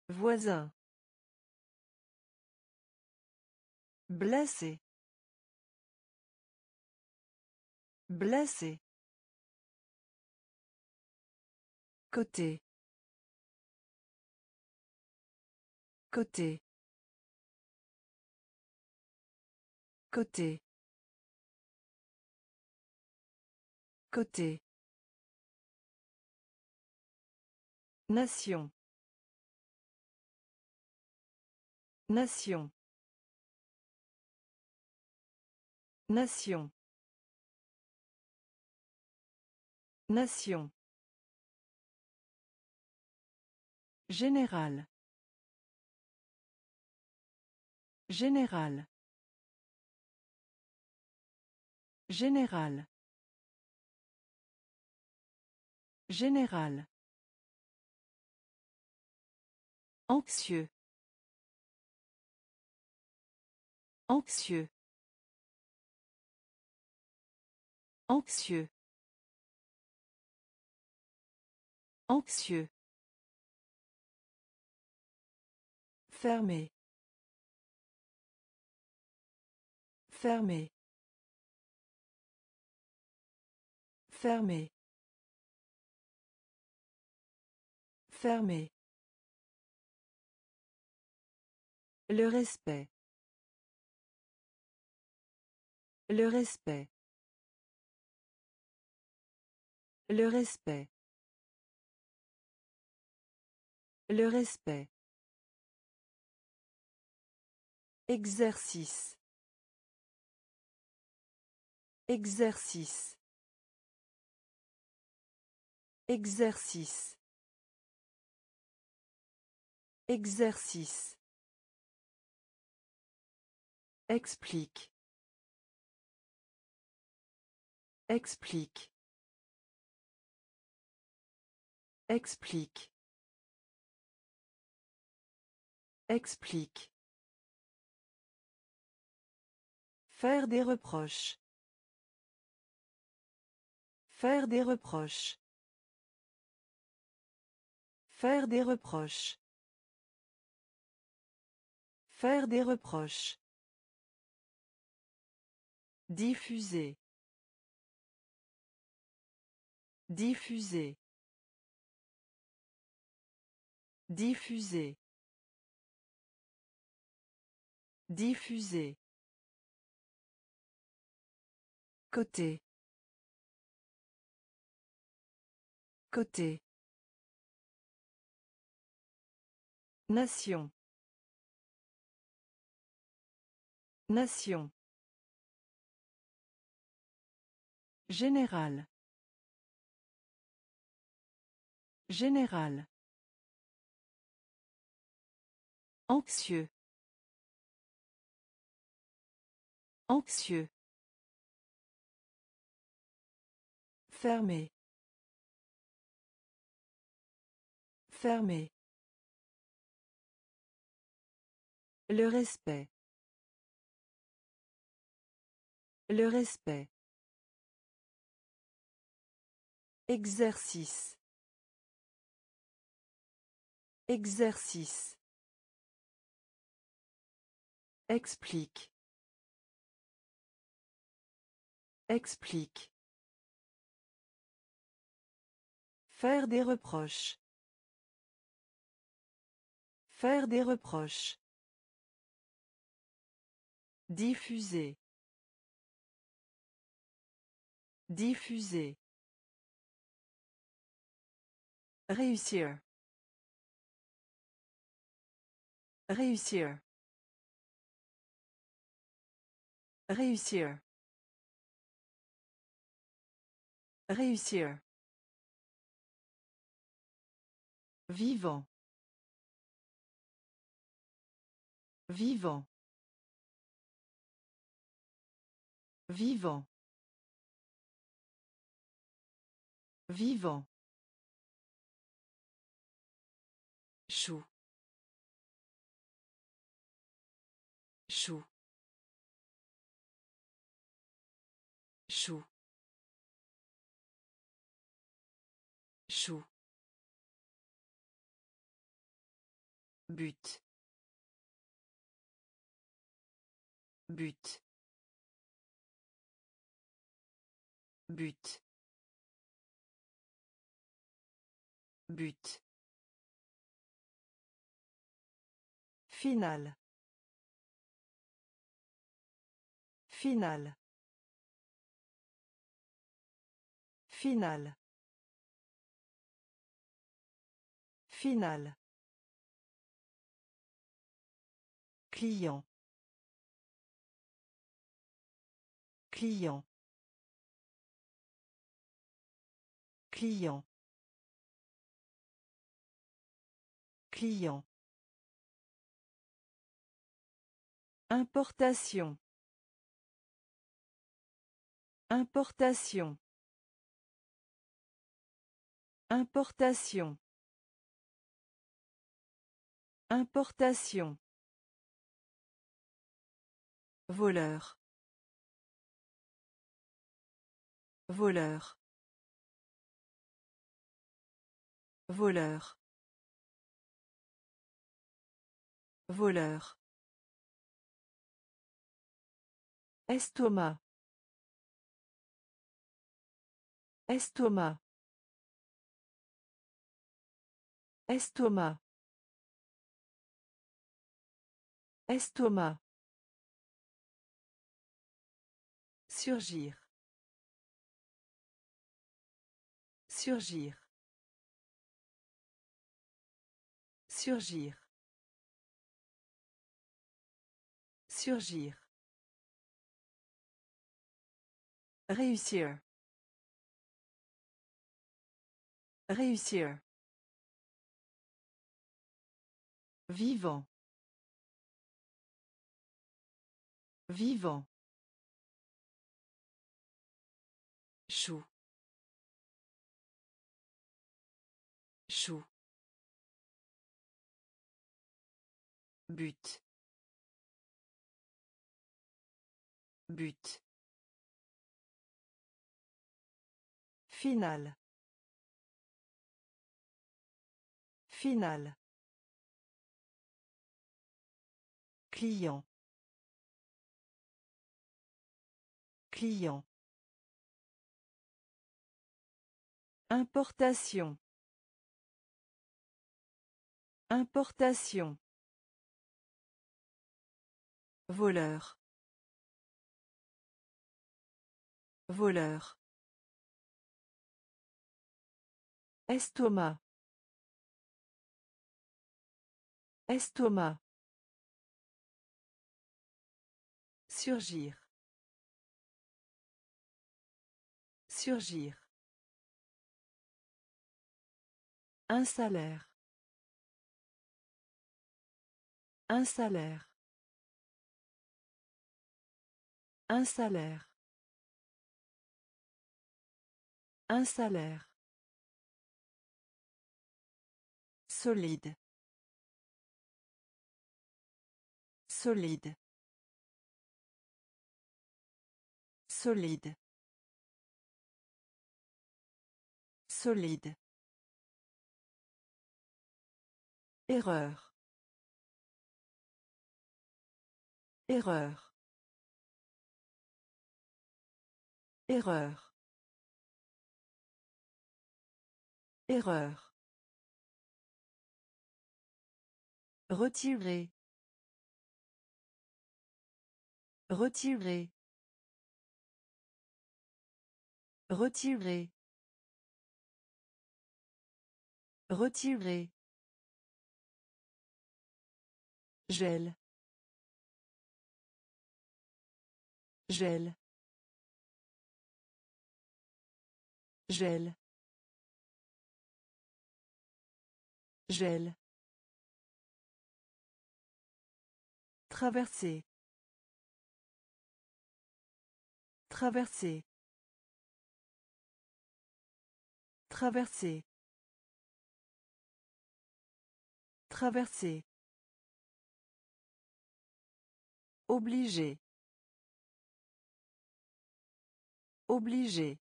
Voisin. Blessé. Blessé. Côté. Côté. Côté. Côté. Nation. Nation. Nation. Nation. Général. Général. Général. Général. Anxieux. Anxieux. Anxieux. Anxieux. Fermé. Fermé. Fermé. Fermé. Le respect. Le respect. Le respect. Le respect. Exercice. Exercice. Exercice. Exercice. Explique. Explique. Explique. Explique. Faire des reproches. Faire des reproches. Faire des reproches. Faire des reproches. Diffuser. Diffuser. Diffuser. Diffuser. Côté. Côté. Nation. Nation. Général. Général. Anxieux. Anxieux. Fermé. Fermé. Le respect. Le respect. Exercice. Exercice. Explique. Explique. Faire des reproches. Faire des reproches. Diffuser. Diffuser. Réussir. Réussir. Réussir. Réussir. Vivant. Vivant. Vivant. Vivant. Chou. But. But. But. But. Final. Final. Final. Final. Client. Client. Client. Client. Importation. Importation. Importation. Importation. Voleur. Voleur. Voleur. Voleur. Estomac. Estomac. Estomac. Estomac. Surgir. Surgir. Surgir. Surgir. Réussir. Réussir. Vivant. Vivant. Chou. Chou. But. But. Final. Final. Client. Client. Importation. Importation. Voleur. Voleur. Estomac. Estomac. Surgir. Surgir. Un salaire. Un salaire. Un salaire. Un salaire. Solide. Solide. Solide. Solide. Erreur. Erreur. Erreur. Erreur. Retirer. Retirer. Retirer. Retirer. Gel. Gel. Gel. Gel. Traverser. Traverser. Traverser. Traverser. Obligé. Obligé.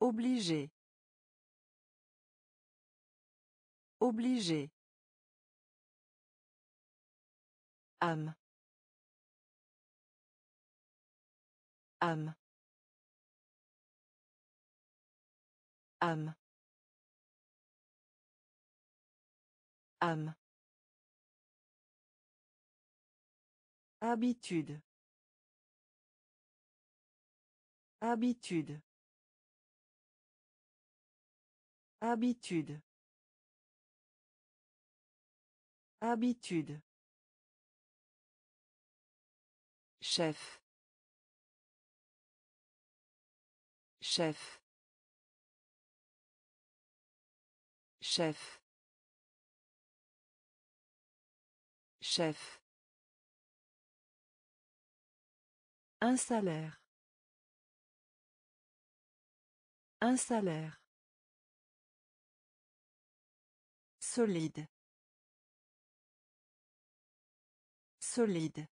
Obligé. Obligé. âme âme âme âme Habitude. Habitude. Habitude. Habitude. Chef. Chef. Chef. Chef. Un salaire. Un salaire. Solide. Solide.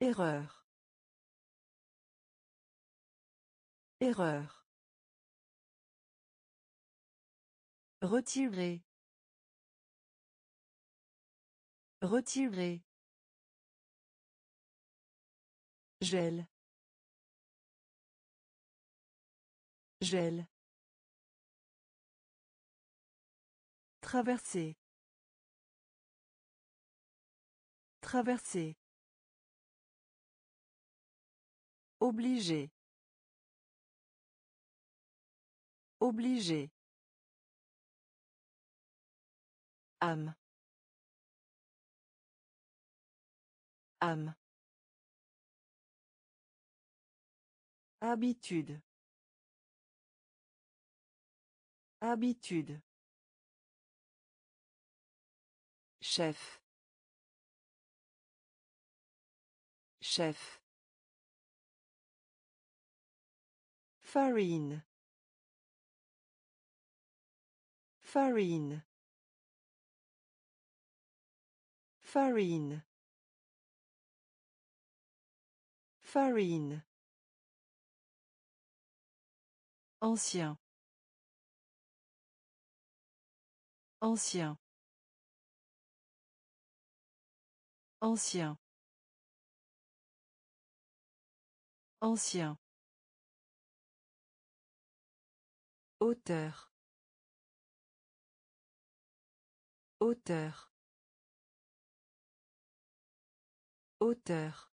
Erreur. Erreur. Retirer. Retirer. Gel. Gel. Traverser. Traverser. Obligé. Obligé. âme âme Habitude. Habitude. Chef. Chef. Farine. Farine. Farine. Farine. Ancien. Ancien. Ancien. Ancien. Auteur. Auteur. Auteur.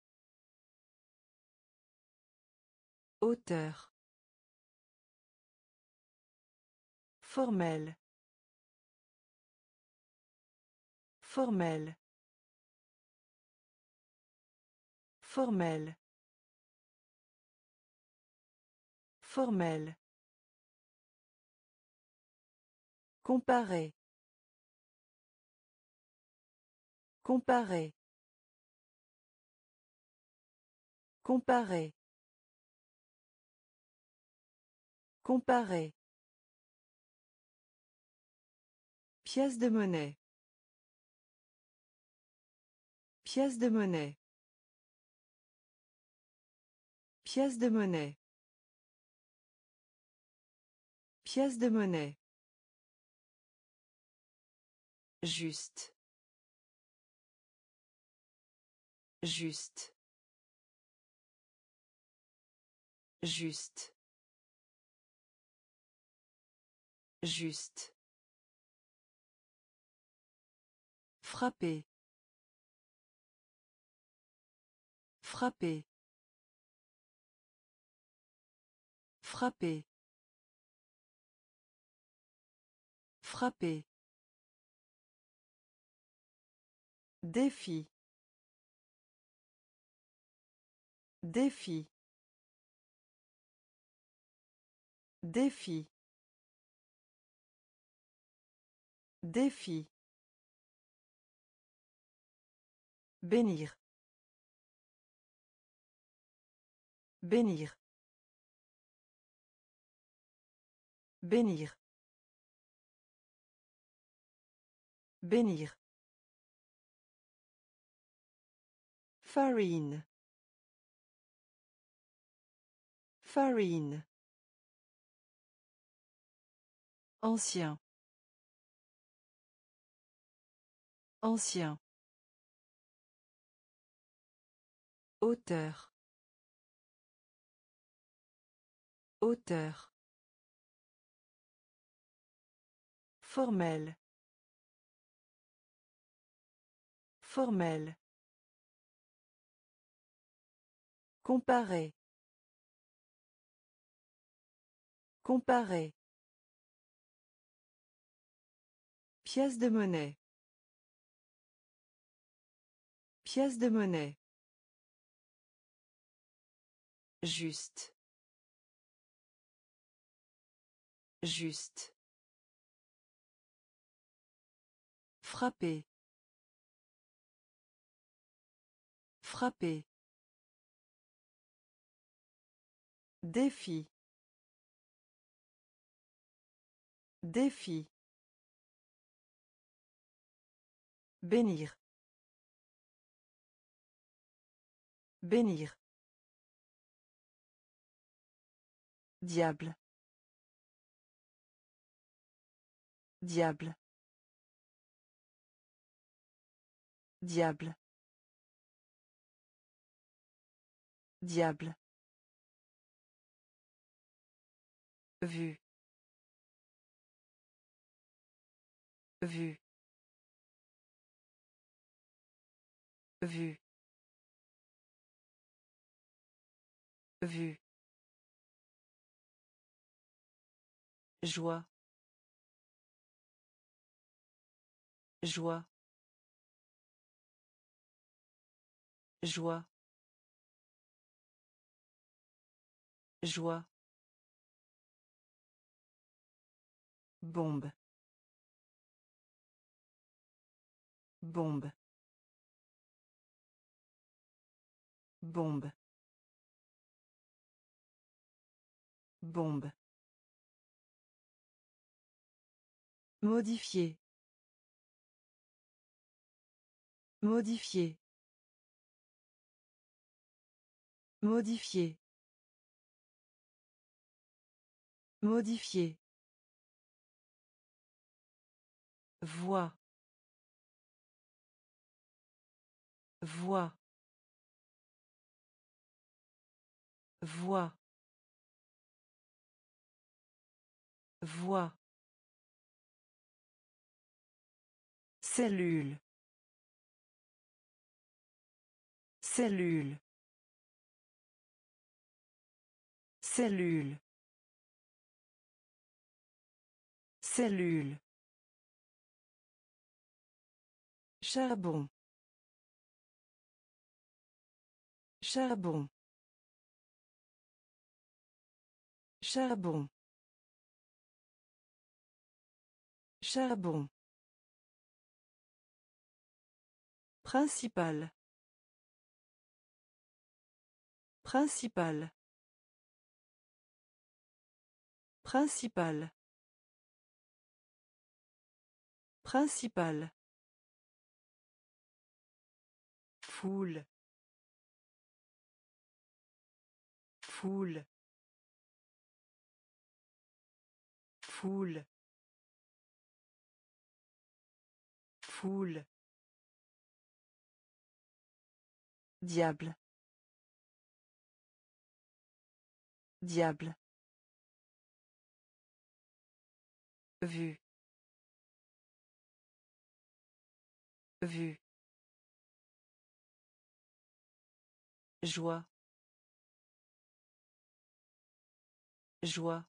Auteur. Formel. Formel. Formel. Formel. Comparer. Comparer. Comparer. Comparer. Pièce de monnaie. Pièce de monnaie. Pièce de monnaie. Pièce de monnaie. Juste. Juste. Juste. Juste. Frapper. Frapper. Frapper. Frapper. Défi. Défi. Défi. Défi. Bénir. Bénir. Bénir. Bénir. Farine. Farine. Ancien. Ancien. Auteur. Auteur. Formel. Formel. Comparer. Comparer. Pièce de monnaie. Pièce de monnaie. Juste. Juste. Frapper. Frapper. Défi. Défi. Bénir. Bénir. Diable. Diable. Diable. Diable. Vue. Vue. Vue. Vue. Joie. Joie. Joie. Joie. Bombe. Bombe. Bombe. Bombe. Modifier. Modifier. Modifier. Modifier. Voix. Voix. Voix. Voix. Cellule. Cellule. Cellule. Cellule. Charbon. Charbon. Charbon. Charbon. Principal. Principal. Principal. Principal. Foule. Foule. Foule. Foule. Diable. Diable. Vue. Vue. Joie. Joie.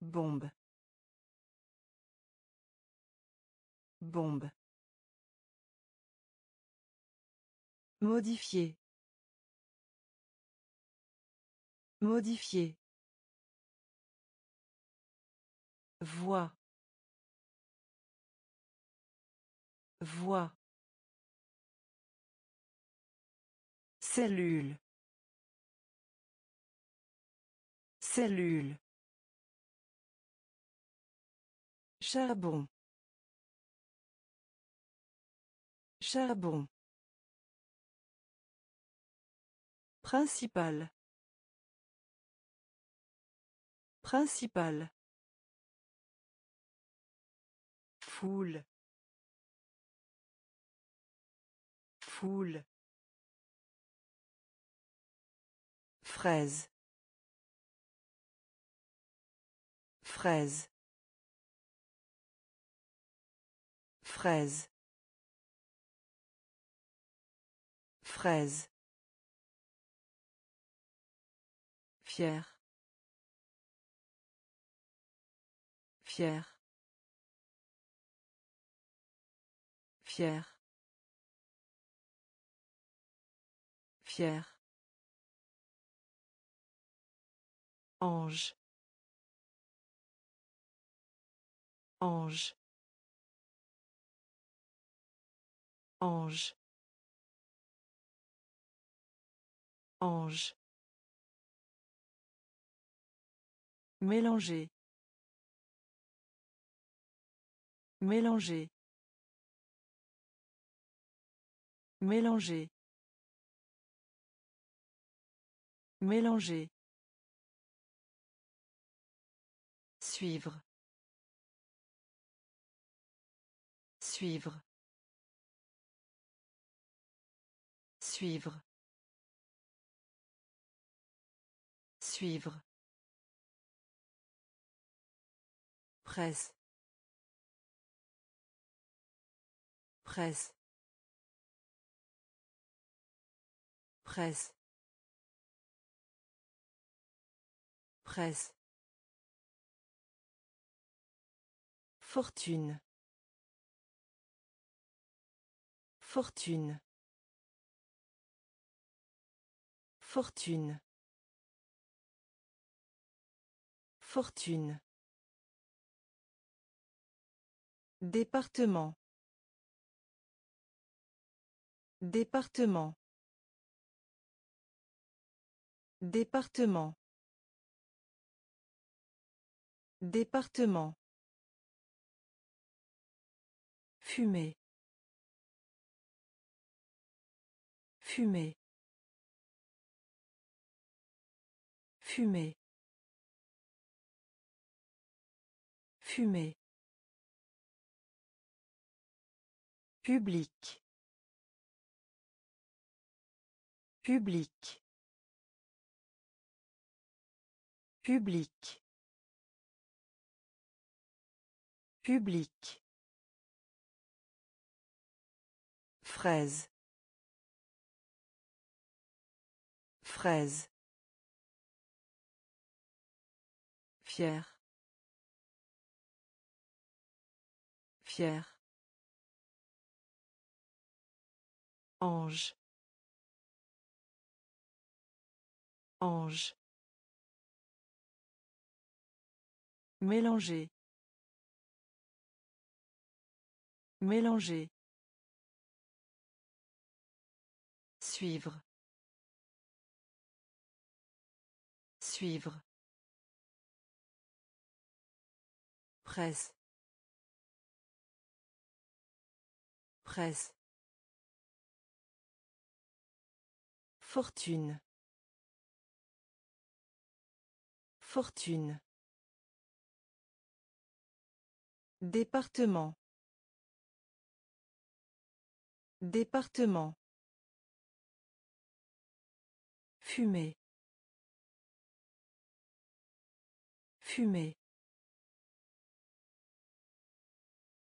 Bombe. Bombe. Modifier. Modifier. Voix. Voix. Cellule. Cellule. Charbon. Charbon. Principal. Principal. Foule. Foule. Fraise. Fraise. Fraise. Fraise. Fier. Fier. Fier. Fier. Ange. Ange. Ange. Ange. Mélanger. Mélanger. Mélanger. Mélanger. Suivre. Suivre. Suivre. Suivre. Presse. Presse. Presse. Presse. Fortune. Fortune. Fortune. Fortune. Département. Département. Département. Département. Fumer. Fumer. Fumer. Fumer. Public. Public. Public. Public. Fraise. Fraise. Fier. Fier. Ange. Ange. Mélanger. Mélanger. Suivre. Suivre. Presse. Presse. Fortune. Fortune. Département. Département. Fumer. Fumer.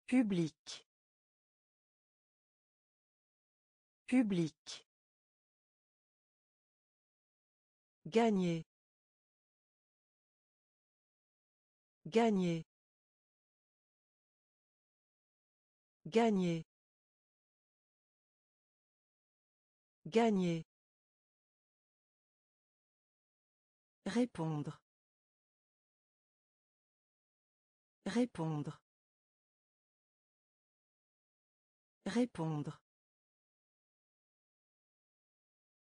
Public. Public. Gagner. Gagner. Gagner. Gagner. Répondre. Répondre. Répondre.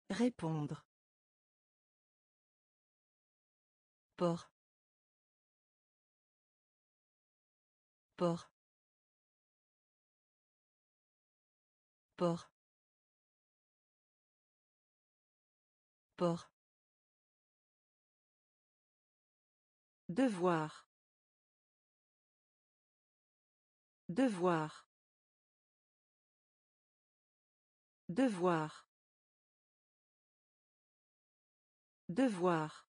Répondre. Port. Port. Port. Port. Devoir. Devoir. Devoir. Devoir.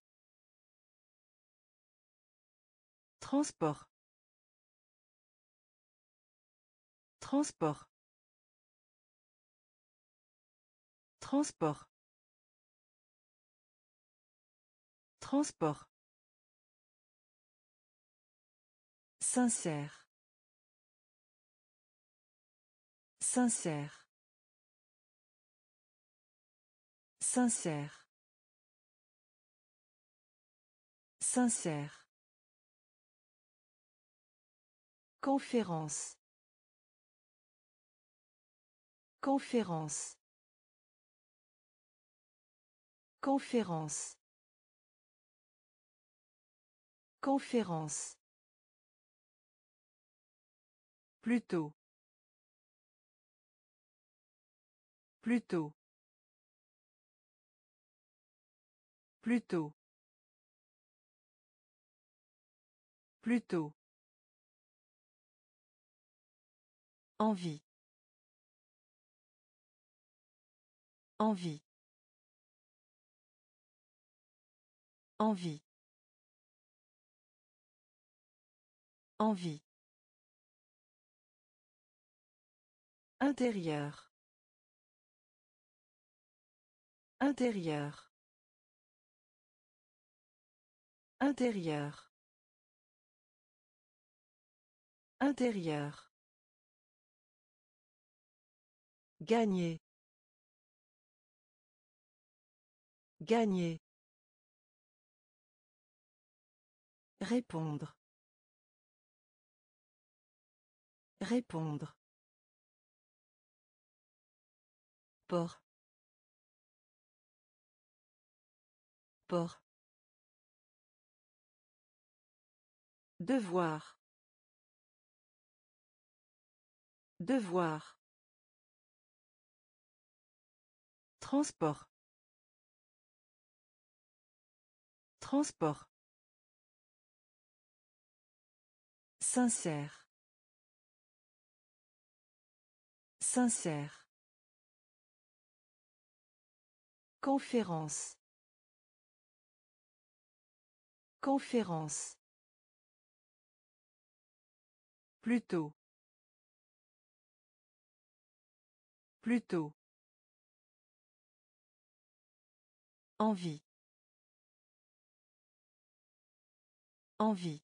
Transport. Transport. Transport. Transport. Sincère. Sincère. Sincère. Sincère. Conférence. Conférence. Conférence. Conférence. Plutôt. Plutôt. Plutôt. Plutôt. Envie. Envie. Envie. Envie. Intérieur. Intérieur. Intérieur. Intérieur. Gagner. Gagner. Répondre. Répondre. Port. Port. Devoir. Devoir. Transport. Transport. Sincère. Sincère. Conférence. Conférence. Plutôt. Plutôt. Envie. Envie.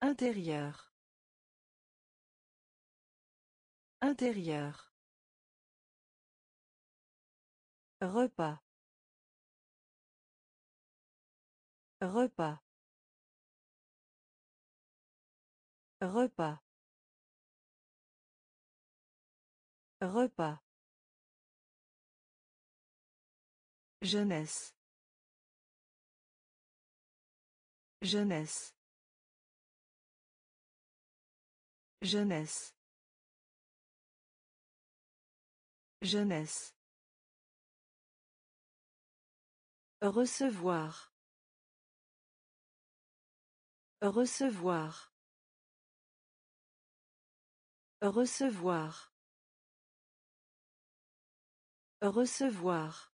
Intérieur. Intérieur. Repas. Repas. Repas. Repas. Jeunesse. Jeunesse. Jeunesse. Jeunesse. Recevoir. Recevoir. Recevoir. Recevoir.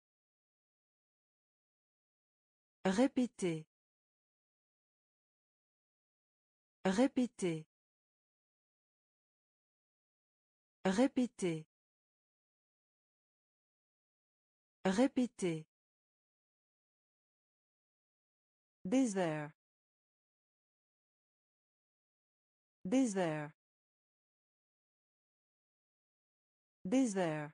Répéter. Répéter. Répéter. Répéter. Désert. Désert. Désert.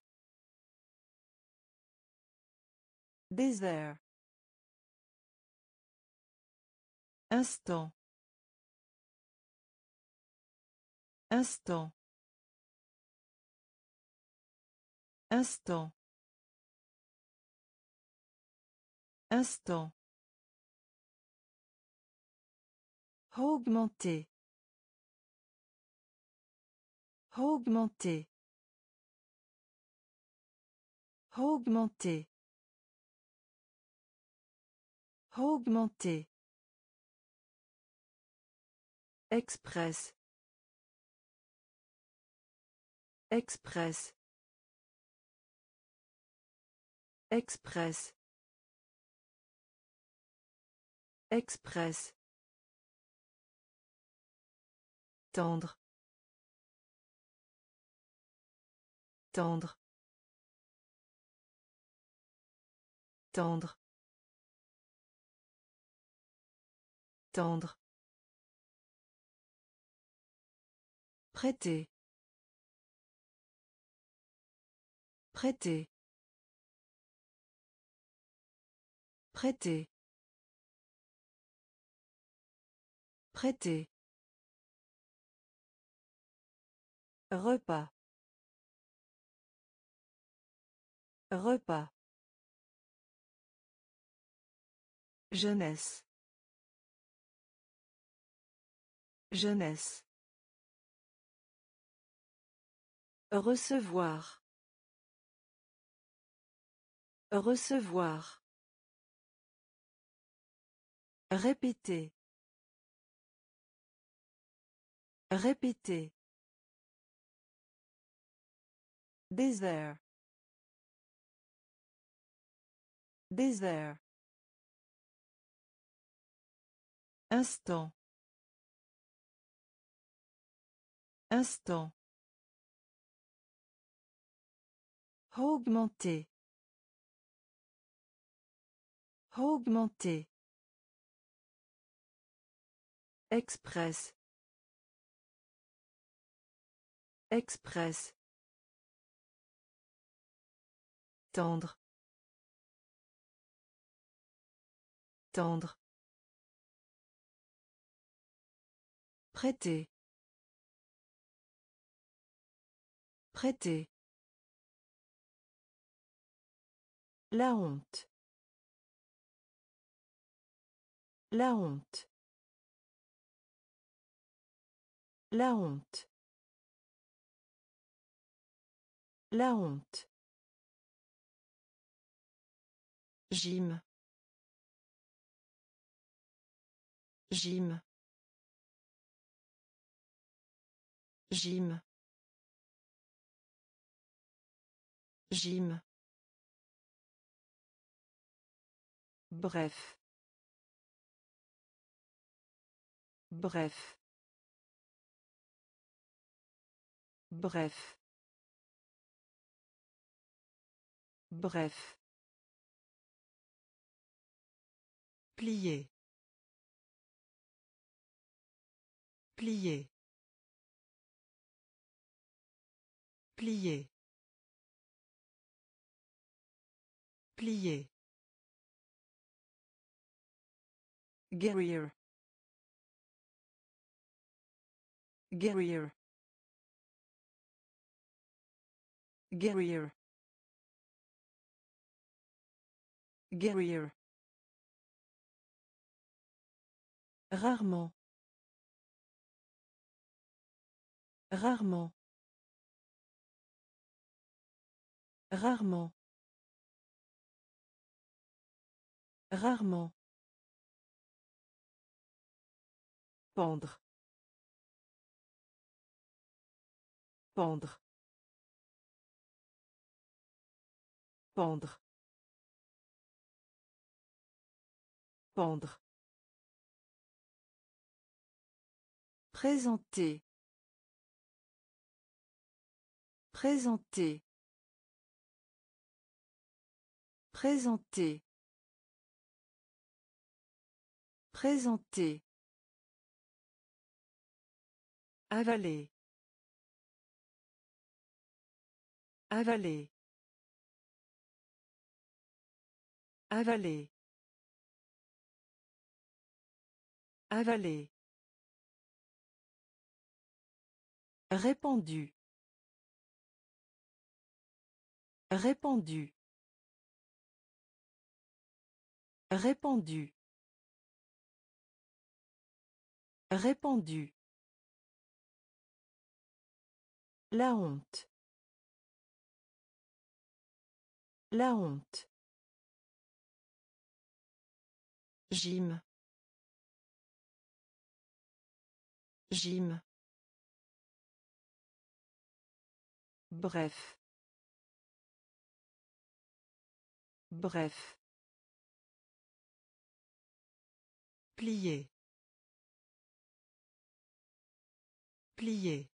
Désert. Instant. Instant. Instant. Instant. Augmenter. Augmenter. Augmenter. Augmenter. Express. Express. Express. Express. Tendre. Tendre. Tendre. Tendre. Prêter. Prêter. Prêter. Prêter. Repas. Repas. Jeunesse. Jeunesse. Recevoir. Recevoir. Répéter. Répéter. Désert. Désert. Instant. Instant. Augmenter. Augmenter. Express. Express. Tendre. Tendre. Prêter. Prêter. La honte. La honte. La honte. La honte. Gym. Gym. Gym. Bref. Bref. Bref. Bref. Plier. Plier. Plier. Plier. Guerrier. Guerrier. Guerrier. Guerrier. Rarement. Rarement. Rarement. Rarement. Pendre. Pendre. Pendre. Pendre. Présenter. Présenter. Présenter. Présenter. Avaler. Avaler. Avaler. Avaler. Répandu. Répandu. Répandu. Répandu. La honte. La honte. Gym. Gym. Bref. Bref. Plier. Plier.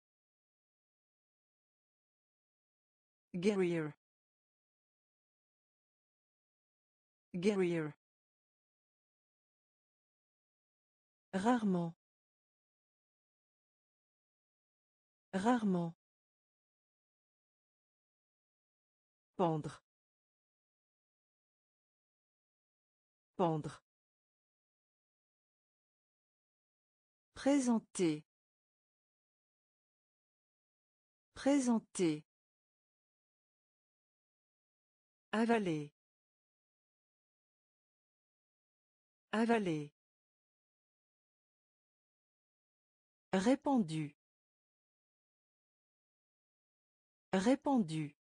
Guerrier. Guerrier. Rarement. Rarement. Pendre. Pendre. Présenter. Présenter. Avaler. Avaler. Répandu. Répandu.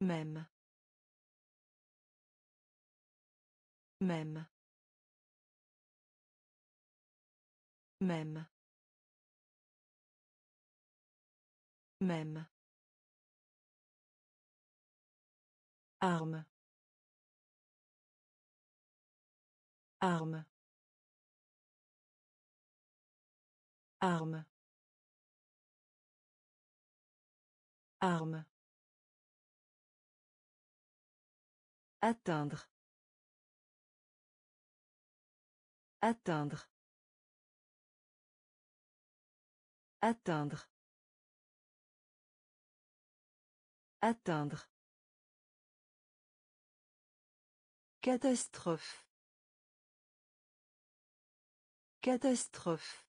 Même. Même. Même. Même. Arme. Arme. Arme. Arme. Atteindre. Atteindre. Atteindre. Atteindre. Catastrophe. Catastrophe.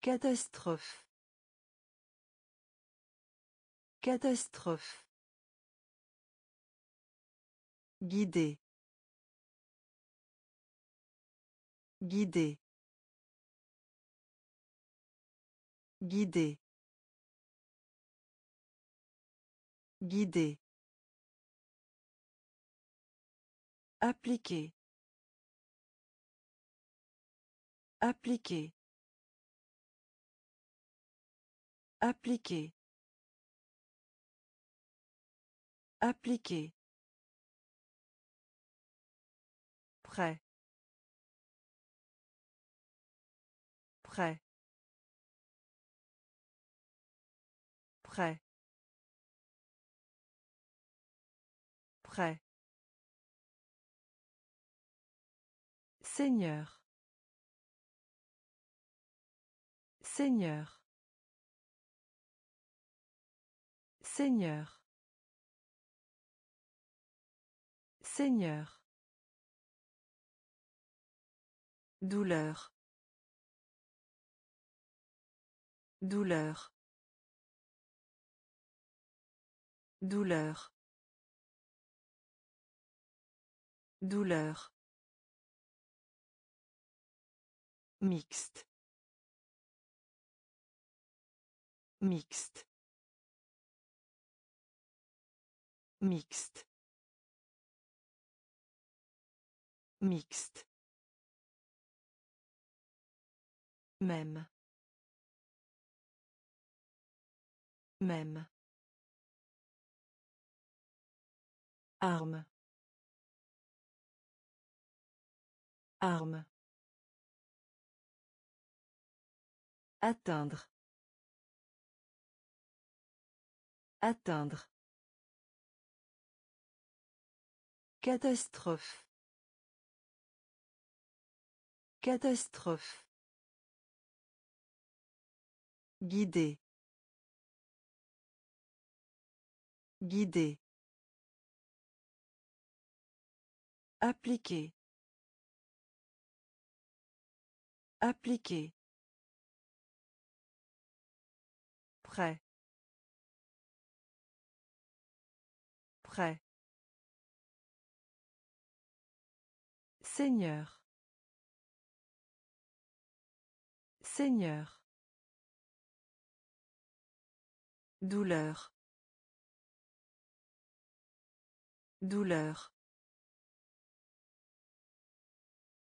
Catastrophe. Catastrophe. Guider. Guider. Guider. Guider. Appliquer. Appliquer. Appliquer. Appliquer. Prêt. Prêt. Prêt. Prêt. Seigneur. Seigneur. Seigneur. Seigneur. Douleur. Douleur. Douleur. Douleur. Mixte. Mixte. Mixte. Mixte. Même. Même. Arme. Arme. Atteindre. Atteindre. Catastrophe. Catastrophe. Guider. Guider. Appliquer. Appliquer. Prêt. Prêt. Seigneur. Seigneur. Douleur. Douleur.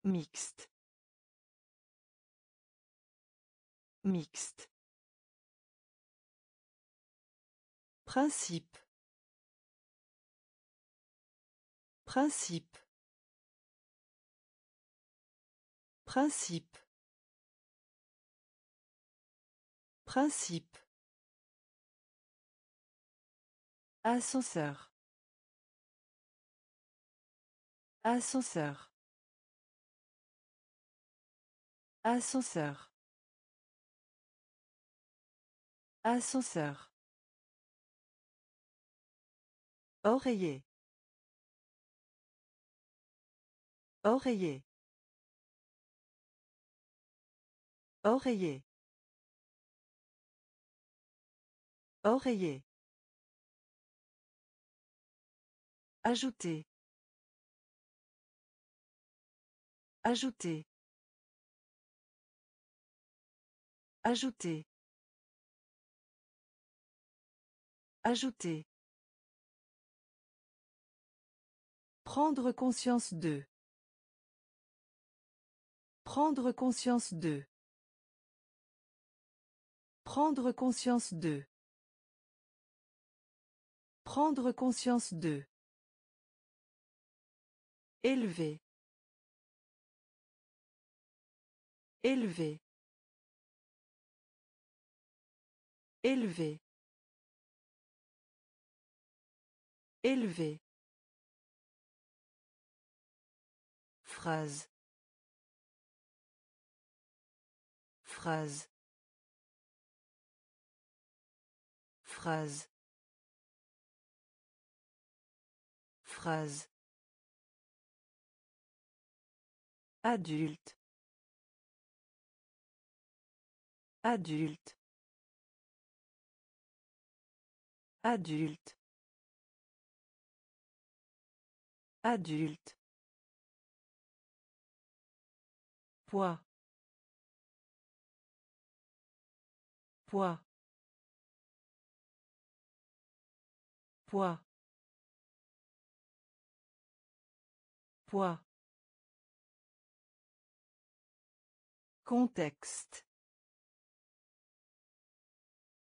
Mixte. Mixte. Principe. Principe. Principe. Principe. Ascenseur. Ascenseur. Ascenseur. Ascenseur. Oreiller. Oreiller. Oreiller. Oreiller. Ajouter. Ajouter. Ajouter. Ajouter. Prendre conscience de. Prendre conscience de. Prendre conscience de. Prendre conscience de. Élevé. Élevé. Élevé. Élevé. Phrase. Phrase. Phrase. Phrase. Adulte. Adulte. Adulte. Adulte. Poids. Poids. Poids. Poids. Contexte.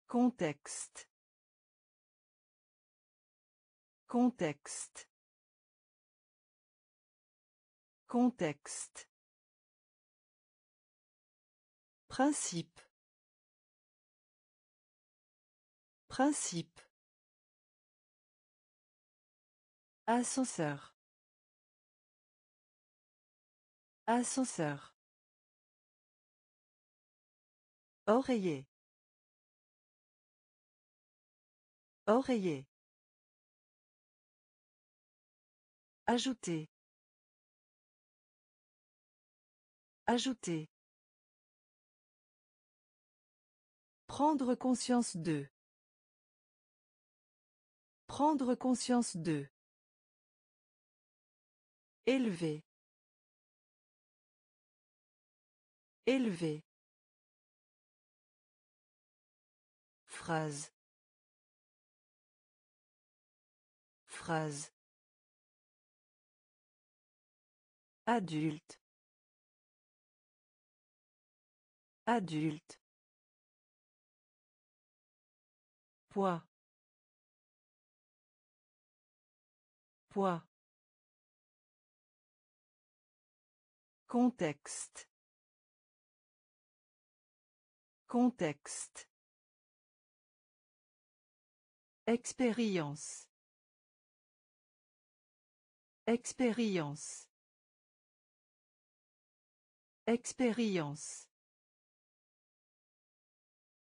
Contexte. Contexte. Contexte. Principe. Principe. Ascenseur. Ascenseur. Oreiller. Oreiller. Ajouter. Ajouter. Prendre conscience de. Prendre conscience de. Élever. Élever. Phrase. Phrase. Adulte. Adulte. Poids. Contexte. Contexte. Expérience. Expérience. Expérience.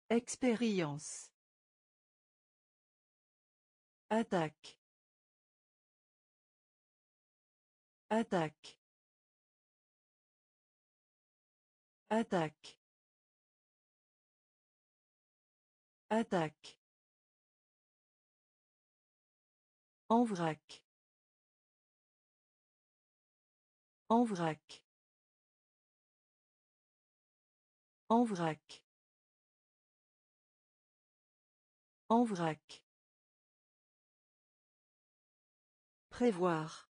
Expérience. Attaque. Attaque. Attaque. Attaque. En vrac. En vrac. En vrac. En vrac. Prévoir.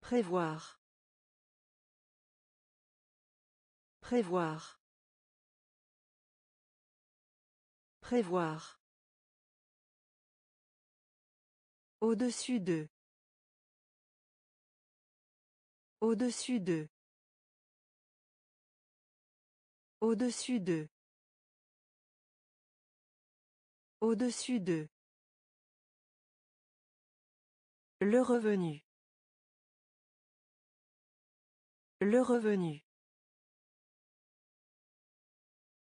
Prévoir. Prévoir. Prévoir. Au-dessus d'eux. Au-dessus d'eux. Au-dessus d'eux. Au-dessus d'eux. Le revenu. Le revenu.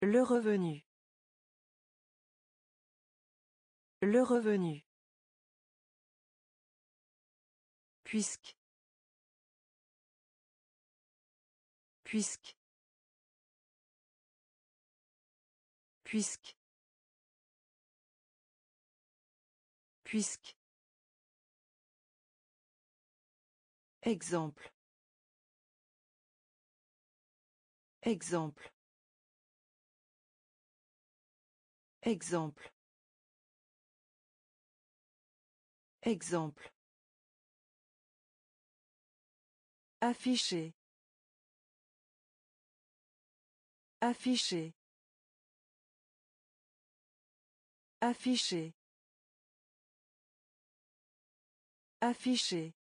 Le revenu. Le revenu. Puisque. Puisque. Puisque. Puisque. Exemple. Exemple. Exemple. Exemple. Afficher. Afficher. Afficher. Afficher.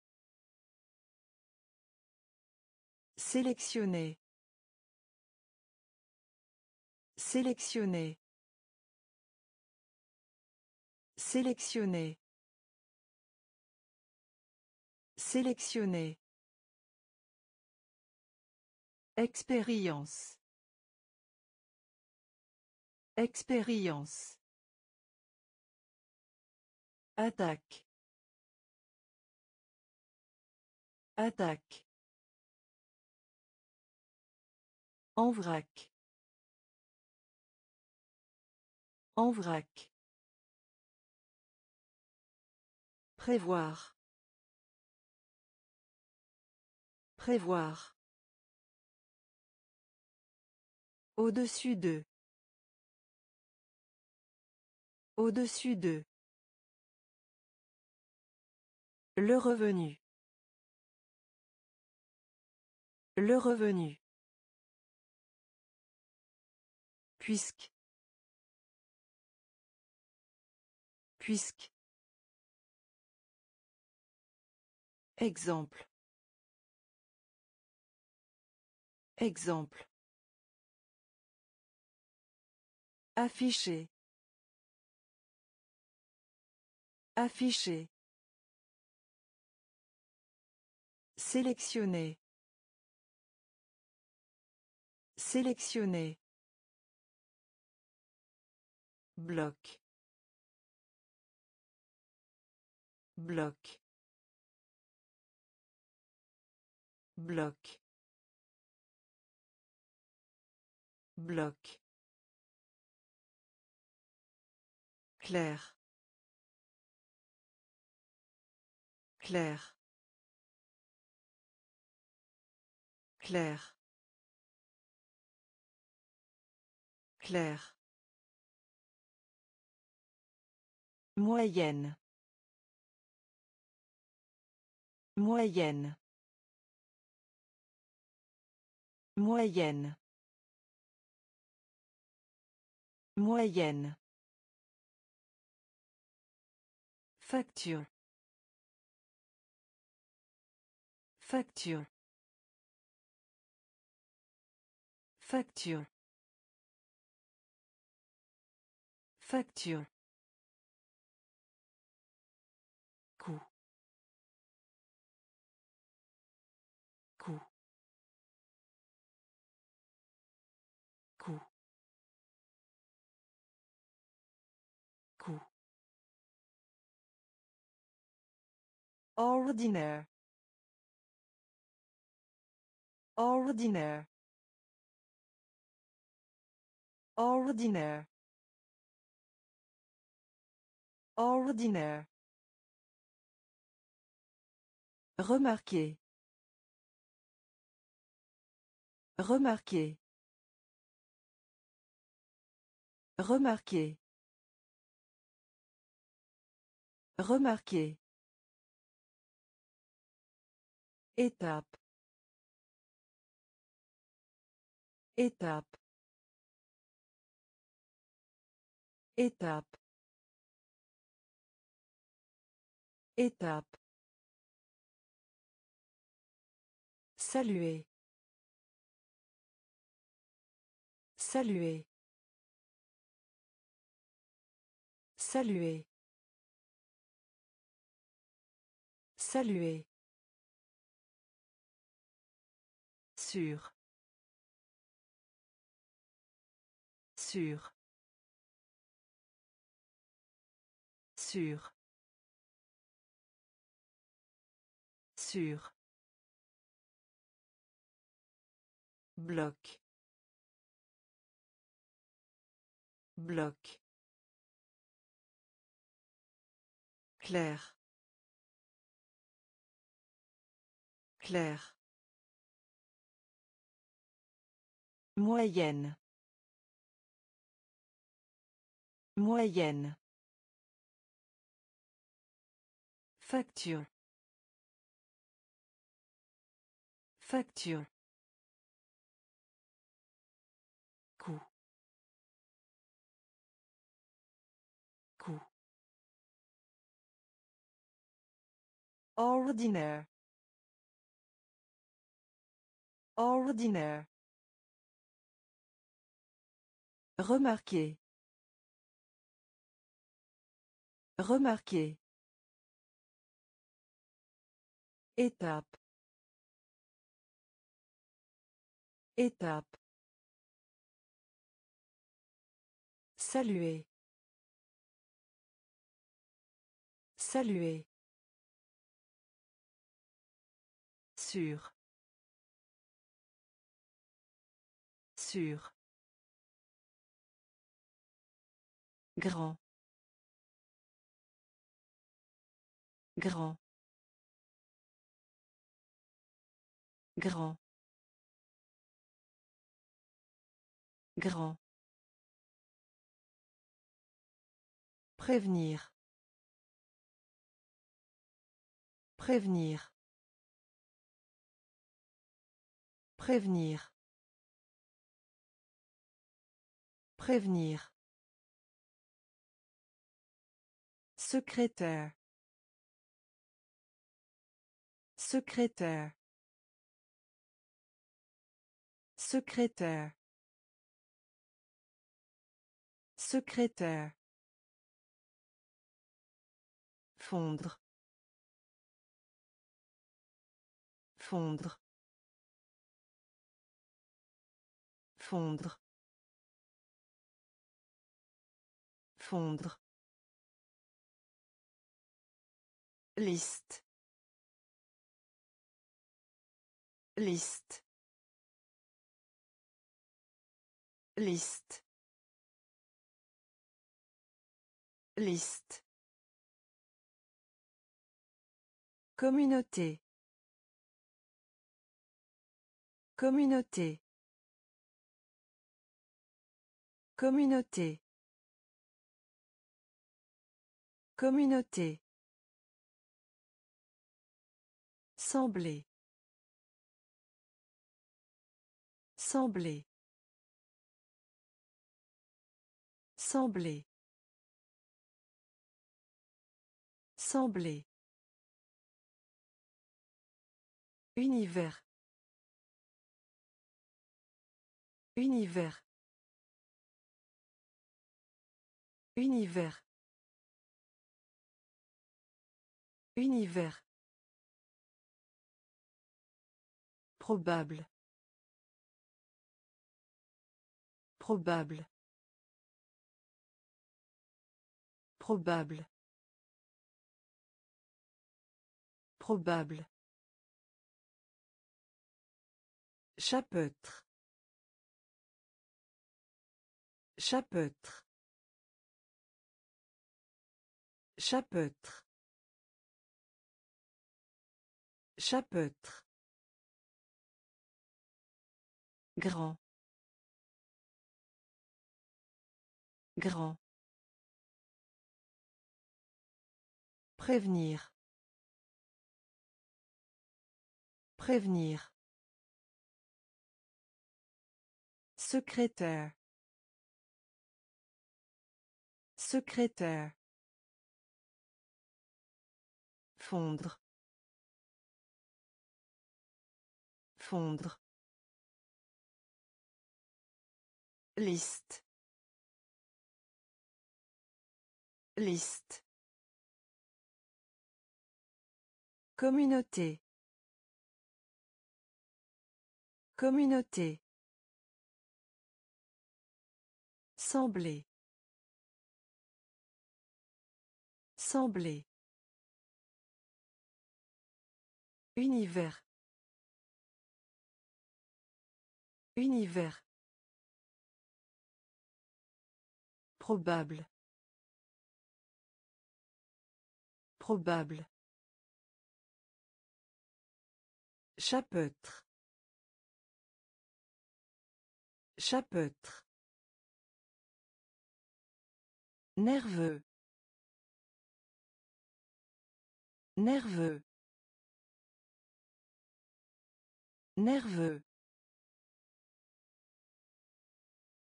Sélectionner. Sélectionner. Sélectionner. Sélectionner. Expérience. Expérience. Attaque. Attaque. En vrac. En vrac. Prévoir. Prévoir. Au-dessus d'eux. Au-dessus d'eux. Le revenu. Le revenu. Puisque. Puisque. Exemple. Exemple. Afficher. Afficher. Sélectionner. Sélectionner. Bloc. Bloc. Bloc. Bloc. Clair. Clair. Clair. Clair. Moyenne. Moyenne. Moyenne. Moyenne. Facture. Facture. Facture. Facture. Ordinaire. Ordinaire. Ordinaire. Ordinaire. Remarquez. Remarquez. Remarquez. Remarquez. Étape. Étape. Étape. Étape. Saluer. Saluer. Saluer. Saluer. Sûr. Sûr. Sûr. Sûr. Bloc. Bloc. Clair. Clair. Moyenne. Moyenne. Facture. Facture. Ordinaire. Ordinaire. Remarquez. Remarquez. Étape. Étape. Saluer. Saluer. Sûr. Sûr. Grand. Grand. Grand. Grand. Prévenir. Prévenir. Prévenir. Prévenir. Secrétaire. Secrétaire. Secrétaire. Secrétaire. Fondre. Fondre. Fondre. Fondre. Liste. Liste. Liste. Liste. Communauté. Communauté. Communauté. Communauté. Sembler. Sembler. Sembler. Sembler. Univers. Univers. Univers. Univers. Probable. Probable. Probable. Probable. Chapeautre. Chapeautre. Chapeautre. Chapeautre. Grand. Grand. Prévenir. Prévenir. Secrétaire. Secrétaire. Fondre. Fondre. Liste. Liste. Communauté. Communauté. Sembler. Sembler. Univers. Univers. Probable. Probable. Chapeautre. Chapeautre. Nerveux. Nerveux. Nerveux.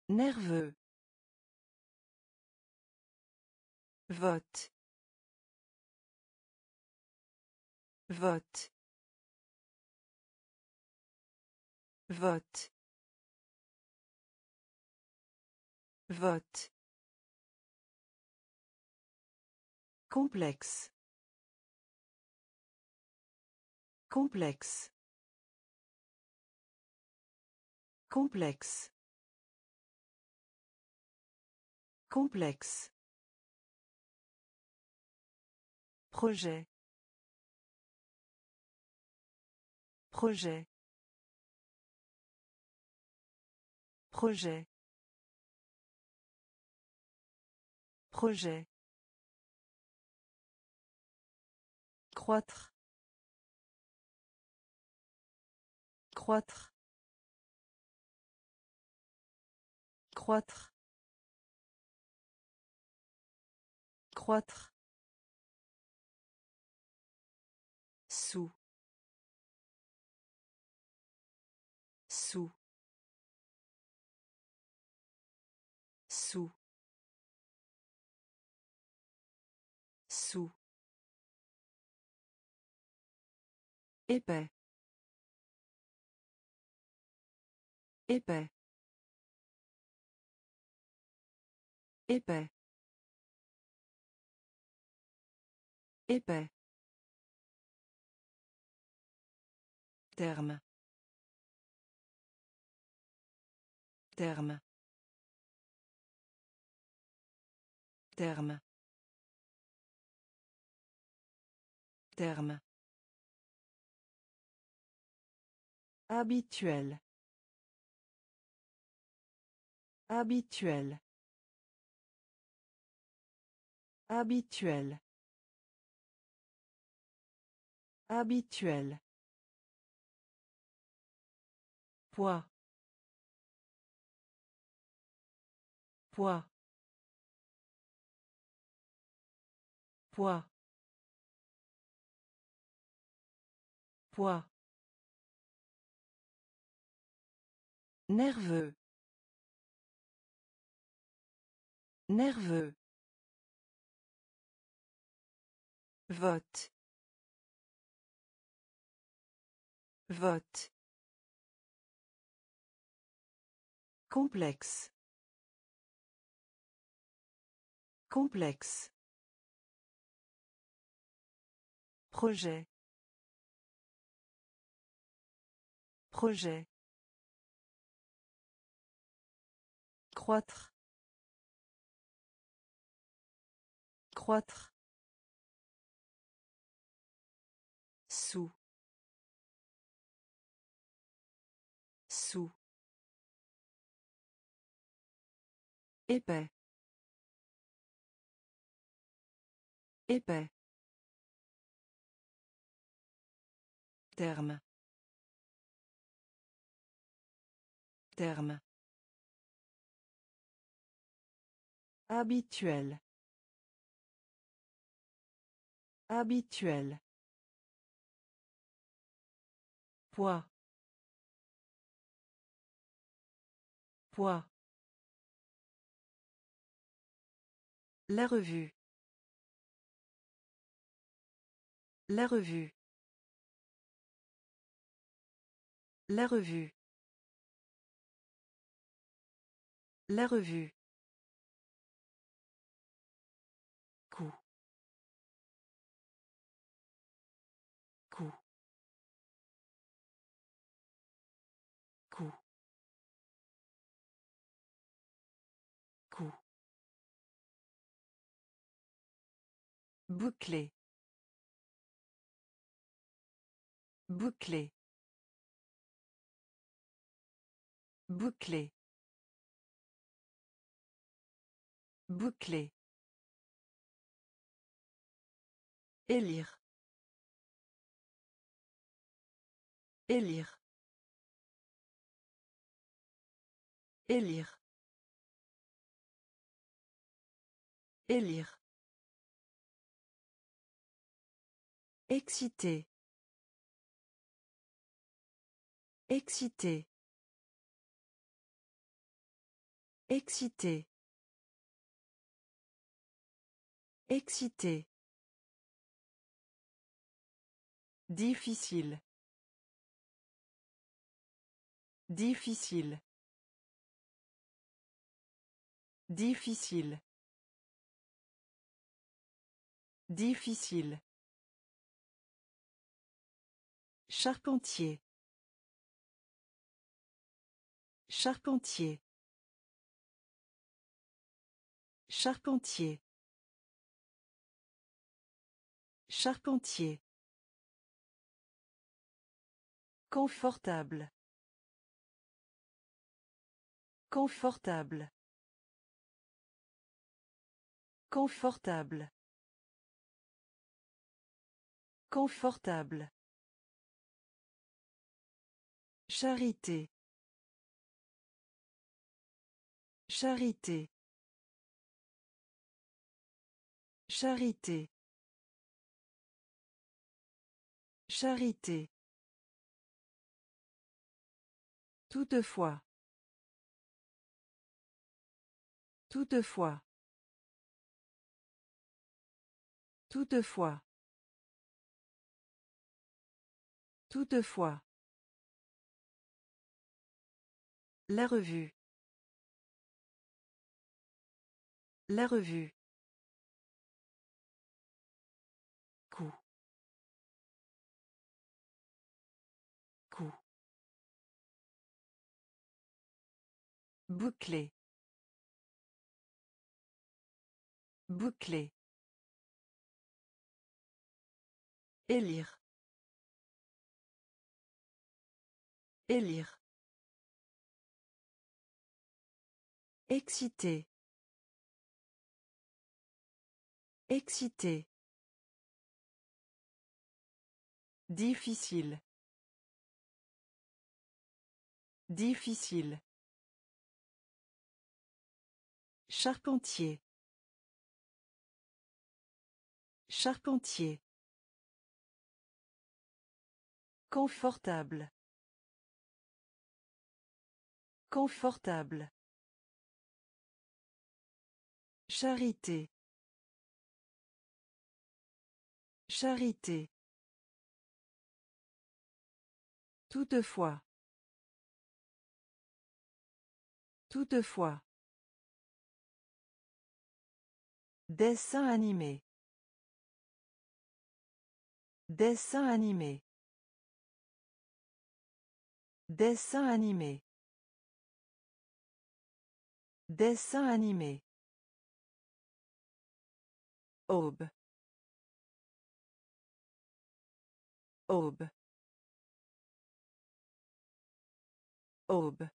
Nerveux. Vote. Vote. Vote. Vote. Complexe. Complexe. Complexe. Complexe. Projet. Projet. Projet. Projet. Croître. Croître. Croître. Croître. Épais. Épais. Épais. Épais. Terme. Terme. Terme. Terme. Habituel. Habituel. Habituel. Habituel. Poids. Poids. Poids. Poids. Nerveux. Nerveux. Vote. Vote. Complexe. Complexe. Projet. Projet. Croître. Croître. Sous. Sous. Épais. Épais. Terme. Terme. Habituel. Habituel. Poids. Poids. La revue. La revue. La revue. La revue. Bouclé. Bouclé. Bouclé. Bouclé. Élire. Élire. Élire. Élire. Excité. Excité. Excité. Excité. Difficile. Difficile. Difficile. Difficile. Charpentier. Charpentier. Charpentier. Charpentier. Confortable. Confortable. Confortable. Confortable. Charité. Charité. Charité. Charité. Toutefois. Toutefois. Toutefois. Toutefois. La revue. La revue. Coup. Coup. Bouclé. Bouclé. Élire. Élire. Excité. Excité. Difficile. Difficile. Charpentier. Charpentier. Confortable. Confortable. Charité. Charité. Toutefois. Toutefois. Dessin animé. Dessin animé. Dessin animé. Dessin animé. Aube. Aube. Aube.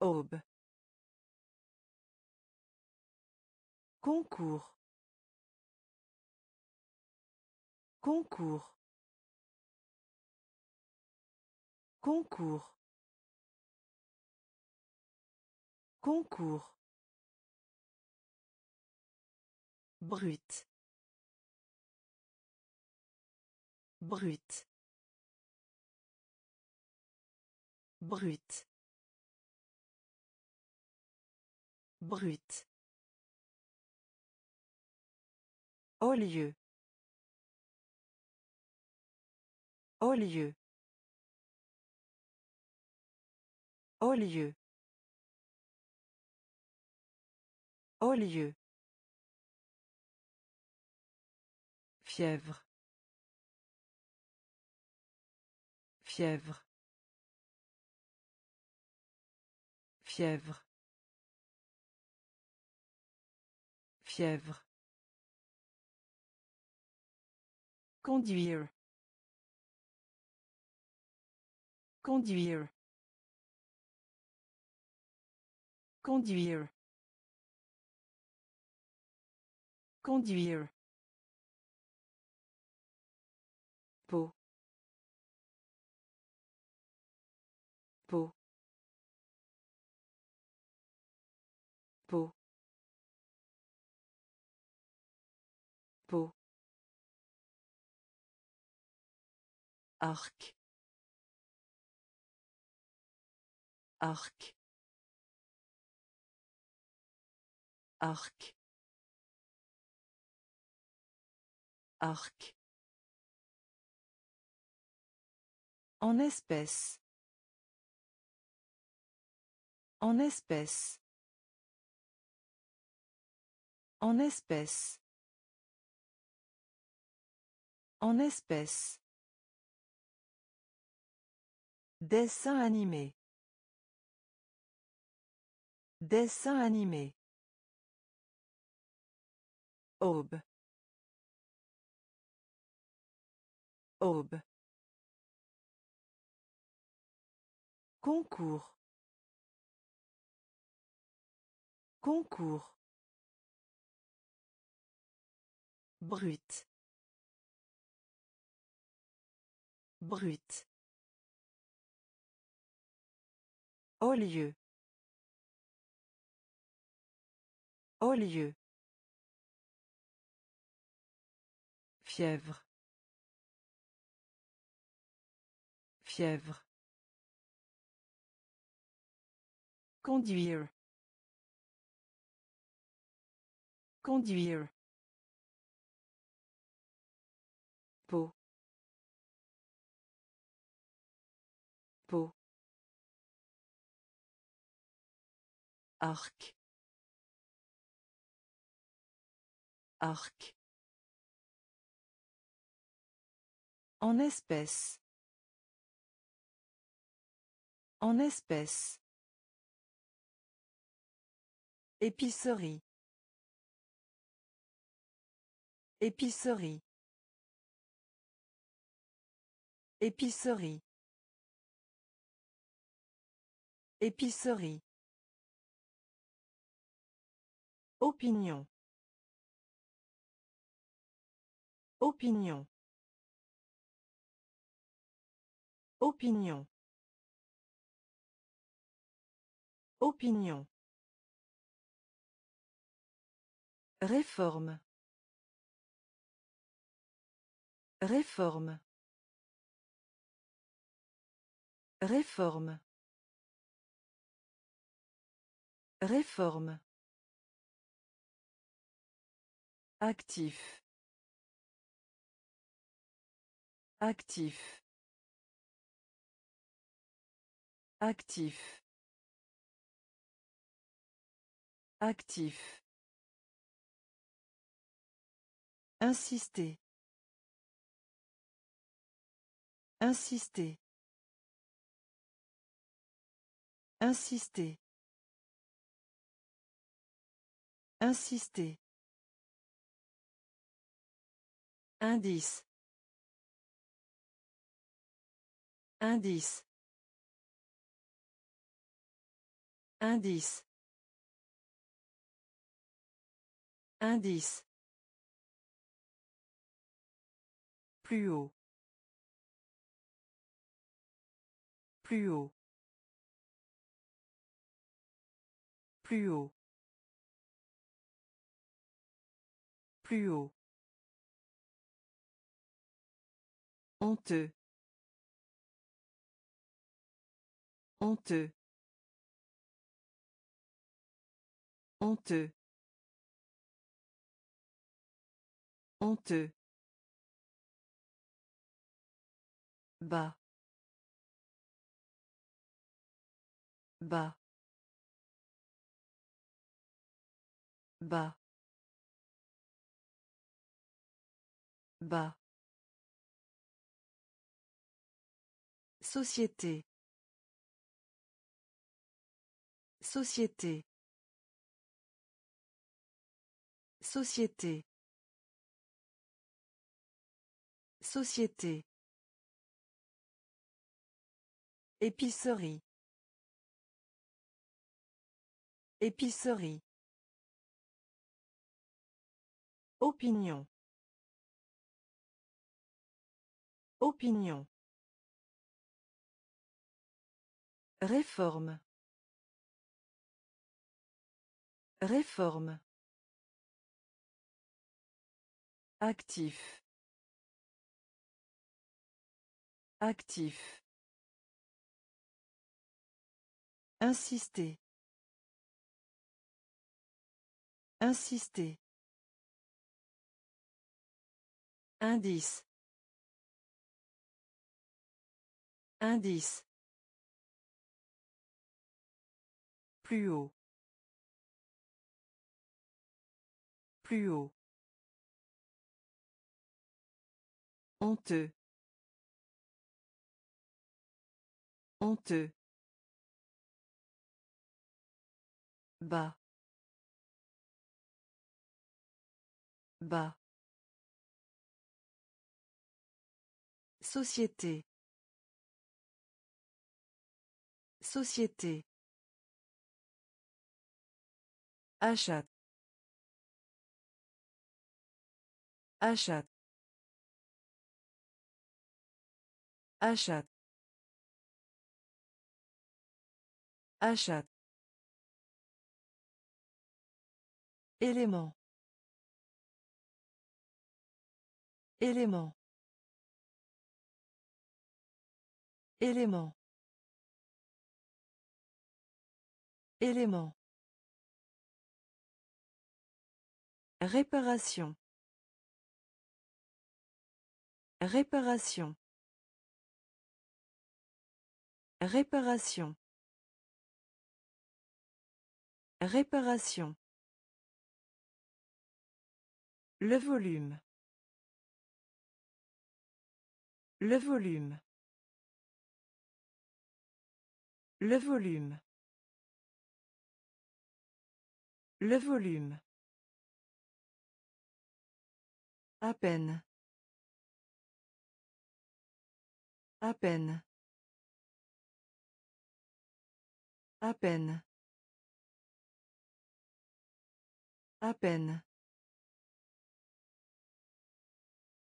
Aube. Concours. Concours. Concours. Concours. Brut. Brut. Brut. Brut. Au lieu. Au lieu. Au lieu. Au lieu. Fièvre. Fièvre. Fièvre. Fièvre. Conduire. Conduire. Conduire. Conduire. Peau. Arc. Arc. Arc. En espèce. En espèce. En espèce. En espèce. Dessin animé. Dessin animé. Aube. Aube. Concours. Concours. Brut. Brut. Au lieu. Au lieu. Fièvre. Fièvre. Conduire. Conduire. Peau. Peau. Arc. Arc. En espèce. En espèce. Épicerie. Épicerie. Épicerie. Épicerie. Opinion. Opinion. Opinion. Opinion. Réforme. Réforme. Réforme. Réforme. Actif. Actif. Actif. Actif. Insister. Insister. Insister. Insister. Indice. Indice. Indice. Indice. Plus haut. Plus haut. Plus haut. Plus haut. Honteux. Honteux. Honteux. Honteux. Bas. Bas. Bas. Bas. Société. Société. Société. Société. Épicerie. Épicerie. Opinion. Opinion. Réforme. Réforme. Actif. Actif. Insister. Insister. Indice. Indice. Plus haut. Plus haut. Honteux. Honteux. Bas. Bas. Société. Société. Achat. Achat. Achat. Achat. Élément. Élément. Élément. Élément. Réparation. Réparation. Réparation. Réparation. Le volume. Le volume. Le volume. Le volume. À peine. À peine. À peine. À peine.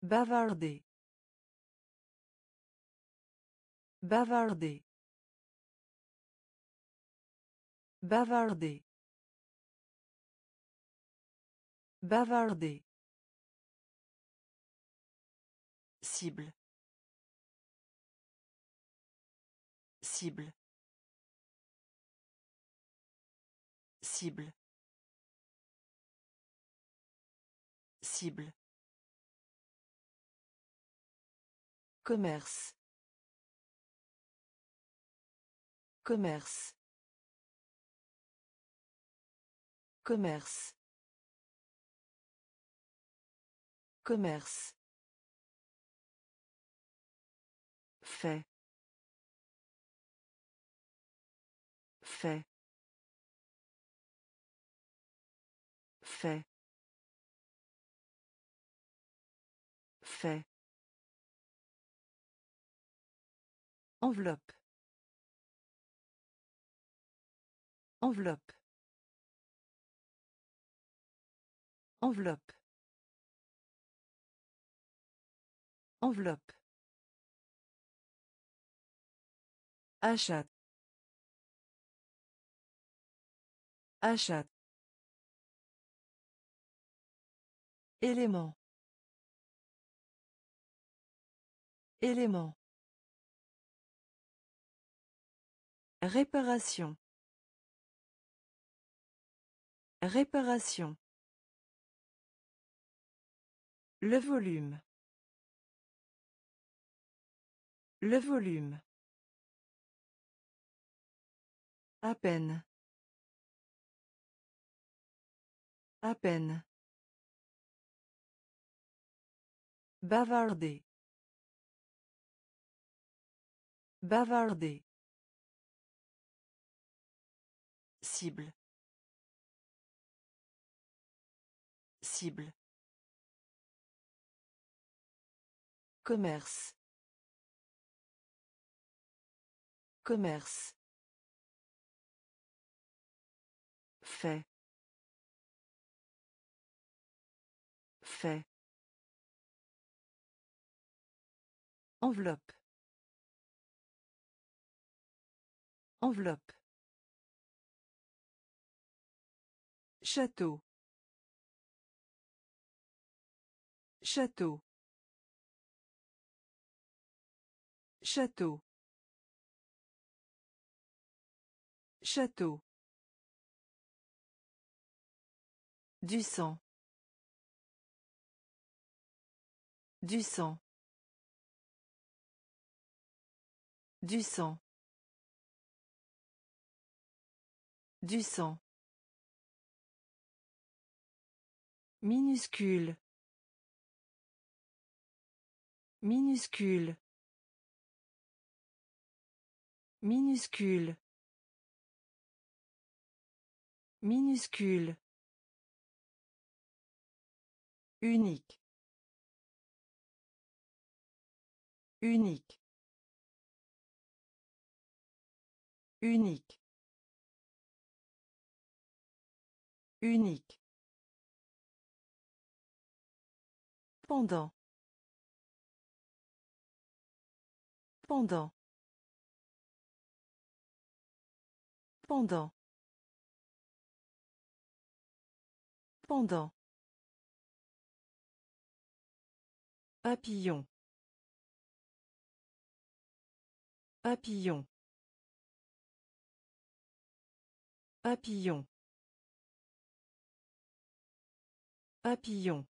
Bavarder. Bavarder. Bavarder. Bavarder. Cible. Cible. Cible. Cible. Commerce. Commerce. Commerce. Commerce. Fait. Fait. Fait. Fait. Enveloppe. Enveloppe. Enveloppe. Enveloppe. Achat. Achat. Élément. Élément. Réparation. Réparation. Le volume. Le volume. À peine. À peine. Bavarder. Bavarder. Cible. Cible. Commerce. Commerce. Fait. Fait. Enveloppe. Enveloppe. Château. Château. Château. Château. Du sang. Du sang. Du sang. Du sang. Minuscule. Minuscule. Minuscule. Minuscule. Unique. Unique. Unique. Unique. Pendant. Pendant. Pendant. Pendant. Papillon. Papillon. Papillon. Papillon.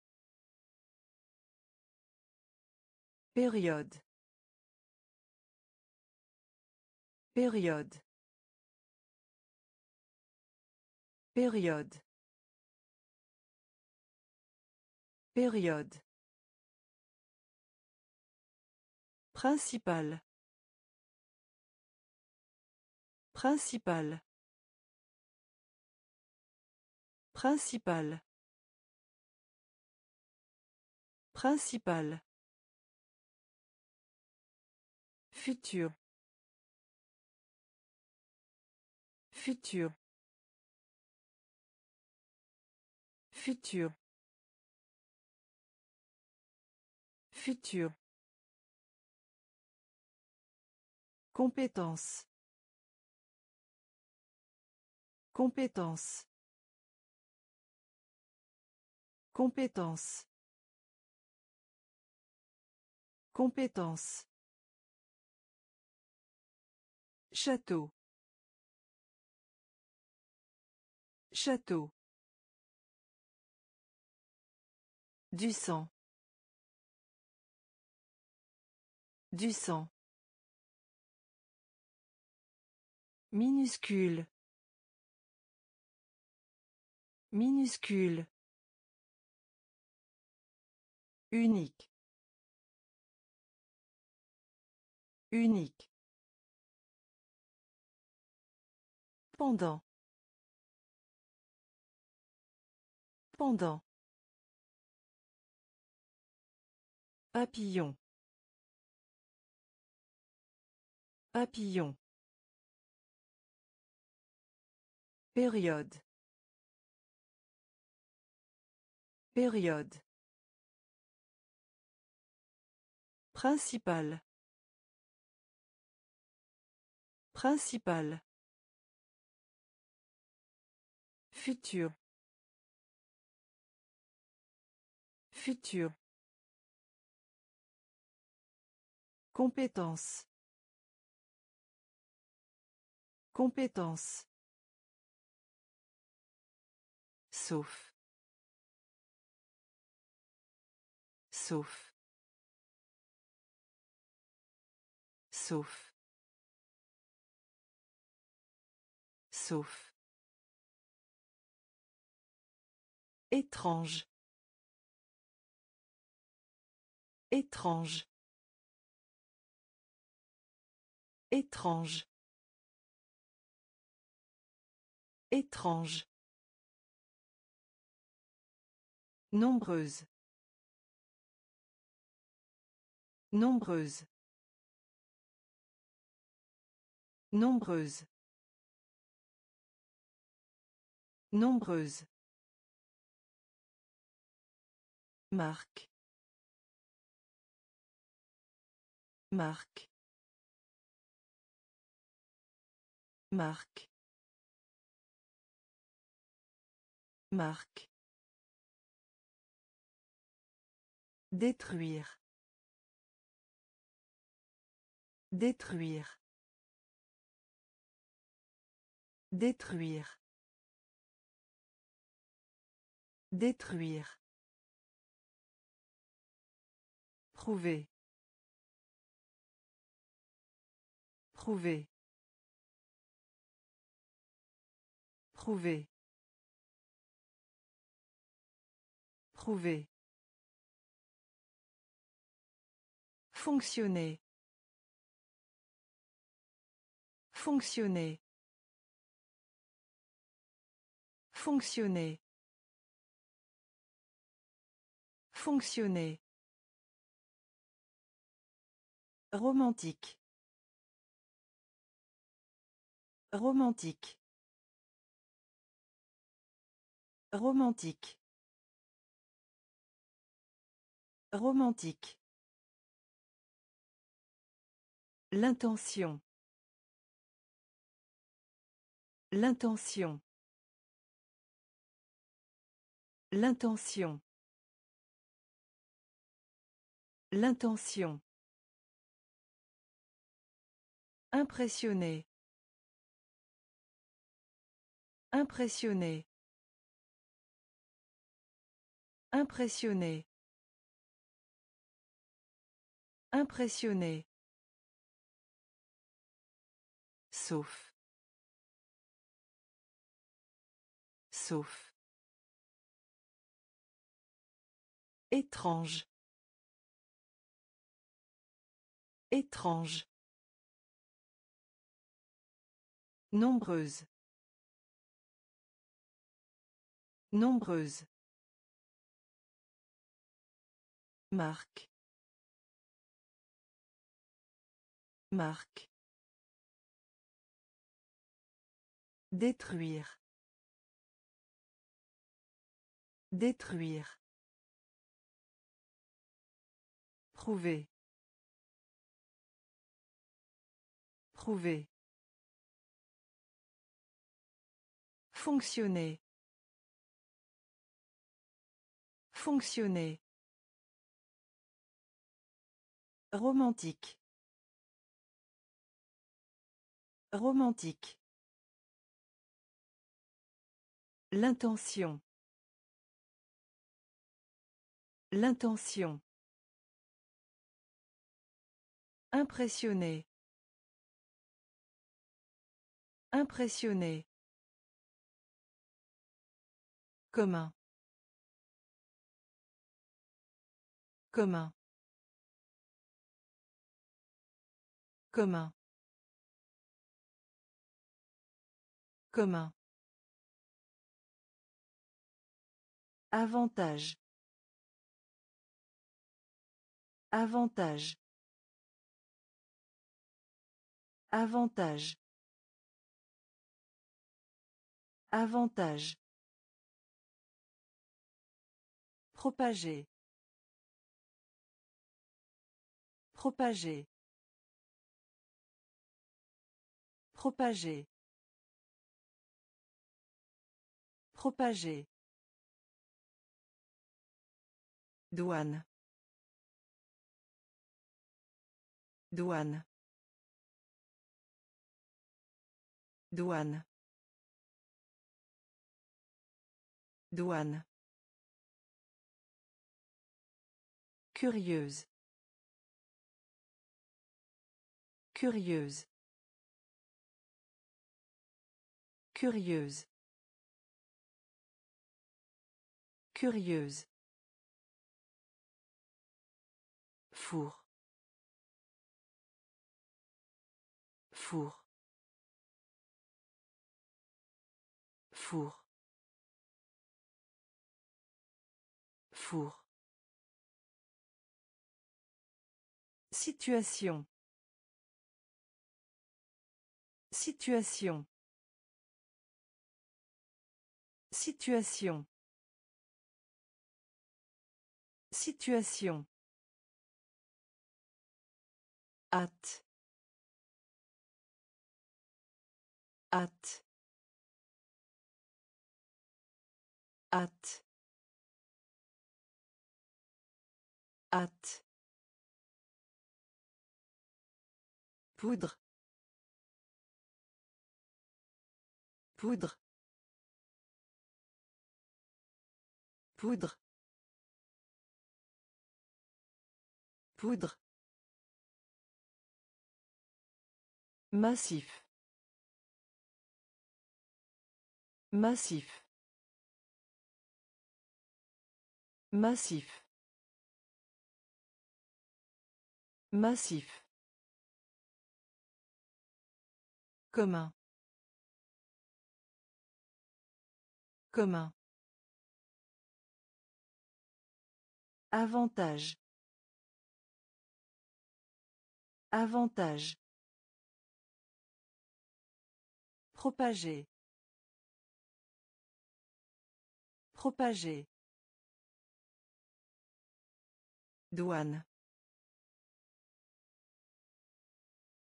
Période. Période. Période. Période. Principal. Principal. Principal. Principal. Futur. Futur. Futur. Futur. Compétence. Compétence. Compétence. Compétence. Château. Château. Du sang. Du sang. Minuscule. Minuscule. Unique. Unique. Pendant. Pendant. Papillon. Papillon. Période. Période. Principal. Principal. Futur. Futur. Compétence. Compétence. Sauf. Sauf. Sauf. Sauf. Étrange. Étrange. Étrange. Étrange. Nombreuse. Nombreuse. Nombreuse. Nombreuse. Marque. Marque. Marque. Marque. Détruire. Détruire. Détruire. Détruire. Prouver. Prouver. Prouver. Prouver. Fonctionner. Fonctionner. Fonctionner. Fonctionner. Romantique. Romantique. Romantique. Romantique. L'intention. L'intention. L'intention. L'intention. Impressionné. Impressionné. Impressionné. Impressionné. Sauf. Sauf. Étrange. Étrange. Nombreuse. Nombreuse. Marque. Marque. Détruire. Détruire. Prouver. Prouver. Fonctionner. Fonctionner. Romantique. Romantique. L'intention. L'intention. Impressionné. Impressionné. Commun. Commun. Commun. Commun. Avantage. Avantage. Avantage. Avantage. Propager. Propager. Propager. Propager. Douane. Douane. Douane. Douane. Curieuse. Curieuse. Curieuse. Curieuse. Four. Four. Four. Four. Situation. Situation. Situation. Situation. Hâte. Hâte. Hâte. Hâte. Poudre. Poudre. Poudre. Poudre. Massif. Massif. Massif. Massif. Commun. Commun. Avantage. Avantage. Propager. Propager. Douane.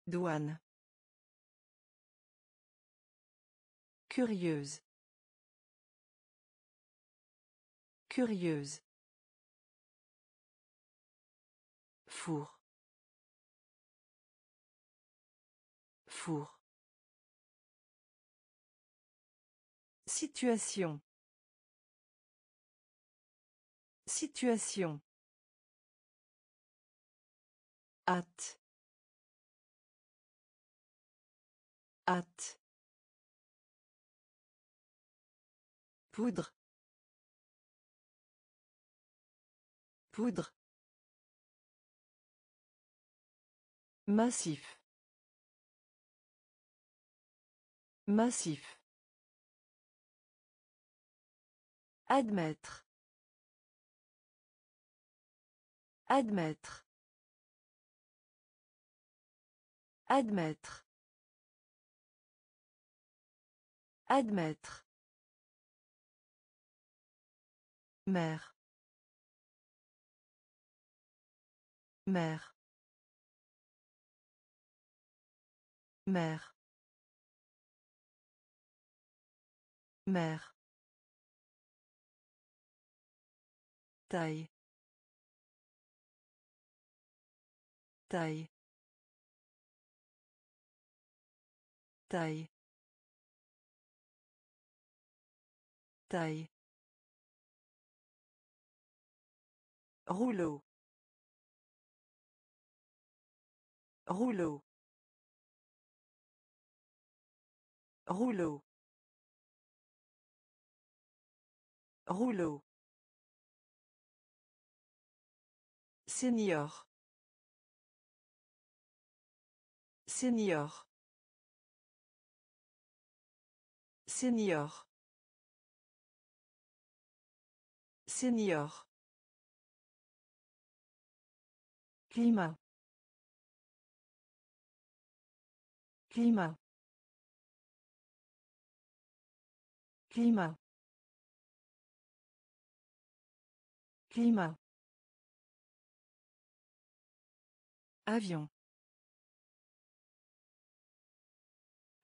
Douane. Curieuse. Curieuse. Four. Four. Situation. Situation. Hâte. Hâte. Poudre. Poudre. Massif. Massif. Admettre. Admettre. Admettre. Admettre. Mère. Mère. Mère. Mère. Taille. Taille. Taille. Taille. Rouleau. Rouleau. Rouleau. Rouleau. Senior. Senior. Senior. Senior. Climat. Climat. Climat. Climat. Avion.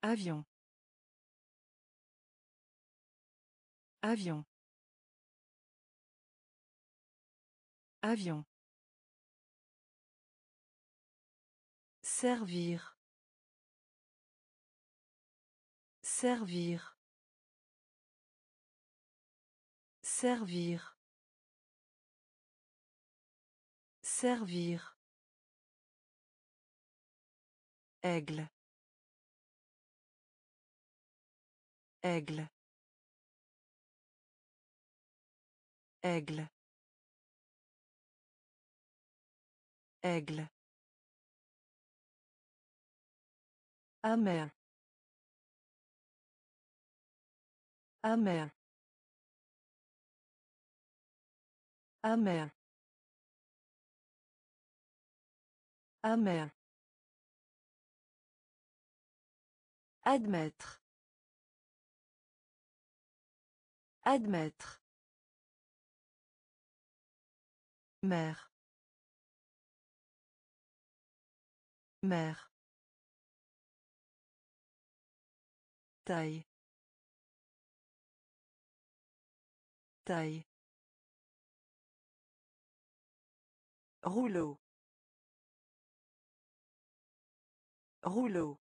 Avion. Avion. Avion. Servir. Servir. Servir. Servir. Aigle. Aigle. Aigle. Aigle. Amer. Amer. Amer. Amer. Admettre. Admettre. Mère. Mère. Taille. Taille. Rouleau. Rouleau.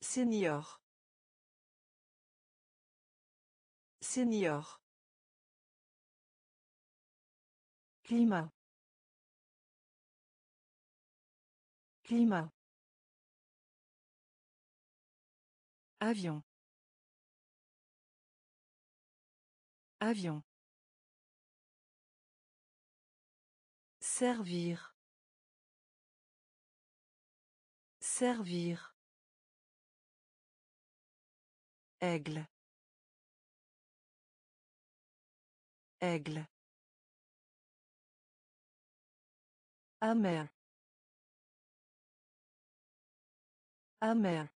Senior. Senior. Climat. Climat. Avion. Avion. Servir. Servir. Aigle. Aigle. Amer. Amer.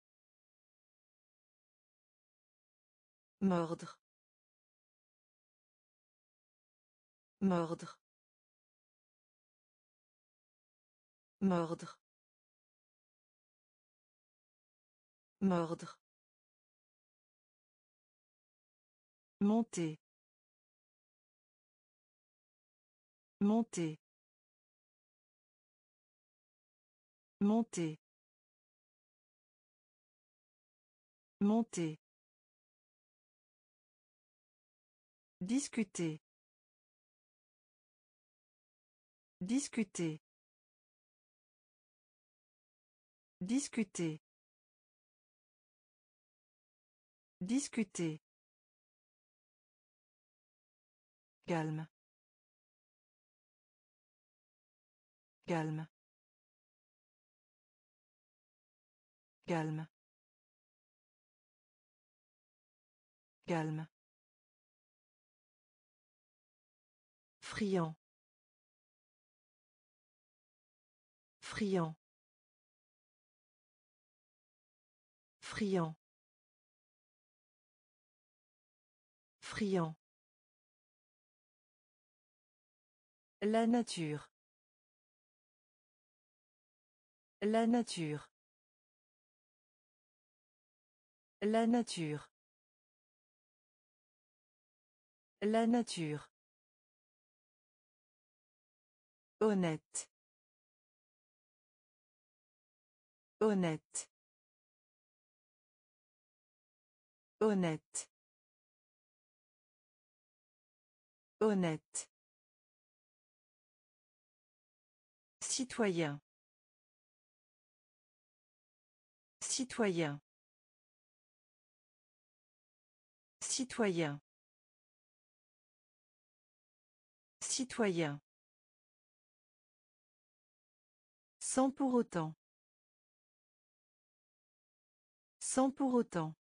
Mordre. Mordre. Mordre. Mordre. Monter. Monter. Monter. Monter. Discuter. Discuter. Discuter. Discuter. Calme. Calme. Calme. Calme. Friand. Friand. Friand. Friand. La nature. La nature. La nature. La nature. Honnête. Honnête. Honnête. Honnête. Citoyen. Citoyen. Citoyen. Citoyen. Sans pour autant. Sans pour autant.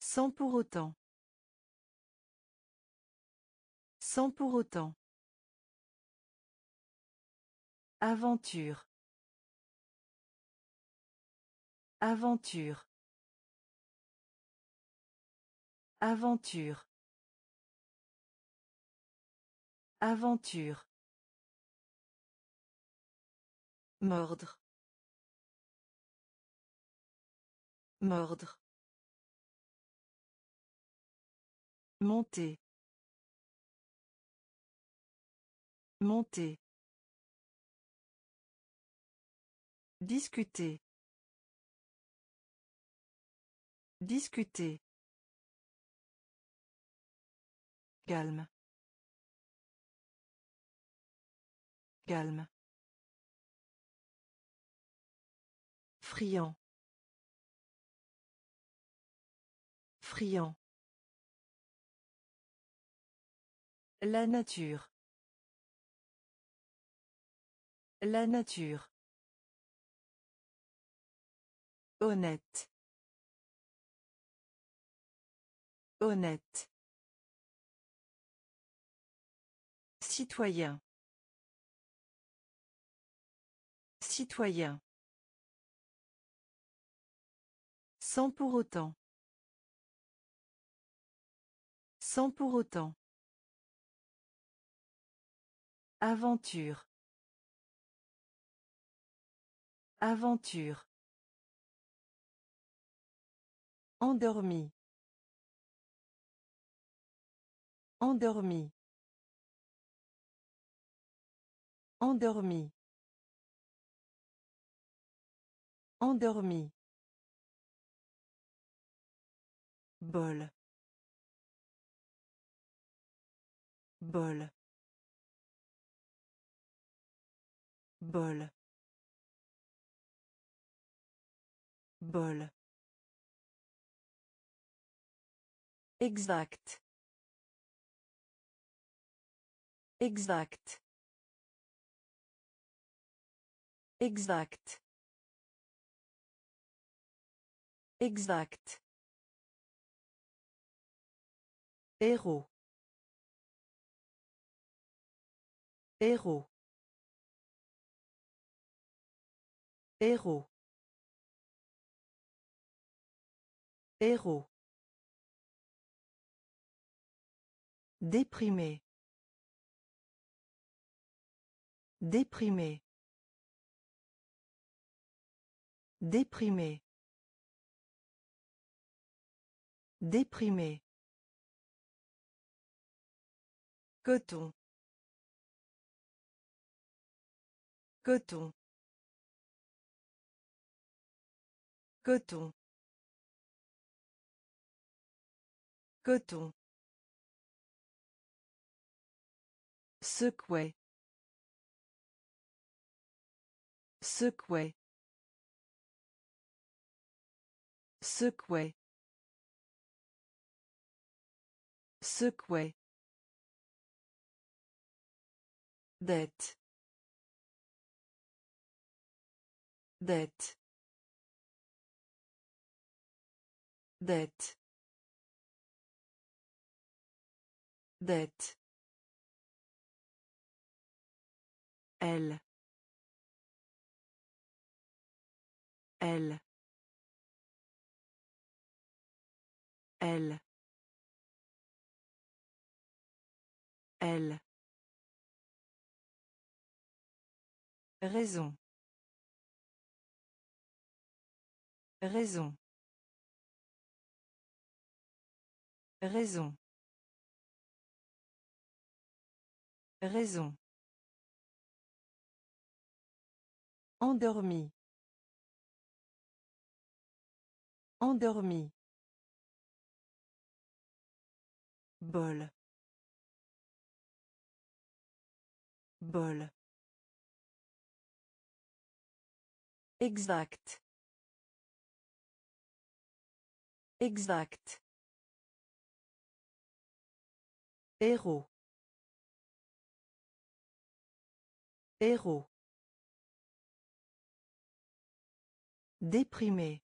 Sans pour autant. Sans pour autant. Aventure. Aventure. Aventure. Aventure. Mordre. Mordre. Monter. Monter. Discuter. Discuter. Calme. Calme. Friand. Friand. La nature. La nature. Honnête. Honnête. Citoyen. Citoyen. Sans pour autant. Sans pour autant. Aventure. Aventure. Endormi. Endormi. Endormi. Endormi. Bol. Bol. Bol. Bol. Exact. Exact. Exact. Exact. Héros. Héros. Héros. Héros. Déprimé. Déprimé. Déprimé. Déprimé. Coton. Coton. Coton. Coton. Secouer. Secouer. Secouer. Secouer. Dette. Dette. Dette. Dette. Elle. Elle. Elle. Elle. Raison. Raison. Raison. Raison. Endormi. Endormi. Bol. Bol. Exact. Exact. Héros. Héros. Déprimé.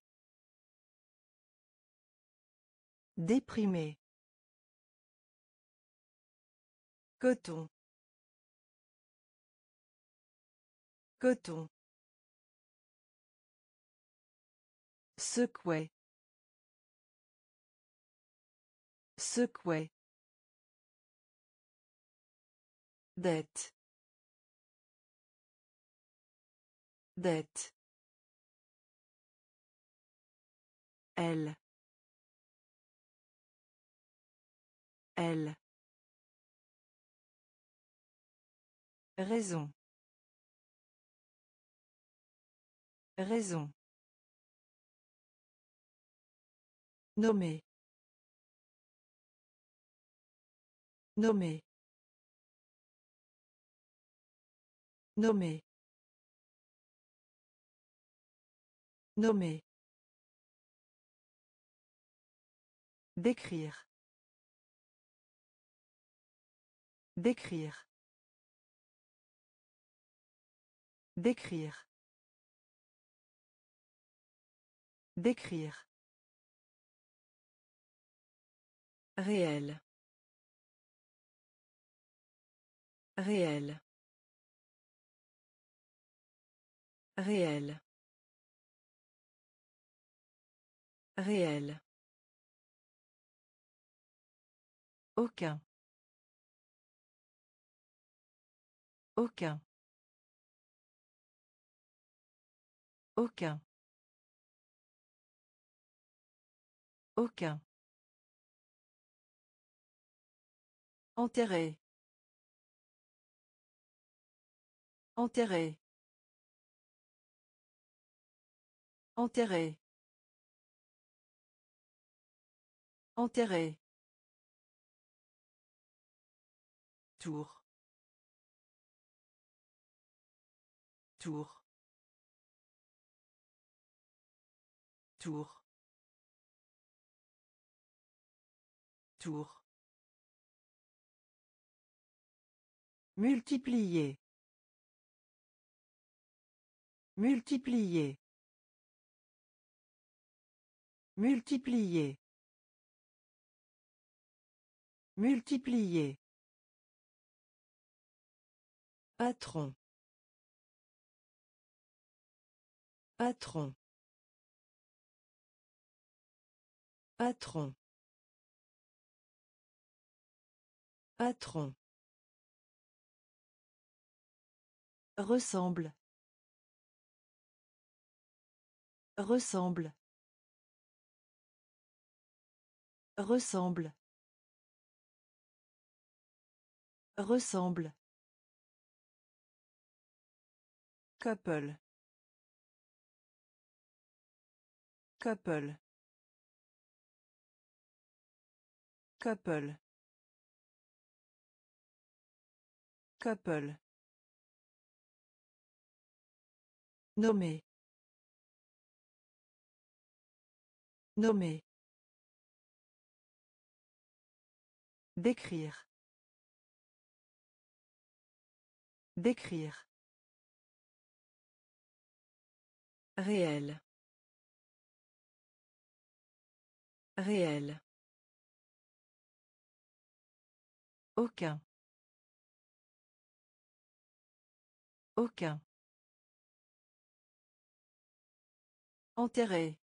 Déprimé. Coton. Coton. Secouer. Secouer. Dette. Dette. Elle. Elle. Raison. Raison. Nommer. Nommer. Nommer. Nommer. Décrire. Décrire. Décrire. Décrire. Réel. Réel. Réel. Réel. Aucun. Aucun. Aucun. Aucun. Enterré. Enterré. Enterré. Enterré. Tour. Tour. Tour. Tour. Multiplier. Multiplier. Multiplier. Multiplier. Patron. Patron. Patron. Patron. Ressemble. Ressemble. Ressemble. Ressemble. Couple. Couple. Couple. Couple. Nommer. Nommer. Décrire. Décrire. Réel. Réel. Aucun. Aucun. Enterré.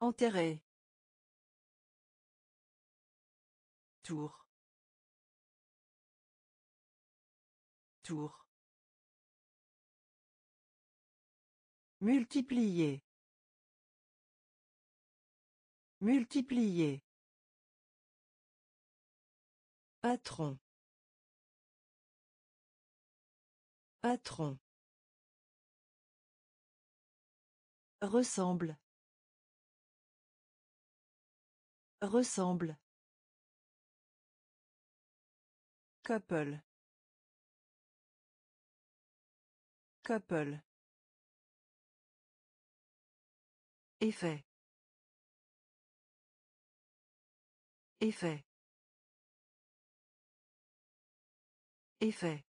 Enterré. Tour. Tour. Multiplier. Multiplier. Patron. Patron. Ressemble. Ressemble. Couple. Couple. Effet. Effet. Effet.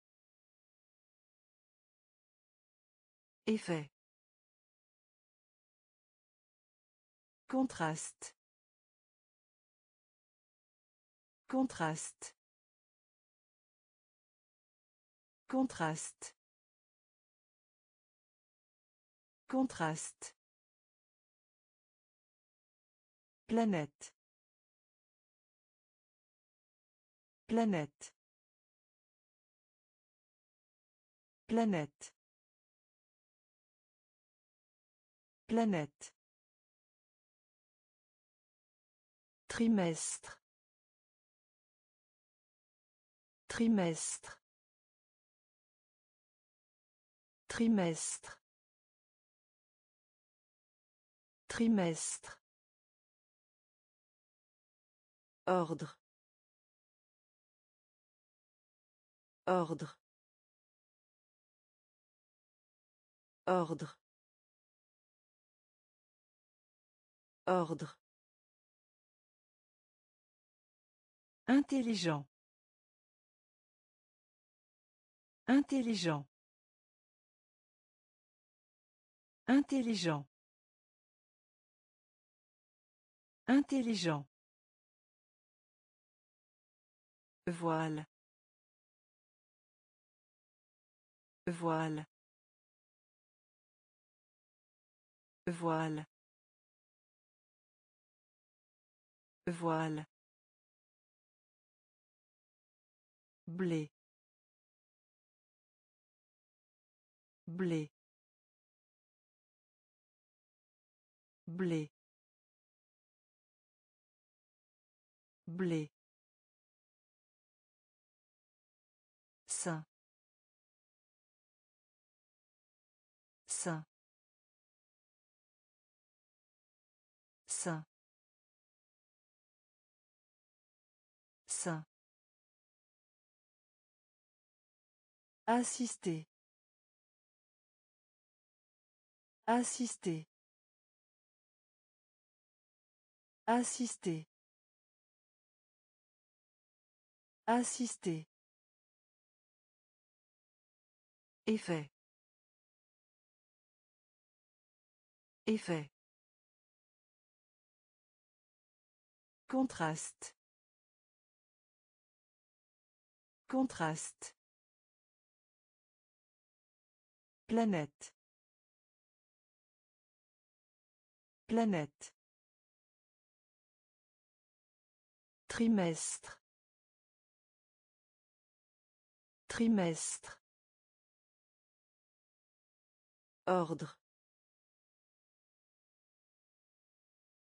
Effet. Contraste. Contraste. Contraste. Contraste. Planète. Planète. Planète. Planète. Trimestre. Trimestre. Trimestre. Trimestre. Ordre. Ordre. Ordre. Ordre. Intelligent. Intelligent. Intelligent. Intelligent. Voile. Voile. Voile. Voile. Blé blé blé blé Saint. Saint. Saint. Saint. Assister. Assister. Assister. Assister. Effet. Effet. Contraste. Contraste. Planète. Planète. Trimestre. Trimestre. Ordre.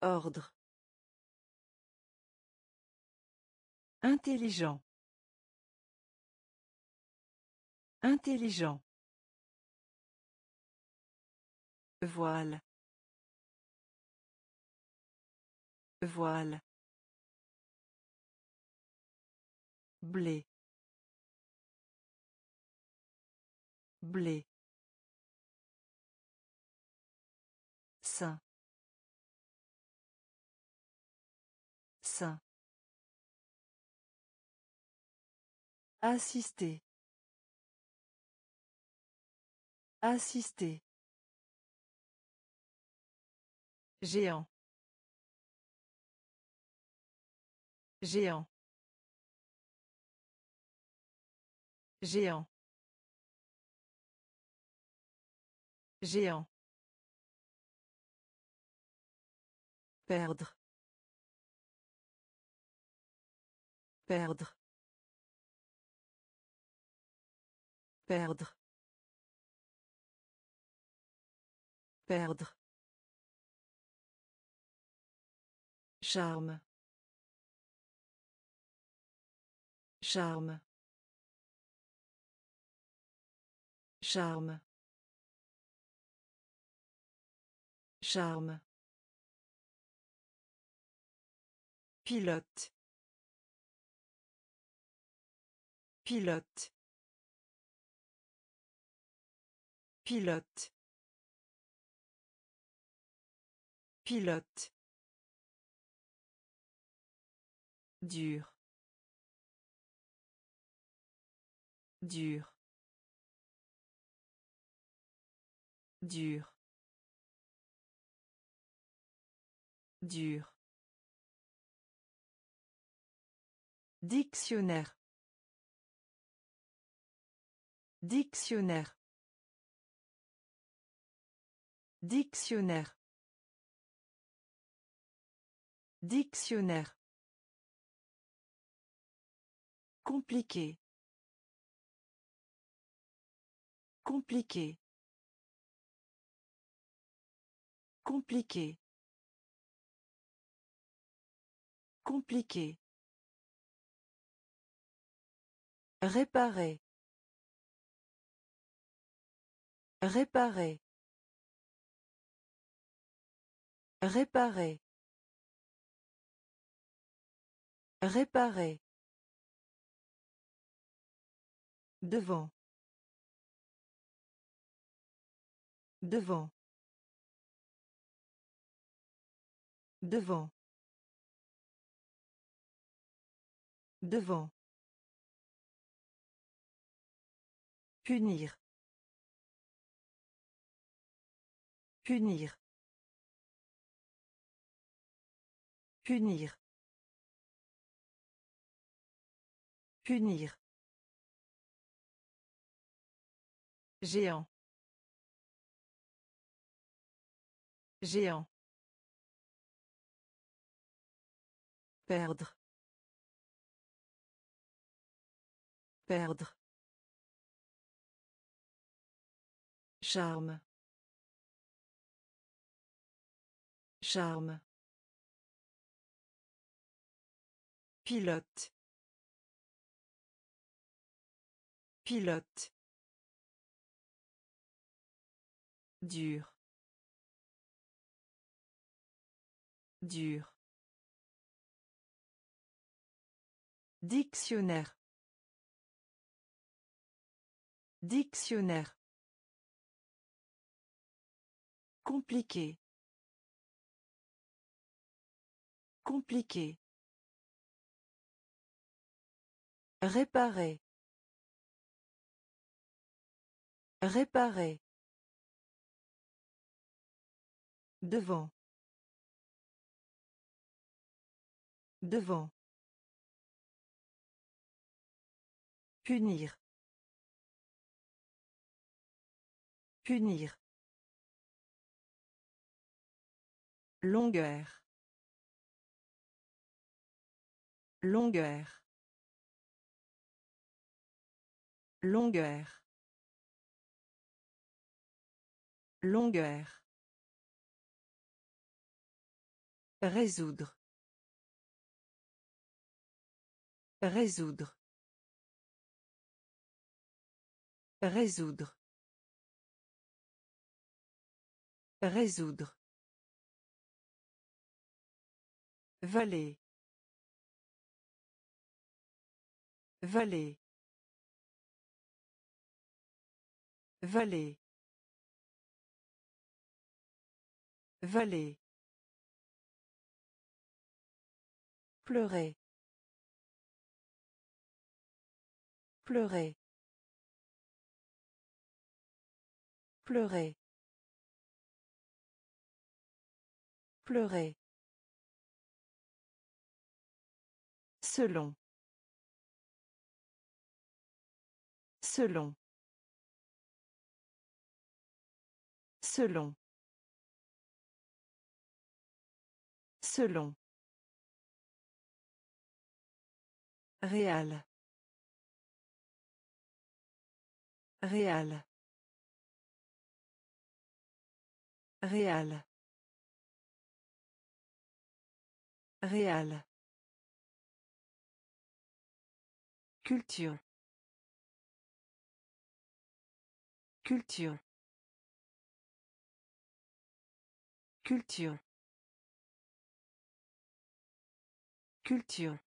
Ordre. Intelligent. Intelligent. Voile. Voile. Blé. Blé. Saint. Saint. Assister. Assister. Géant. Géant. Géant. Géant. Perdre. Perdre. Perdre. Perdre. Charme. Charme. Charme. Charme. Pilote. Pilote. Pilote. Pilote. Dur. Dur. Dur. Dictionnaire. Dictionnaire. Dictionnaire. Dictionnaire. Compliqué. Compliqué. Compliqué. Compliqué. Réparer. Réparer. Réparer. Réparer. Devant. Devant. Devant. Devant. Punir. Punir. Punir. Punir. Géant. Géant. Perdre. Perdre. Charme. Charme. Pilote. Pilote. Dur. Dur. Dictionnaire. Dictionnaire. Compliqué. Compliqué. Réparer. Réparer. Devant. Devant. Punir. Punir. Longueur. Longueur. Longueur. Longueur. Résoudre. Résoudre. Résoudre. Résoudre. Vallée. Vallée. Vallée. Vallée. Pleurer. Pleurer. Pleurer. Pleurer. Selon. Selon. Selon. Selon. Réal. Réal. Réal. Réal. Culture. Culture. Culture. Culture.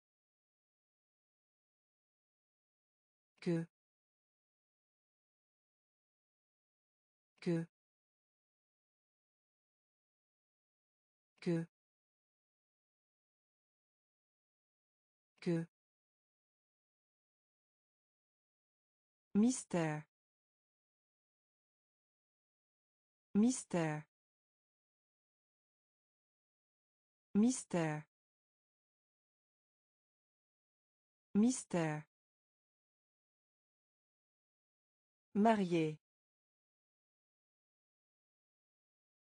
Que que que que Mystère. Mystère. Mystère. Mystère. Marié.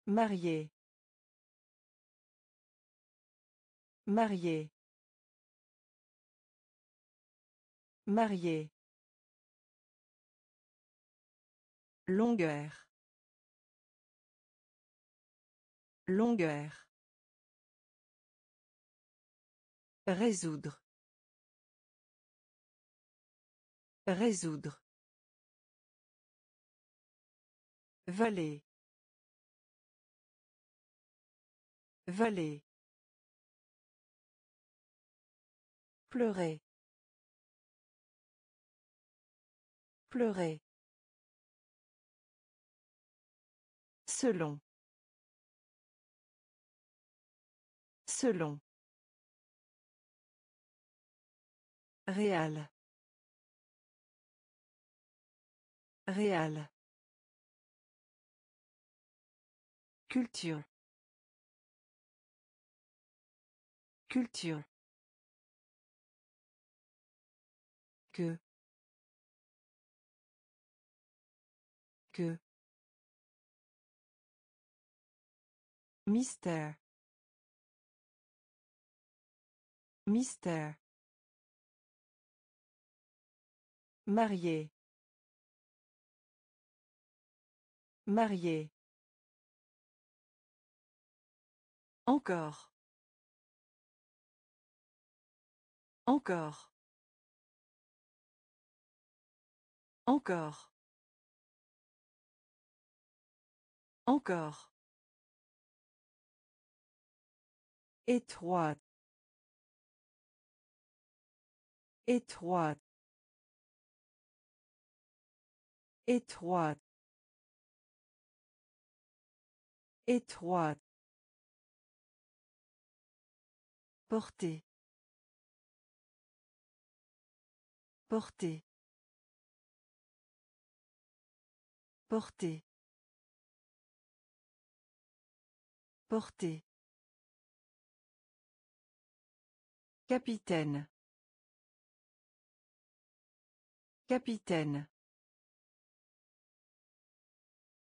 Marié. Marié. Marié. Longueur. Longueur. Résoudre. Résoudre. Vallée. Vallée. Pleurer. Pleurer. Selon. Selon. Réal. Réal. Culture. Culture. que que Mystère. Mystère. Marié. Marié. Encore. Encore. Encore. Encore. Étroite. Étroite. Étroite. Étroite. Porter. Porter. Porter. Porter. Capitaine. Capitaine.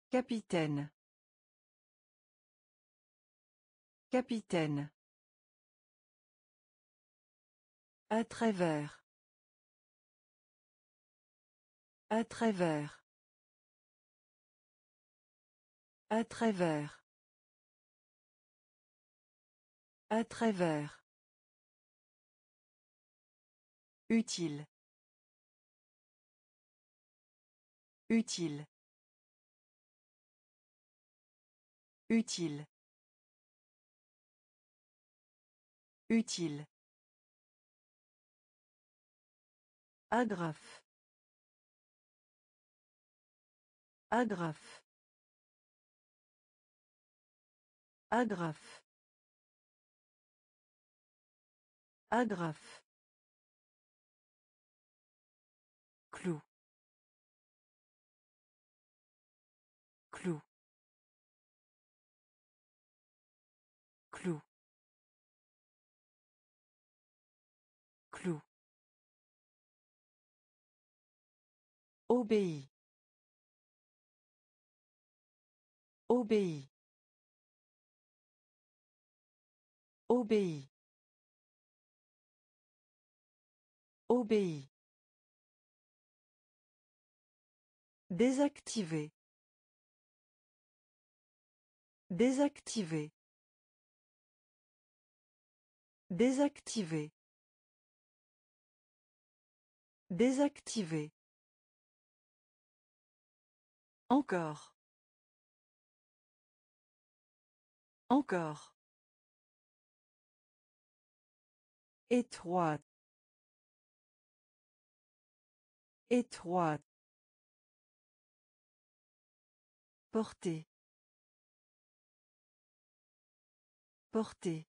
Capitaine. Capitaine. À travers. À travers. À travers. À travers. Utile. Utile. Utile. Utile. Agrafe. Agrafe. Agrafe. Agrafe. Obéit. Obéit. Obéit. Obéit. Désactiver. Désactiver. Désactiver. Désactiver. Encore. Encore. Étroite. Étroite. Porter. Porter.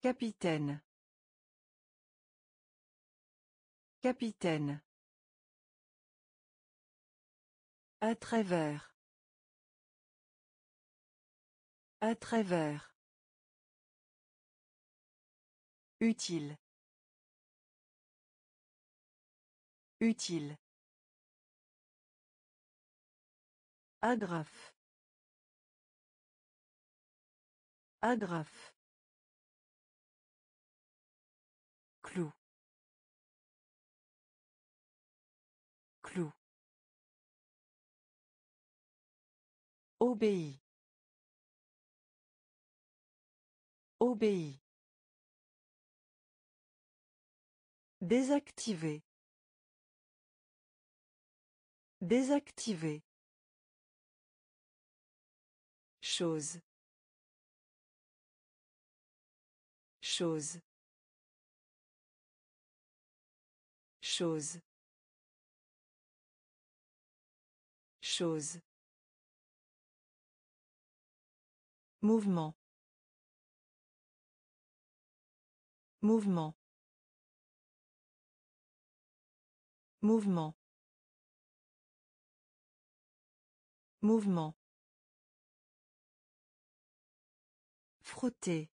Capitaine. Capitaine. À travers. À travers. Utile. Utile. Agrafe. Agrafe. Obéit. Obéit. Désactiver. Désactiver. Chose. Chose. Chose. Chose. Mouvement. Mouvement. Mouvement. Mouvement. Frotter.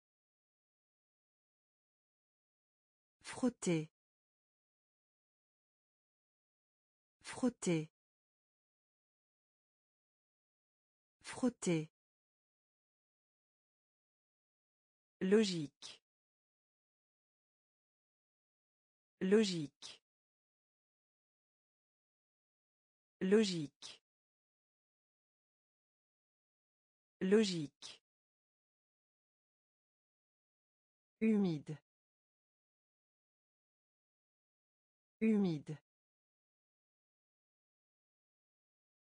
Frotter. Frotter. Frotter. Logique. Logique. Logique. Logique. Humide. Humide.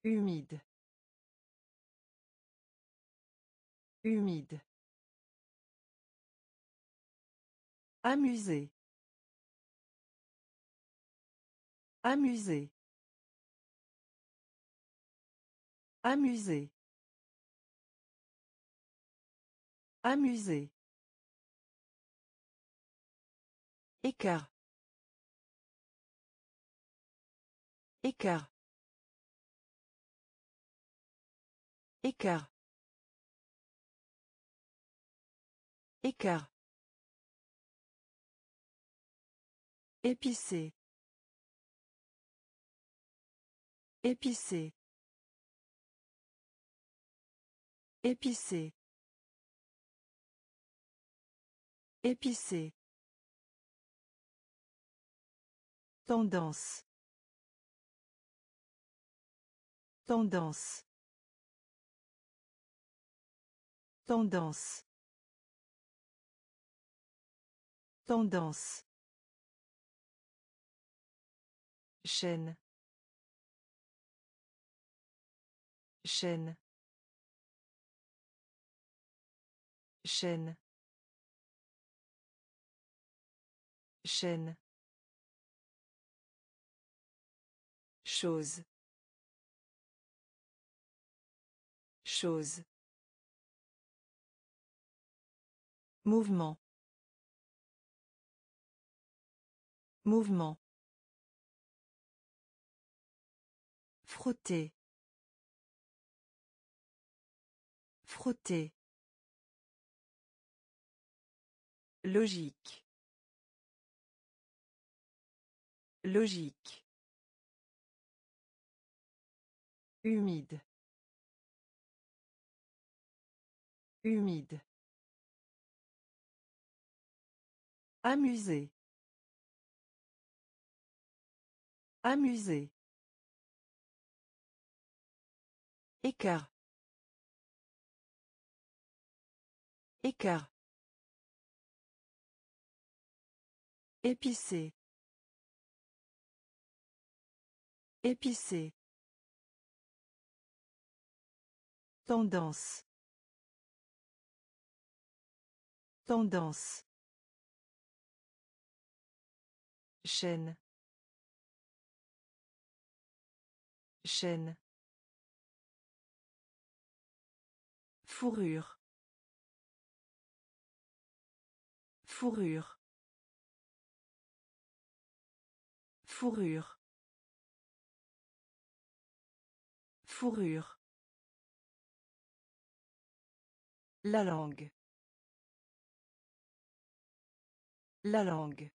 Humide. Humide. Amuser. Amuser. Amuser. Amuser. Écart. Écart. Écart. Écart. Épicé. Épicé. Épicé. Épicé. Tendance. Tendance. Tendance. Tendance. Chaîne. Chaîne. Chaîne. Chaîne. Chose. Chose. Mouvement. Mouvement. Frotter. Frotter. Logique. Logique. Humide. Humide. Amuser. Amuser. Écart. Écart. Épicé. Épicé. Tendance. Tendance. Chaîne. Chaîne. Fourrure. Fourrure. Fourrure. Fourrure. La langue. La langue.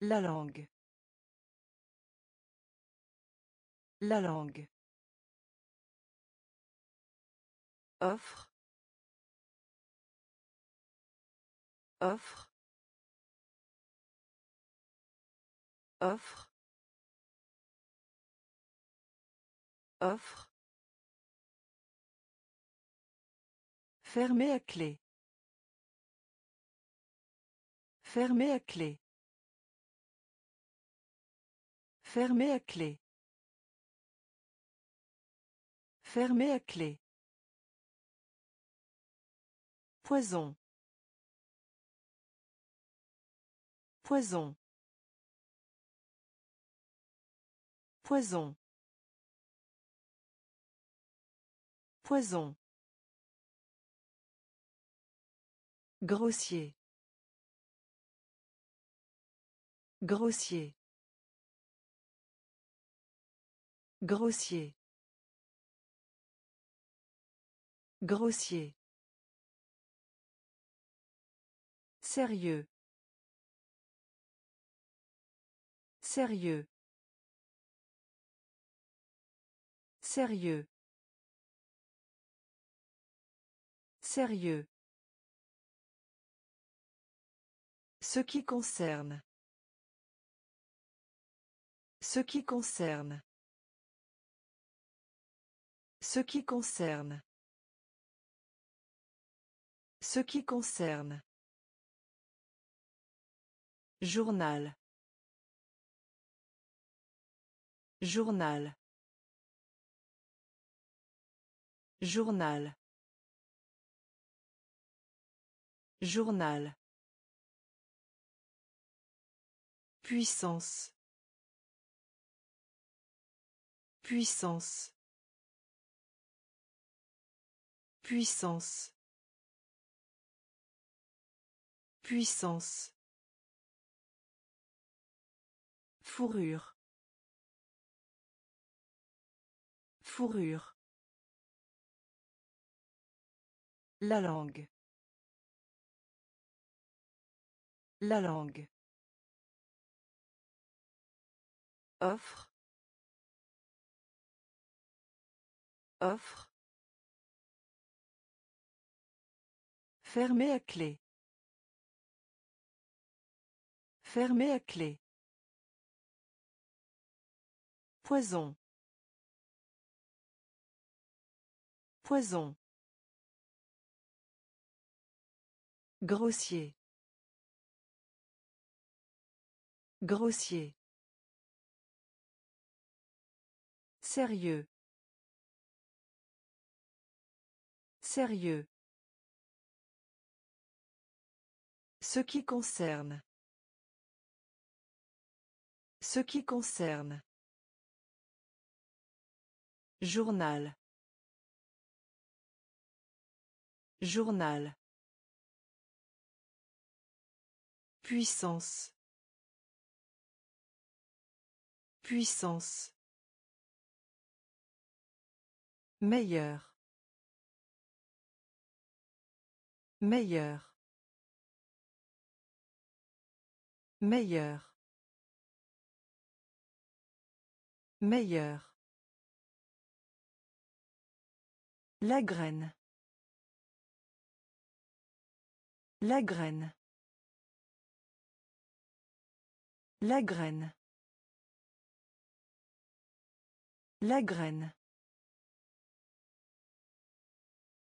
La langue. La langue. Offre. Offre. Offre. Offre. Fermé à clé. Fermé à clé. Fermé à clé. Fermé à clé. Poison. Poison. Poison. Poison. Grossier. Grossier. Grossier. Grossier. Sérieux. Sérieux. Sérieux. Sérieux. Ce qui concerne. Ce qui concerne. Ce qui concerne. Ce qui concerne. Journal. Journal. Journal. Journal. Puissance. Puissance. Puissance. Puissance. Fourrure. Fourrure. La langue. La langue. Offre. Offre. Fermé à clé. Fermé à clé. Poison. Poison. Grossier. Grossier. Sérieux. Sérieux. Ce qui concerne. Ce qui concerne. Journal. Journal. Puissance. Puissance. Meilleur. Meilleur. Meilleur. Meilleur. La graine. La graine. La graine. La graine.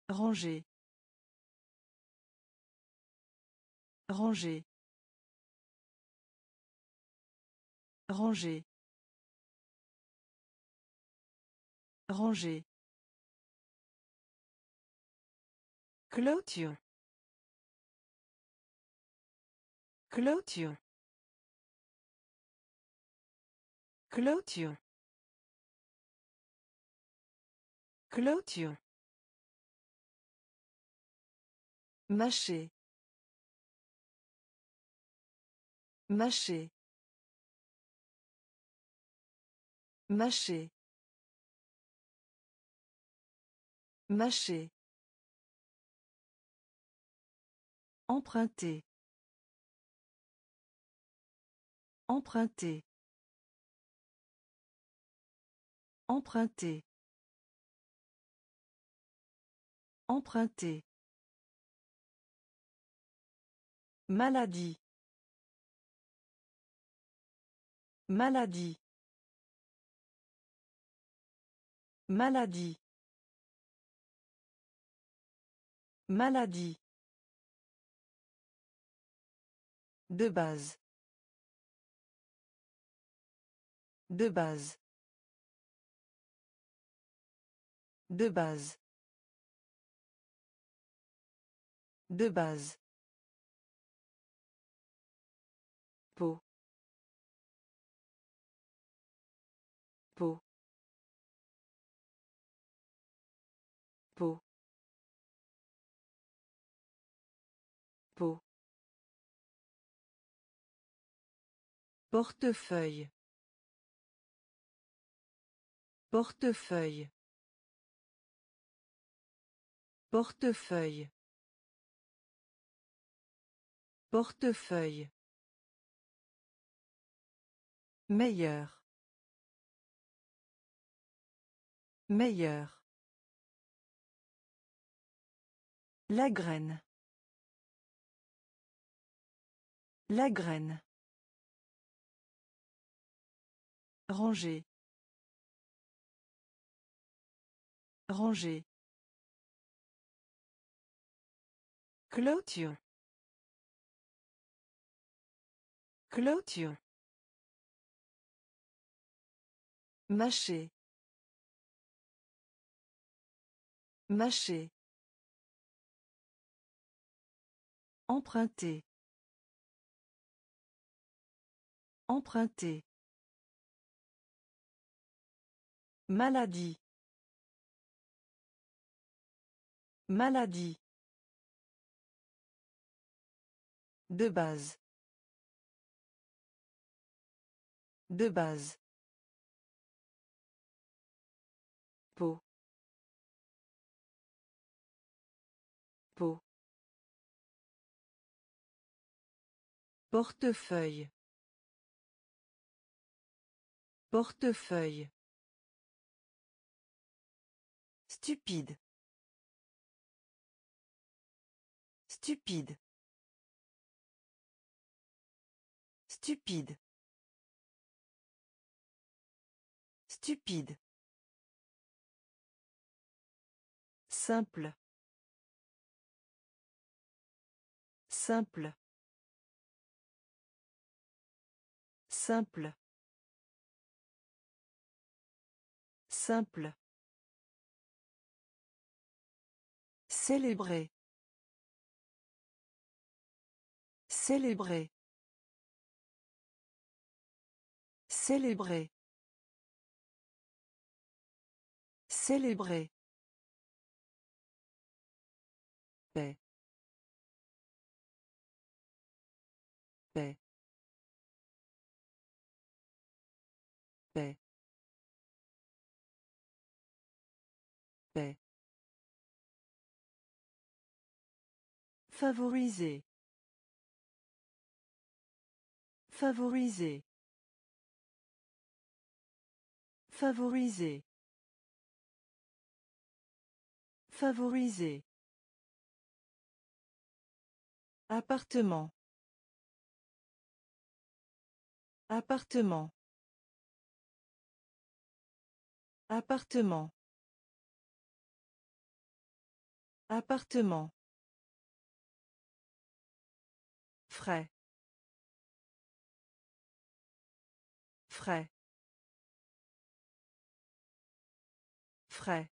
Ranger. Ranger. Ranger. Ranger. Clôture. Clôture. Clôture. Clôture. Mâcher. Mâcher. Mâcher. Mâcher. Emprunter. Emprunter. Emprunter. Emprunter. Maladie. Maladie. Maladie. Maladie. De base. De base. De base. De base. Portefeuille portefeuille portefeuille portefeuille Meilleur. Meilleur. La graine. La graine. Ranger. Ranger. Clôture. Clôture. Mâcher. Mâcher. Emprunter. Emprunter. Maladie. Maladie. De base. De base. peau peau portefeuille portefeuille stupide stupide stupide stupide Simple. Simple. Simple. Simple. Célébrer. Célébrer. Célébrer. Célébrer. Favoriser Favoriser. Favoriser. Favoriser. Appartement. Appartement. Appartement. Appartement. Frais. Frais. Frais.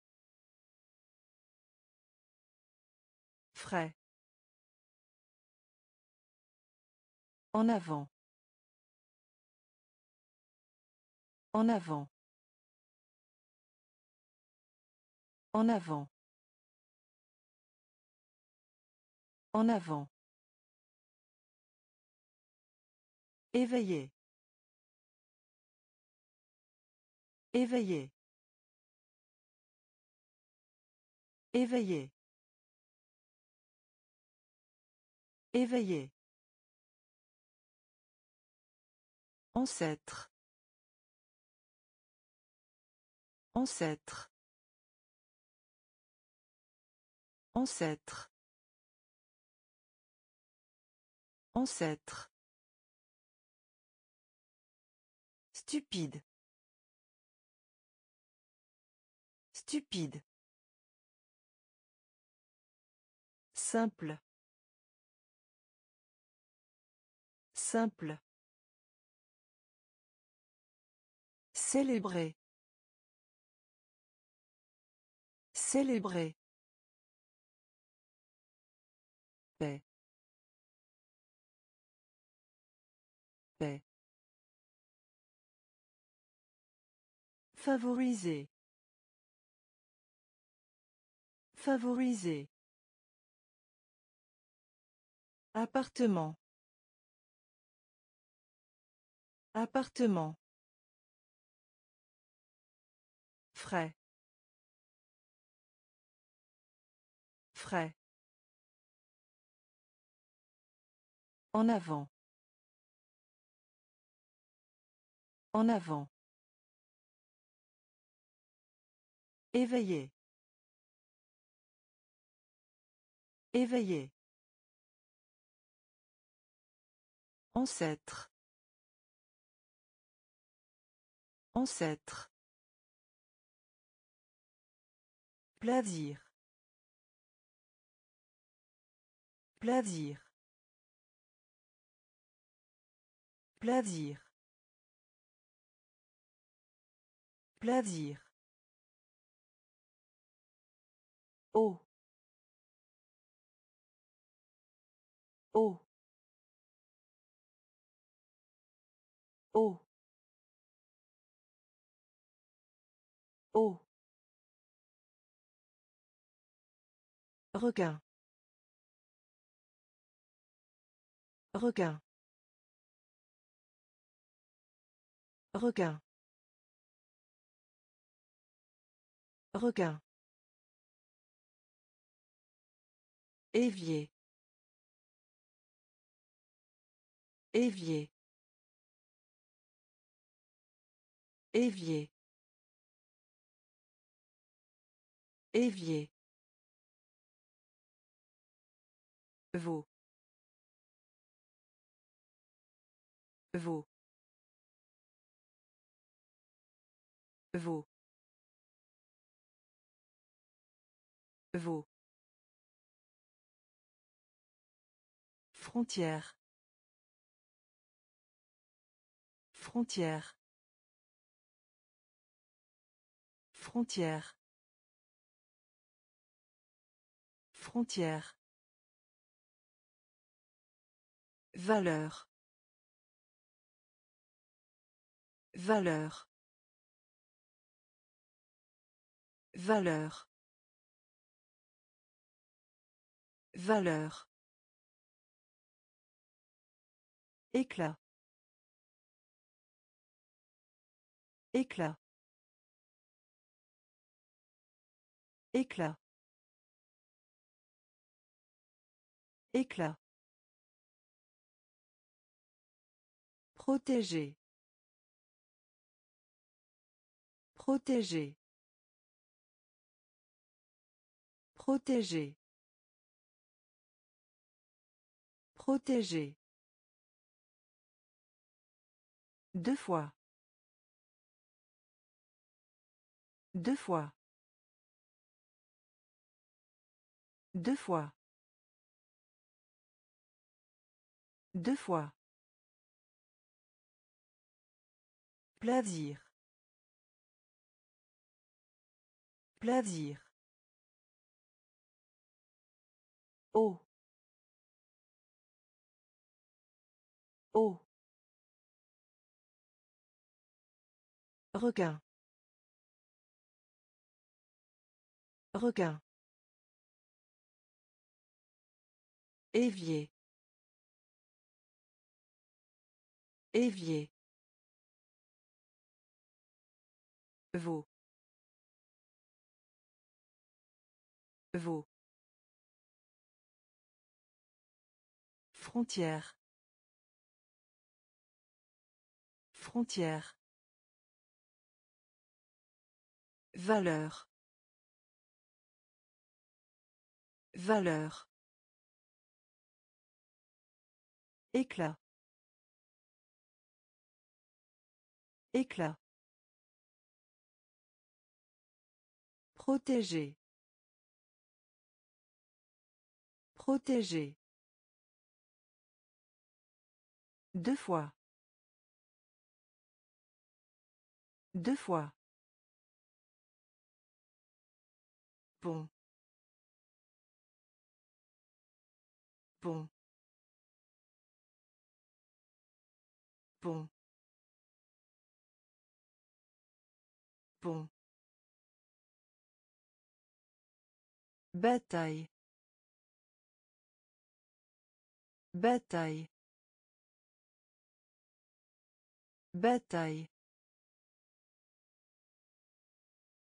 Frais. En avant. En avant. En avant. En avant. Éveillé. Éveillé. Éveillé. Éveillé. Ancêtre. Ancêtre. Ancêtre. Ancêtre. Stupide. Stupide. Simple. Simple. Célébrer. Célébrer. Paix. Favoriser. Favoriser. Appartement. Appartement. Frais. Frais. En avant. En avant. Éveillé. Éveillé. Ancêtre. Ancêtre. Plaisir. Plaisir. Plaisir. Plaisir. Oh. Oh. Oh. Oh. Requin. Requin. Requin. Requin. Évier. Évier. Évier. Évier. Vaux. Vaux. Vaux. Vaux. Frontière. Frontière. Frontière. Frontière. Valeur. Valeur. Valeur. Valeur. Éclat. Éclat. Éclat. Éclat. Protéger. Protéger. Protéger. Protéger. Deux fois. Deux fois. Deux fois. Deux fois. Plaisir. Plaisir. Oh. Oh. Requin. Requin. Évier. Évier. Veau. Veau. Frontière. Frontière. Valeur. Valeur. Éclat. Éclat. Protéger. Protéger. Deux fois. Deux fois. Pont. Pont. Pont. Bataille. Bataille. Bataille.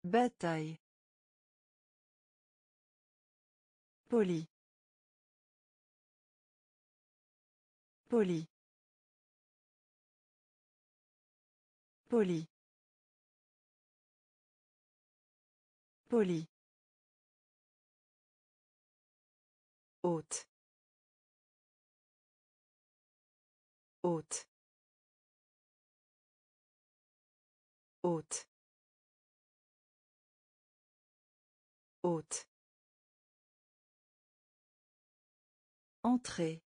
Bataille. Poli. Poli. Poli. Poli. Haute. Haute. Haute. Haute. Entrée.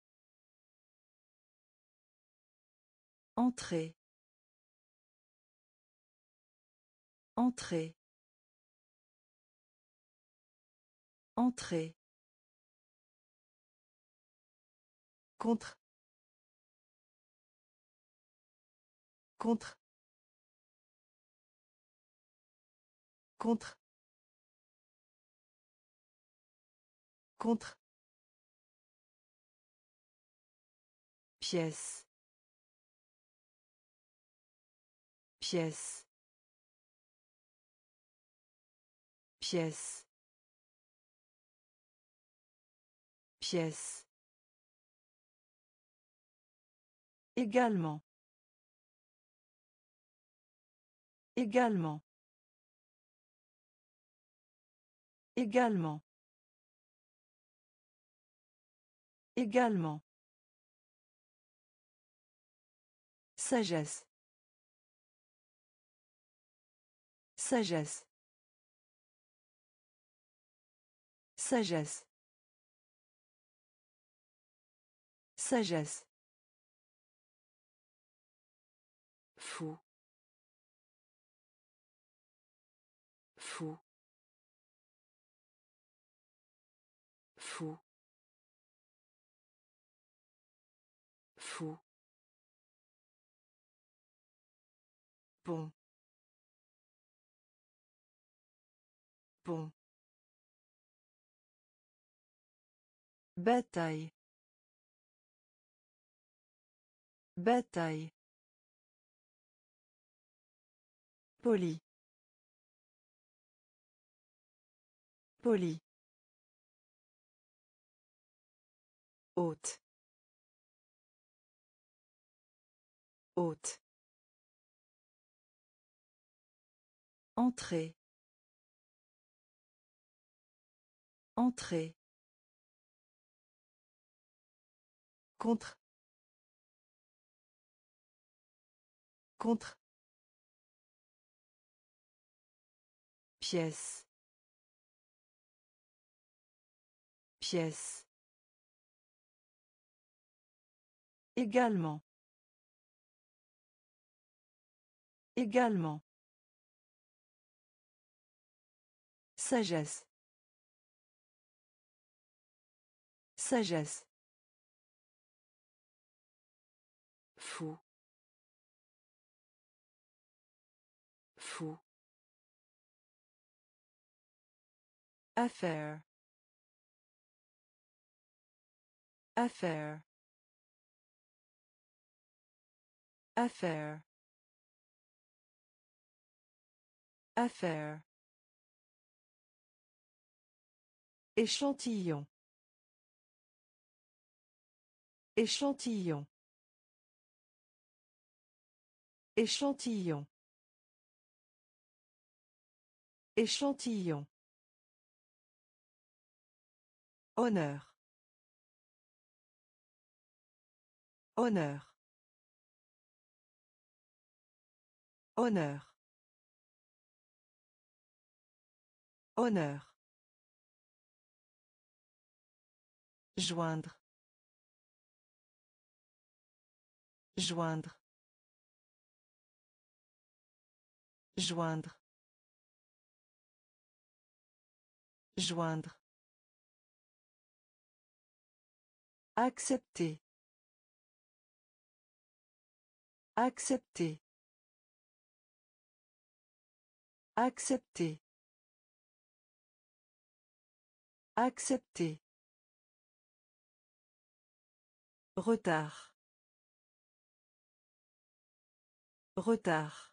Entrée. Entrée. Entrée. Contre. Contre. Contre. Contre. Pièce. Pièce. Pièce. Pièce. Également. Également. Également. Également. Sagesse. Sagesse. Sagesse. Sagesse. Fou. Fou. Fou. Fou. Bataille. Bataille. Poli. Poli. Haute. Haute. Entrée. Entrée. Contre. Contre. Pièce. Pièce. Également. Également. Sagesse. Sagesse. Fou. Fou. Affaire. Affaire. Affaire. Affaire. Échantillon. Échantillon. Échantillon. Échantillon. Honneur. Honneur. Honneur. Honneur. Joindre. Joindre. Joindre. Joindre. Accepter. Accepter. Accepter. Accepter. Retard. Retard.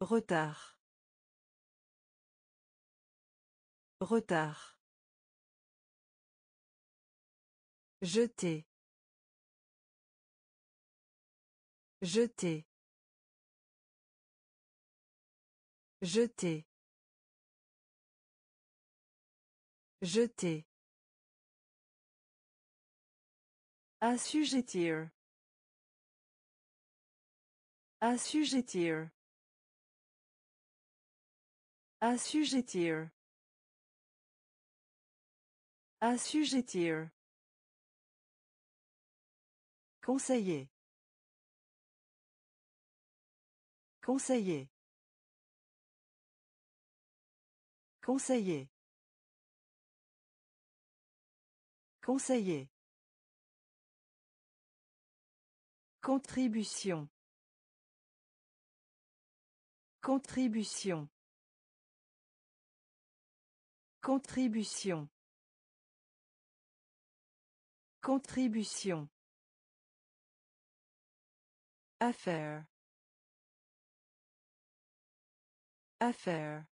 Retard. Retard. Jeter. Jeter. Jeter. Assujettir. Assujettir. Assujettir. Assujettir. Conseiller. Conseiller. Conseiller. Conseiller. Contribution. Contribution. Contribution. Contribution. Affaire. Affaire.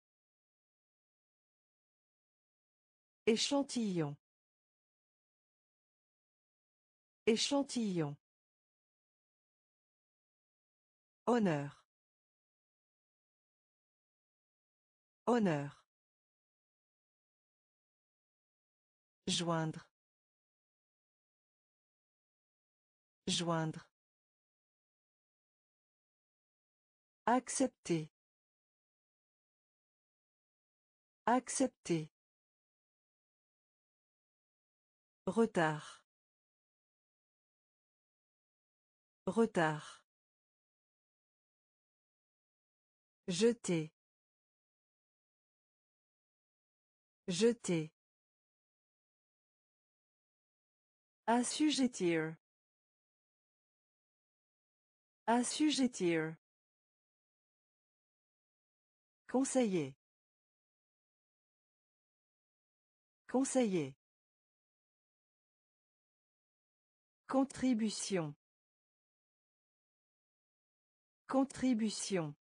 Échantillon. Échantillon. Honneur. Honneur. Joindre. Joindre. Accepter. Accepter. Retard. Retard. Jeter. Jeter. Assujettir. Assujettir. Conseiller. Conseiller. Contribution. Contribution.